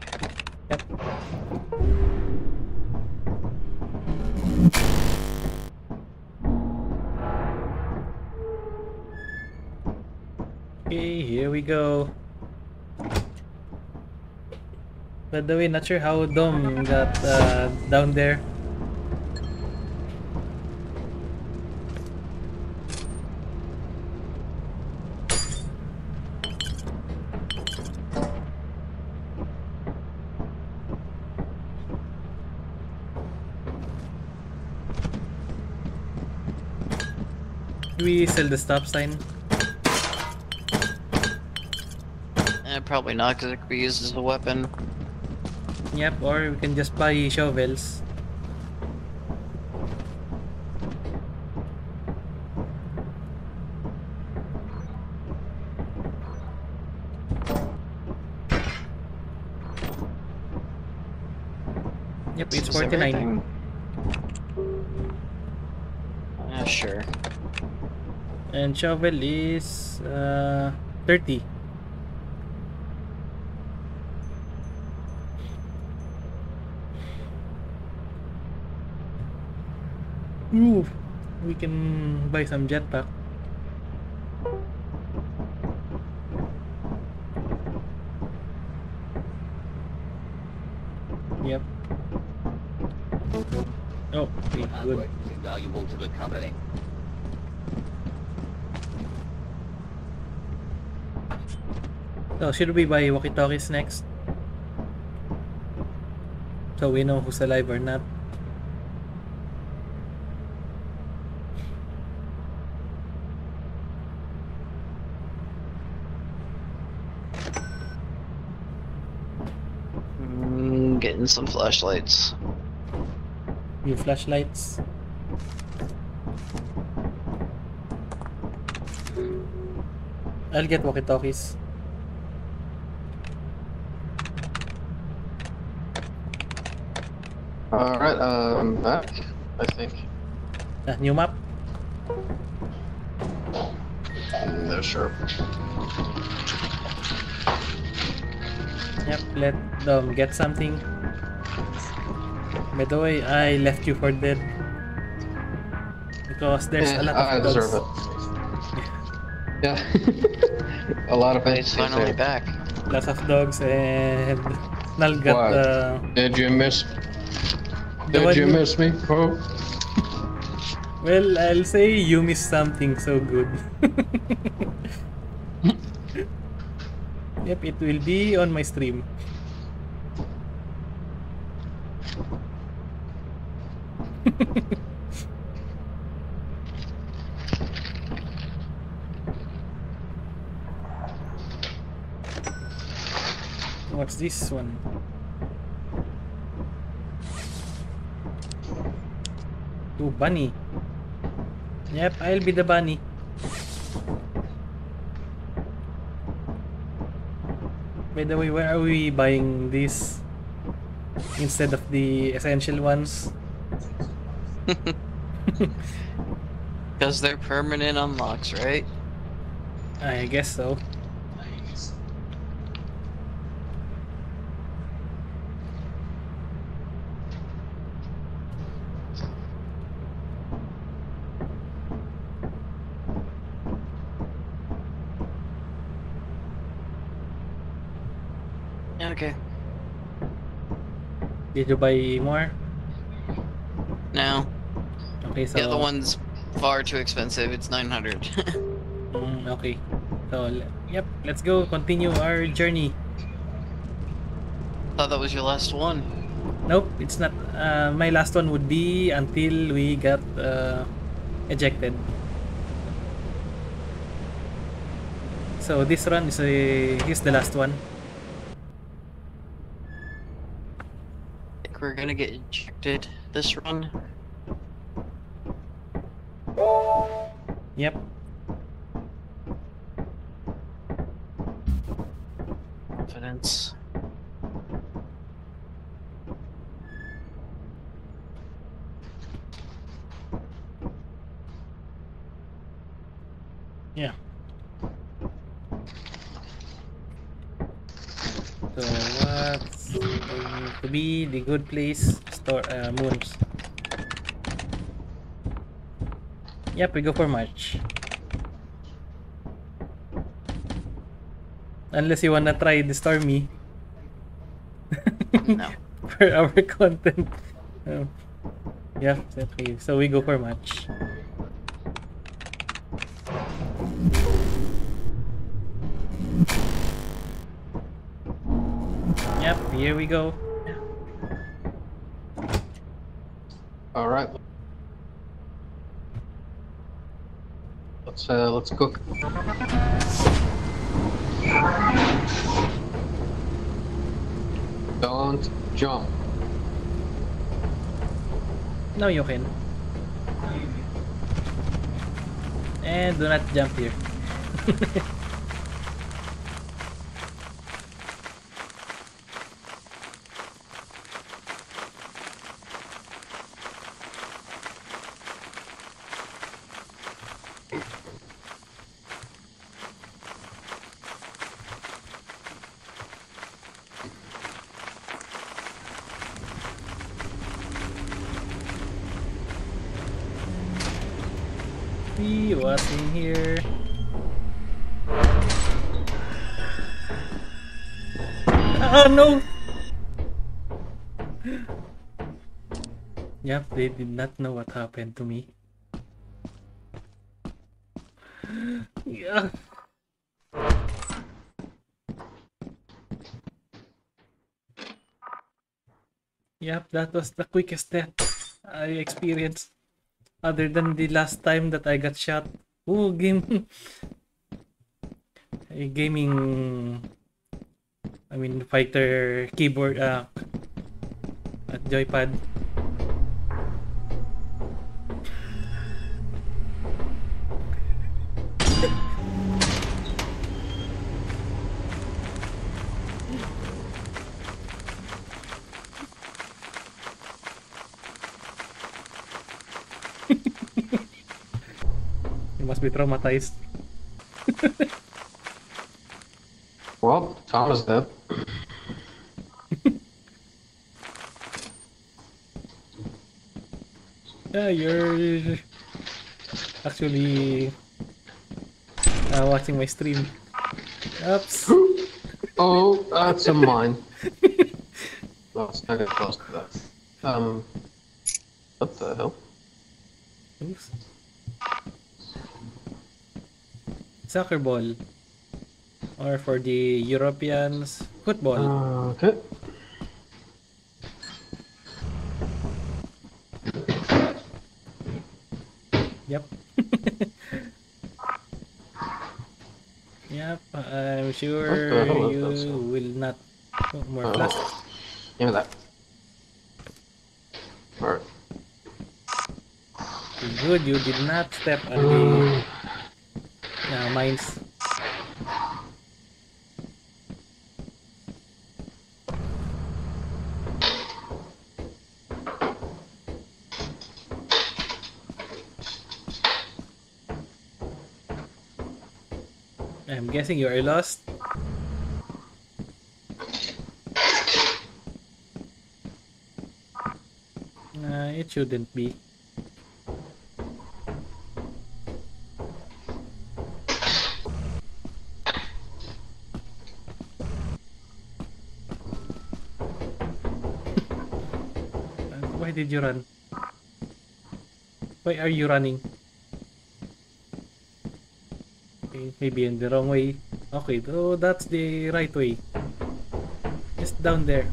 Go. By the way, not sure how Dom got uh, down there. We sell the stop sign? Eh, probably not, because it could be used as a weapon. Yep, or we can just buy shovels. Yep, it's Is 49. everything- Ah, sure. And shovel is uh, 30. Can buy some jetpack. Yep. Oh, okay, good. Valuable to the company. So, should we buy walkie-talkies next? So we know who's alive or not. Some flashlights. New flashlights. I'll get walkie-talkies. Alright, uh, I'm back, I think. Ah, new map. No, sure. Yep, let them get something. By the way, I left you for dead. Because there's Eh, a lot I of deserve dogs. it. Yeah. a lot of He's NPCs finally there. back. Lots of dogs and Nal got What? uh, Did you miss? Did one you miss me? Oh. Well, I'll say you missed something so good. yep, it will be on my stream. What's this one? Ooh, bunny. Yep, I'll be the bunny. By the way, where are we buying these instead of the essential ones? Because they're permanent unlocks, right? I guess so. Okay. Did you buy more? No. Okay, so The other one's far too expensive. It's 900. Mm, okay. So, yep, let's go continue our journey. Thought that was your last one. Nope, it's not. Uh, my last one would be until we got uh, ejected. So this run is a, is the last one. I think we're gonna get ejected this run. Yep. Confidence. Yeah. So what's going to be the good place? Store uh, moons. Yep, we go for March. Unless you wanna try the Stormy No. for our content. Um, yeah, okay. So we go for March. Yep, here we go. All right. Let's uh, let's cook. Don't jump. You can. And do not jump here. they did not know what happened to me. Yeah. Yep, that was the quickest death I experienced. Other than the last time that I got shot. Ooh, game. gaming. I mean, fighter keyboard. Uh, joypad. Traumatized. Well, Tom is dead. Yeah, you're actually uh, watching my stream. Oops. Oh, that's a mine. Let's not get close to that. Um, what the hell? Oops. Soccer ball. Or for the Europeans, football. Uh, okay. Yep. yep, I'm sure What the hell is you will not. Oh, more Oh. plastic. Give me that. Alright. Good, you did not step on the uh, mines. I'm guessing you are lost. Uh, it shouldn't be. You run? Why are you running? Okay, maybe in the wrong way. Okay, so that's the right way. Just down there.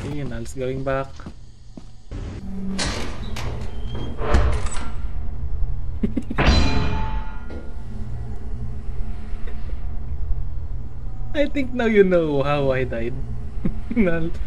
Okay, Nal's going back. I think now you know how I died.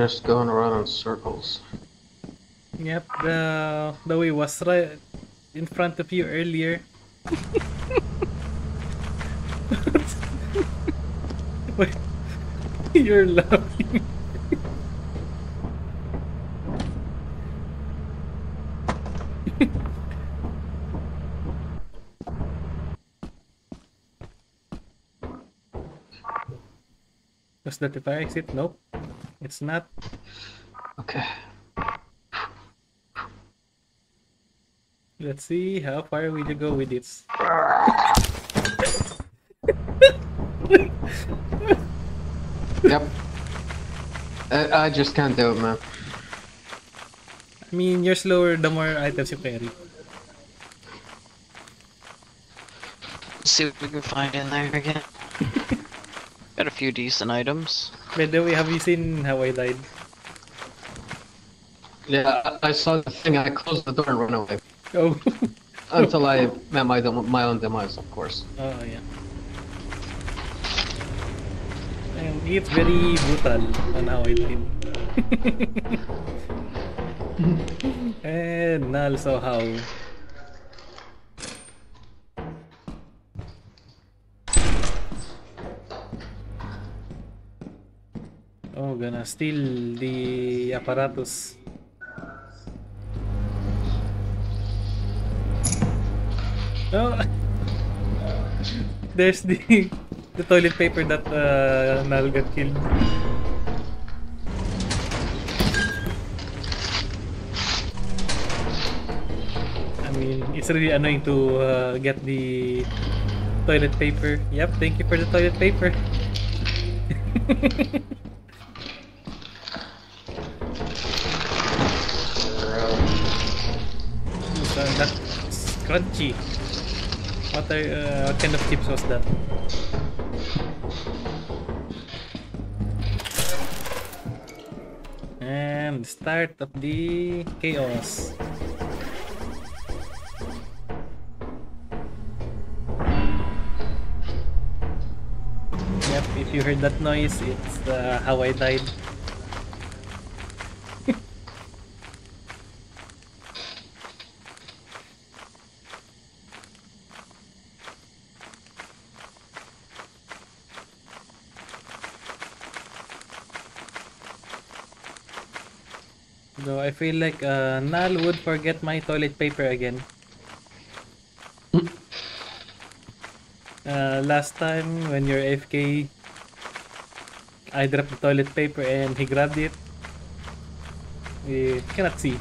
Just going around in circles. Yep, the the way was right in front of you earlier. Wait, you're laughing. Was that the fire exit? Nope. It's not. Okay. Let's see how far will you go with this. Yep. I, I just can't do it, man. I mean, you're slower the more items you carry. See what we can find in there again. Got a few decent items. By the way, have you seen how I died? Yeah, I, saw the thing. I closed the door and ran away Oh, until I met my my own demise, of course. oh yeah. And it's very brutal on how I died. and also how Oh, gonna steal the apparatus. Oh, there's the the toilet paper that uh, Nal got killed. I mean, it's really annoying to uh, get the toilet paper. Yep, thank you for the toilet paper. crunchy. What, are, uh, what kind of chips was that? And start of the chaos. Yep, if you heard that noise, it's uh, how I died. Though I feel like uh, Nal would forget my toilet paper again. Uh, last time when you're AFK, I dropped the toilet paper and he grabbed it. We cannot see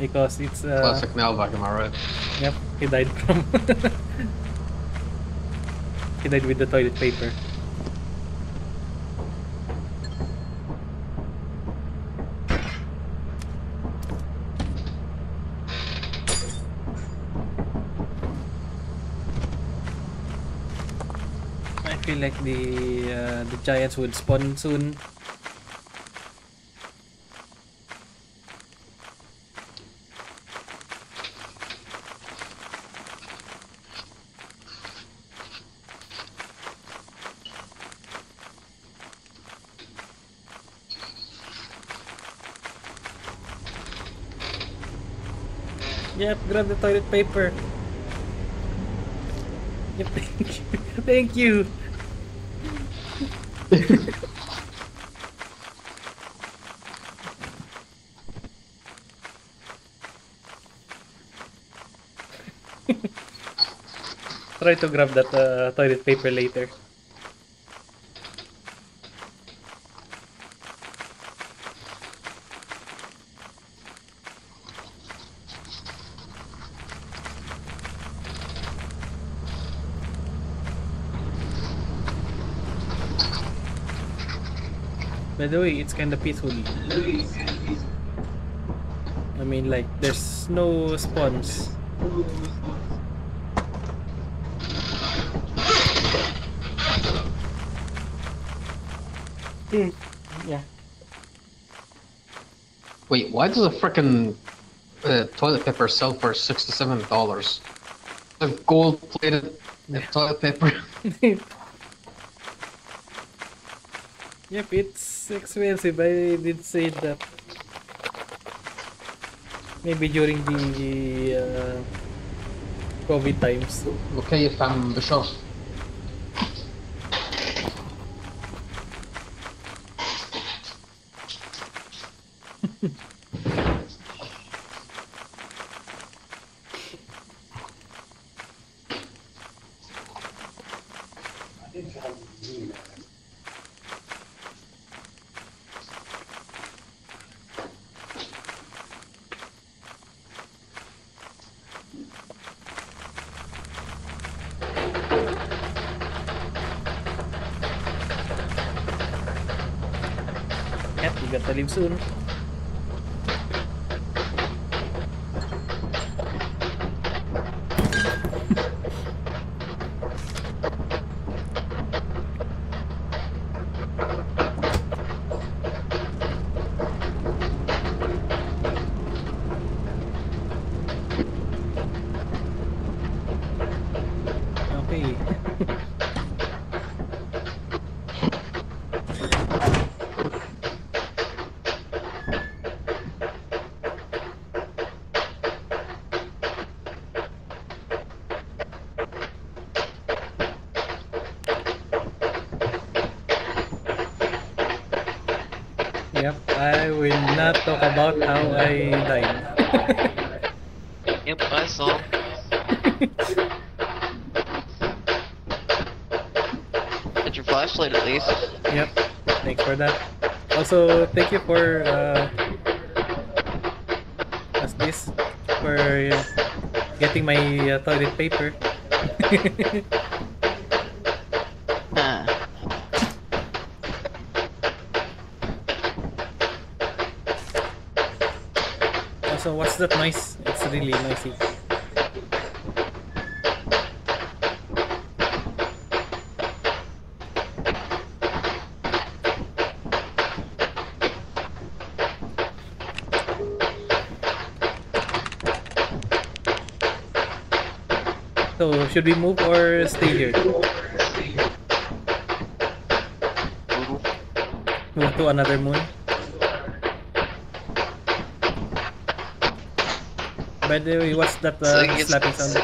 because it's uh, Classic Nalvac, am I right? Yep, he died from. he died with the toilet paper. I feel like the uh, the giants would spawn soon. Yep, grab the toilet paper. Yep, thank you. Thank you. Try to grab that uh, toilet paper later. By the way, it's kinda peaceful. I mean, like, there's no spawns. Hmm. Yeah. Wait, why does a freaking uh, toilet paper sell for sixty-seven dollars? A gold-plated toilet paper. yep, it's expensive. I did say that. Maybe during the uh, COVID times. Okay, if I'm the show. Soon. Okay. Yep, I will not talk about how I died. Yep, I saw. Get your flashlight at least. Yep, thanks for that. Also, thank you for uh, this? For uh, getting my uh, toilet paper. that So uh, it gets- slapping sound?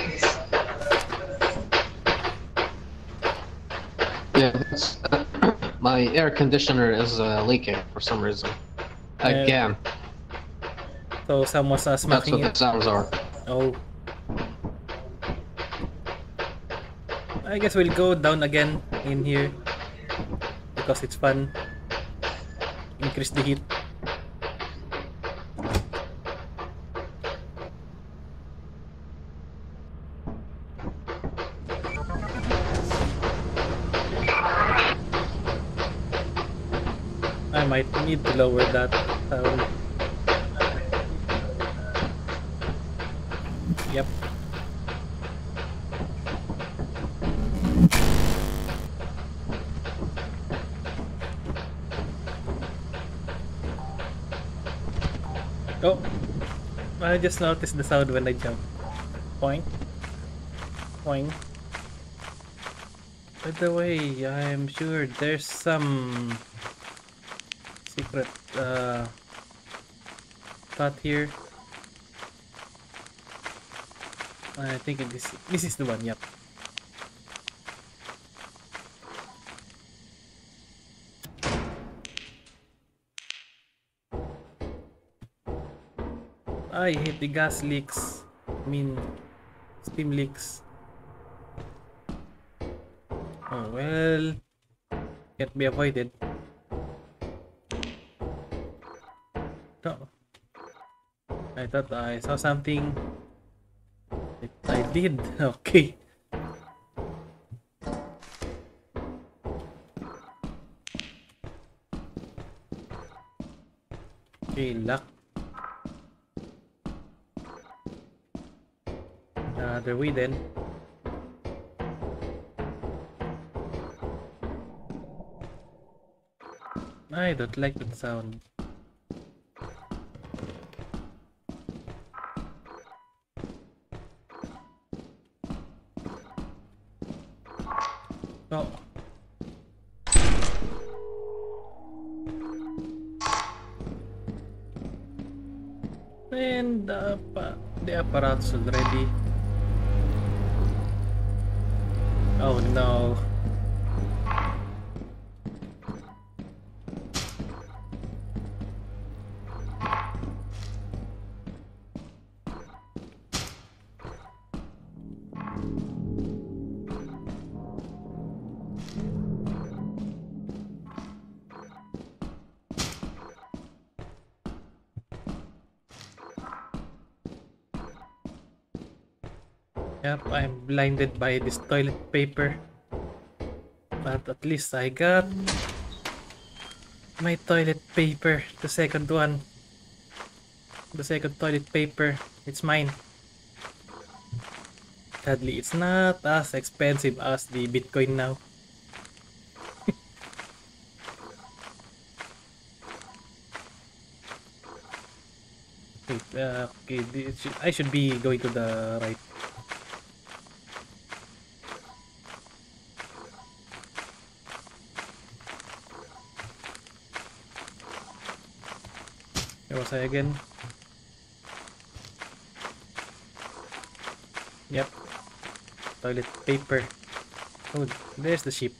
Yeah, it's, my air conditioner is uh, leaking for some reason. Yeah. Again, So someone's uh, that's smacking what the sounds are. Oh. I guess we'll go down again in here because it's fun. Increase the heat. Need to lower that sound. Yep. Oh, I just noticed the sound when I jump. Point. Point. By the way, I'm sure there's some secret uh, spot here. I think this this is the one. Yep. I hate the gas leaks. I mean, steam leaks. Oh well, can't be avoided. I thought I saw something. I did. Okay. Okay, luck. Uh, Another way then. I don't like that sound. Blinded by this toilet paper. But at least I got my toilet paper, the second one. The second toilet paper, it's mine. Sadly, it's not as expensive as the Bitcoin now. Wait, uh, okay, I should be going to the right. I again? Yep. Toilet paper. Oh, there's the ship.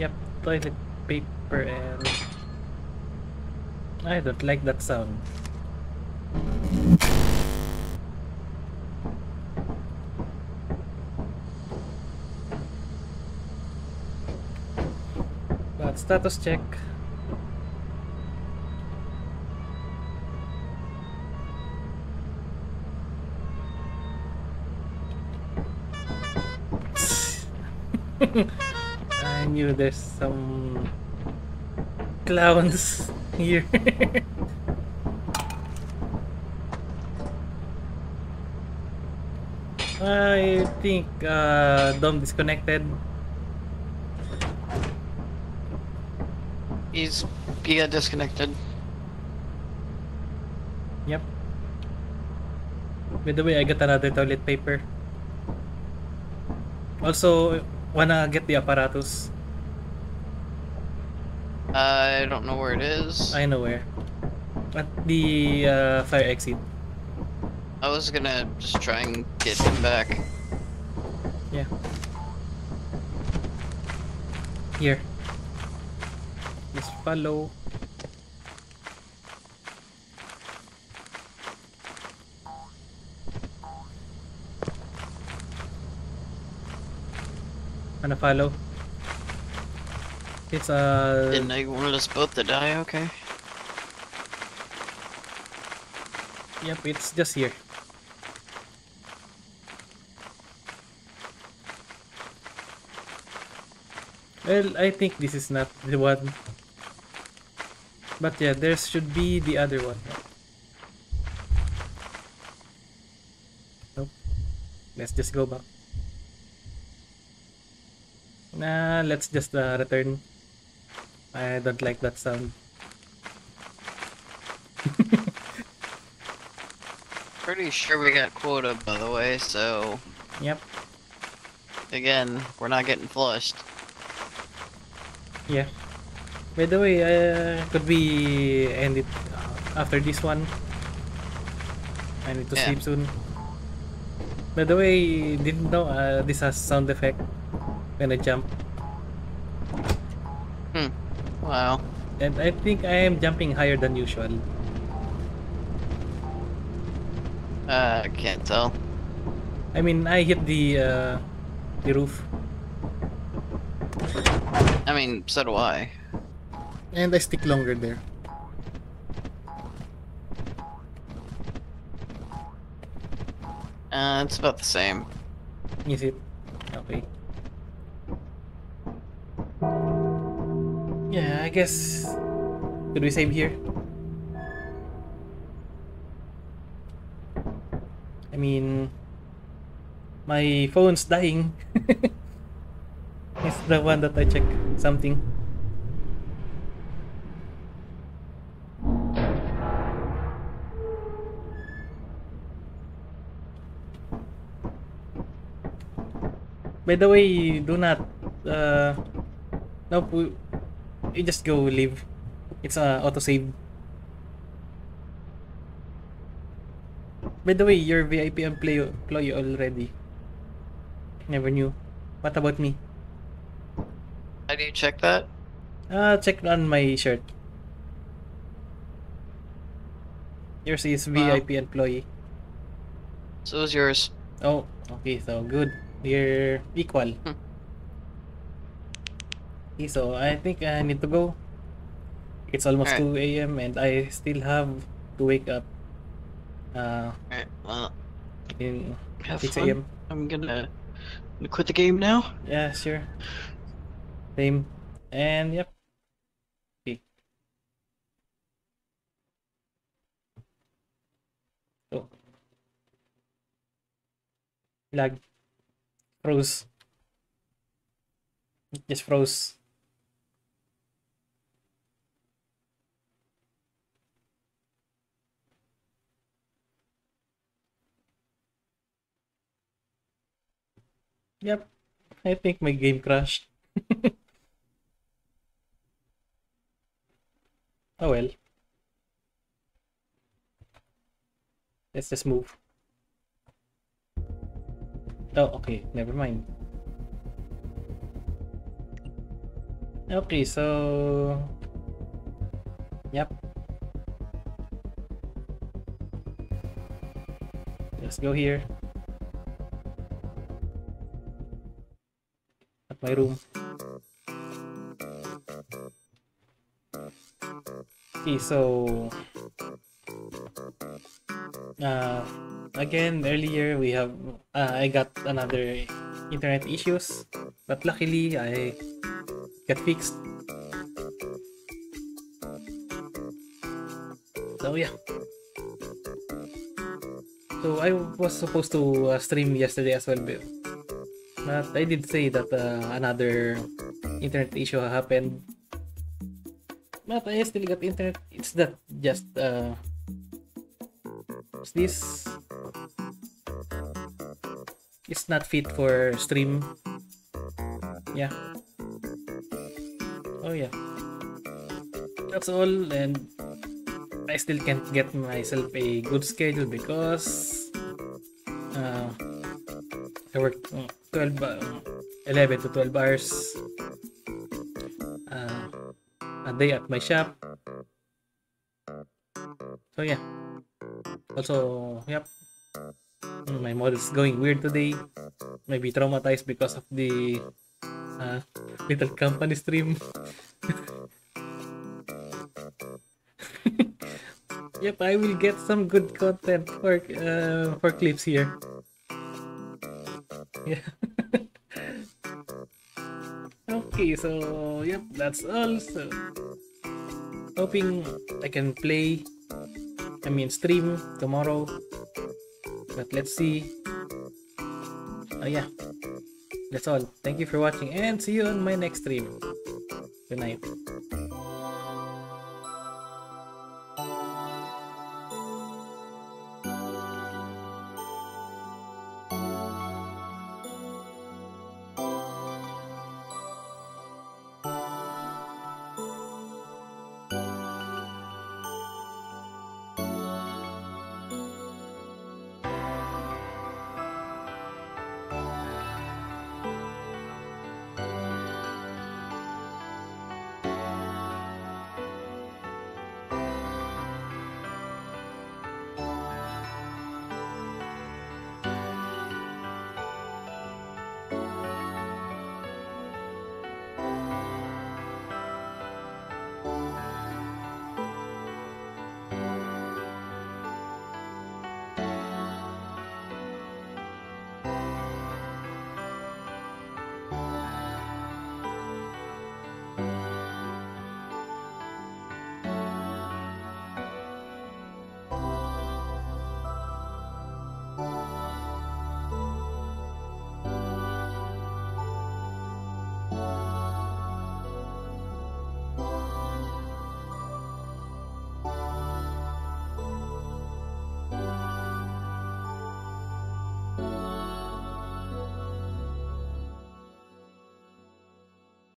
Yep, toilet paper and I don't like that sound. But status check. Knew there's some clowns here. I think uh, Dom disconnected. He's he got disconnected. Yep. By the way, I got another toilet paper. Also, wanna get the apparatus. I don't know where it is. I know where. At the uh, fire exit. I was gonna just try and get him back. Yeah. Here. Just follow. Wanna follow? It's uh Didn't they want us both to die? Okay. Yep, it's just here. Well, I think this is not the one. But yeah, there should be the other one. Nope. Let's just go back. Nah, let's just uh, return. I don't like that sound. Pretty sure we got quota, by the way. So Yep. again, we're not getting flushed. Yeah. By the way, uh, could we end it after this one? I need to Yeah. sleep soon. By the way, didn't know uh, this has sound effect when I jump. Wow. And I think I am jumping higher than usual. Uh, I can't tell. I mean, I hit the uh, the roof I mean, so do I. and I stick longer there. Uh, it's about the same. Is it? Okay. Yeah, I guess. Could we save here? I mean, my phone's dying. it's the one that I check something. By the way, do not. Uh, nope. You just go leave. It's a uh, autosave. By the way, you're VIP employee, employee already. Never knew. What about me? How do you check that? Uh, check on my shirt. Yours is Wow. VIP employee. So is yours. Oh, okay, so good. We're equal. So I think I need to go. It's almost Alright. 2 a.m. and I still have to wake up uh, Alright, well, in have 6 a.m. I'm gonna, gonna quit the game now. Yeah, sure. Same. And yep. Okay. So. Lag. Froze. It just froze. Yep. I think my game crashed. oh well. Let's just move. Oh, okay. Never mind. Okay, so... Yep. let's go here. My room. Okay, so uh, again earlier we have uh, I got another internet issues, but luckily I got fixed. So yeah. So I was supposed to uh, stream yesterday as well, but I did say that uh, another internet issue happened. But I still got internet. It's that just uh, this? It's not fit for stream. Yeah. Oh yeah. That's all, and I still can't get myself a good schedule because uh, I work uh, 12, uh, 11 to 12 hours uh, a day at my shop. So yeah. Also, yep. My model's going weird today. Maybe traumatized because of the uh, Lethal Company stream. yep, I will get some good content for uh, for clips here. Yeah. Okay, so yep, that's all. So hoping I can play. I mean, stream tomorrow. But let's see. Oh yeah, that's all. Thank you for watching and see you on my next stream. Good night.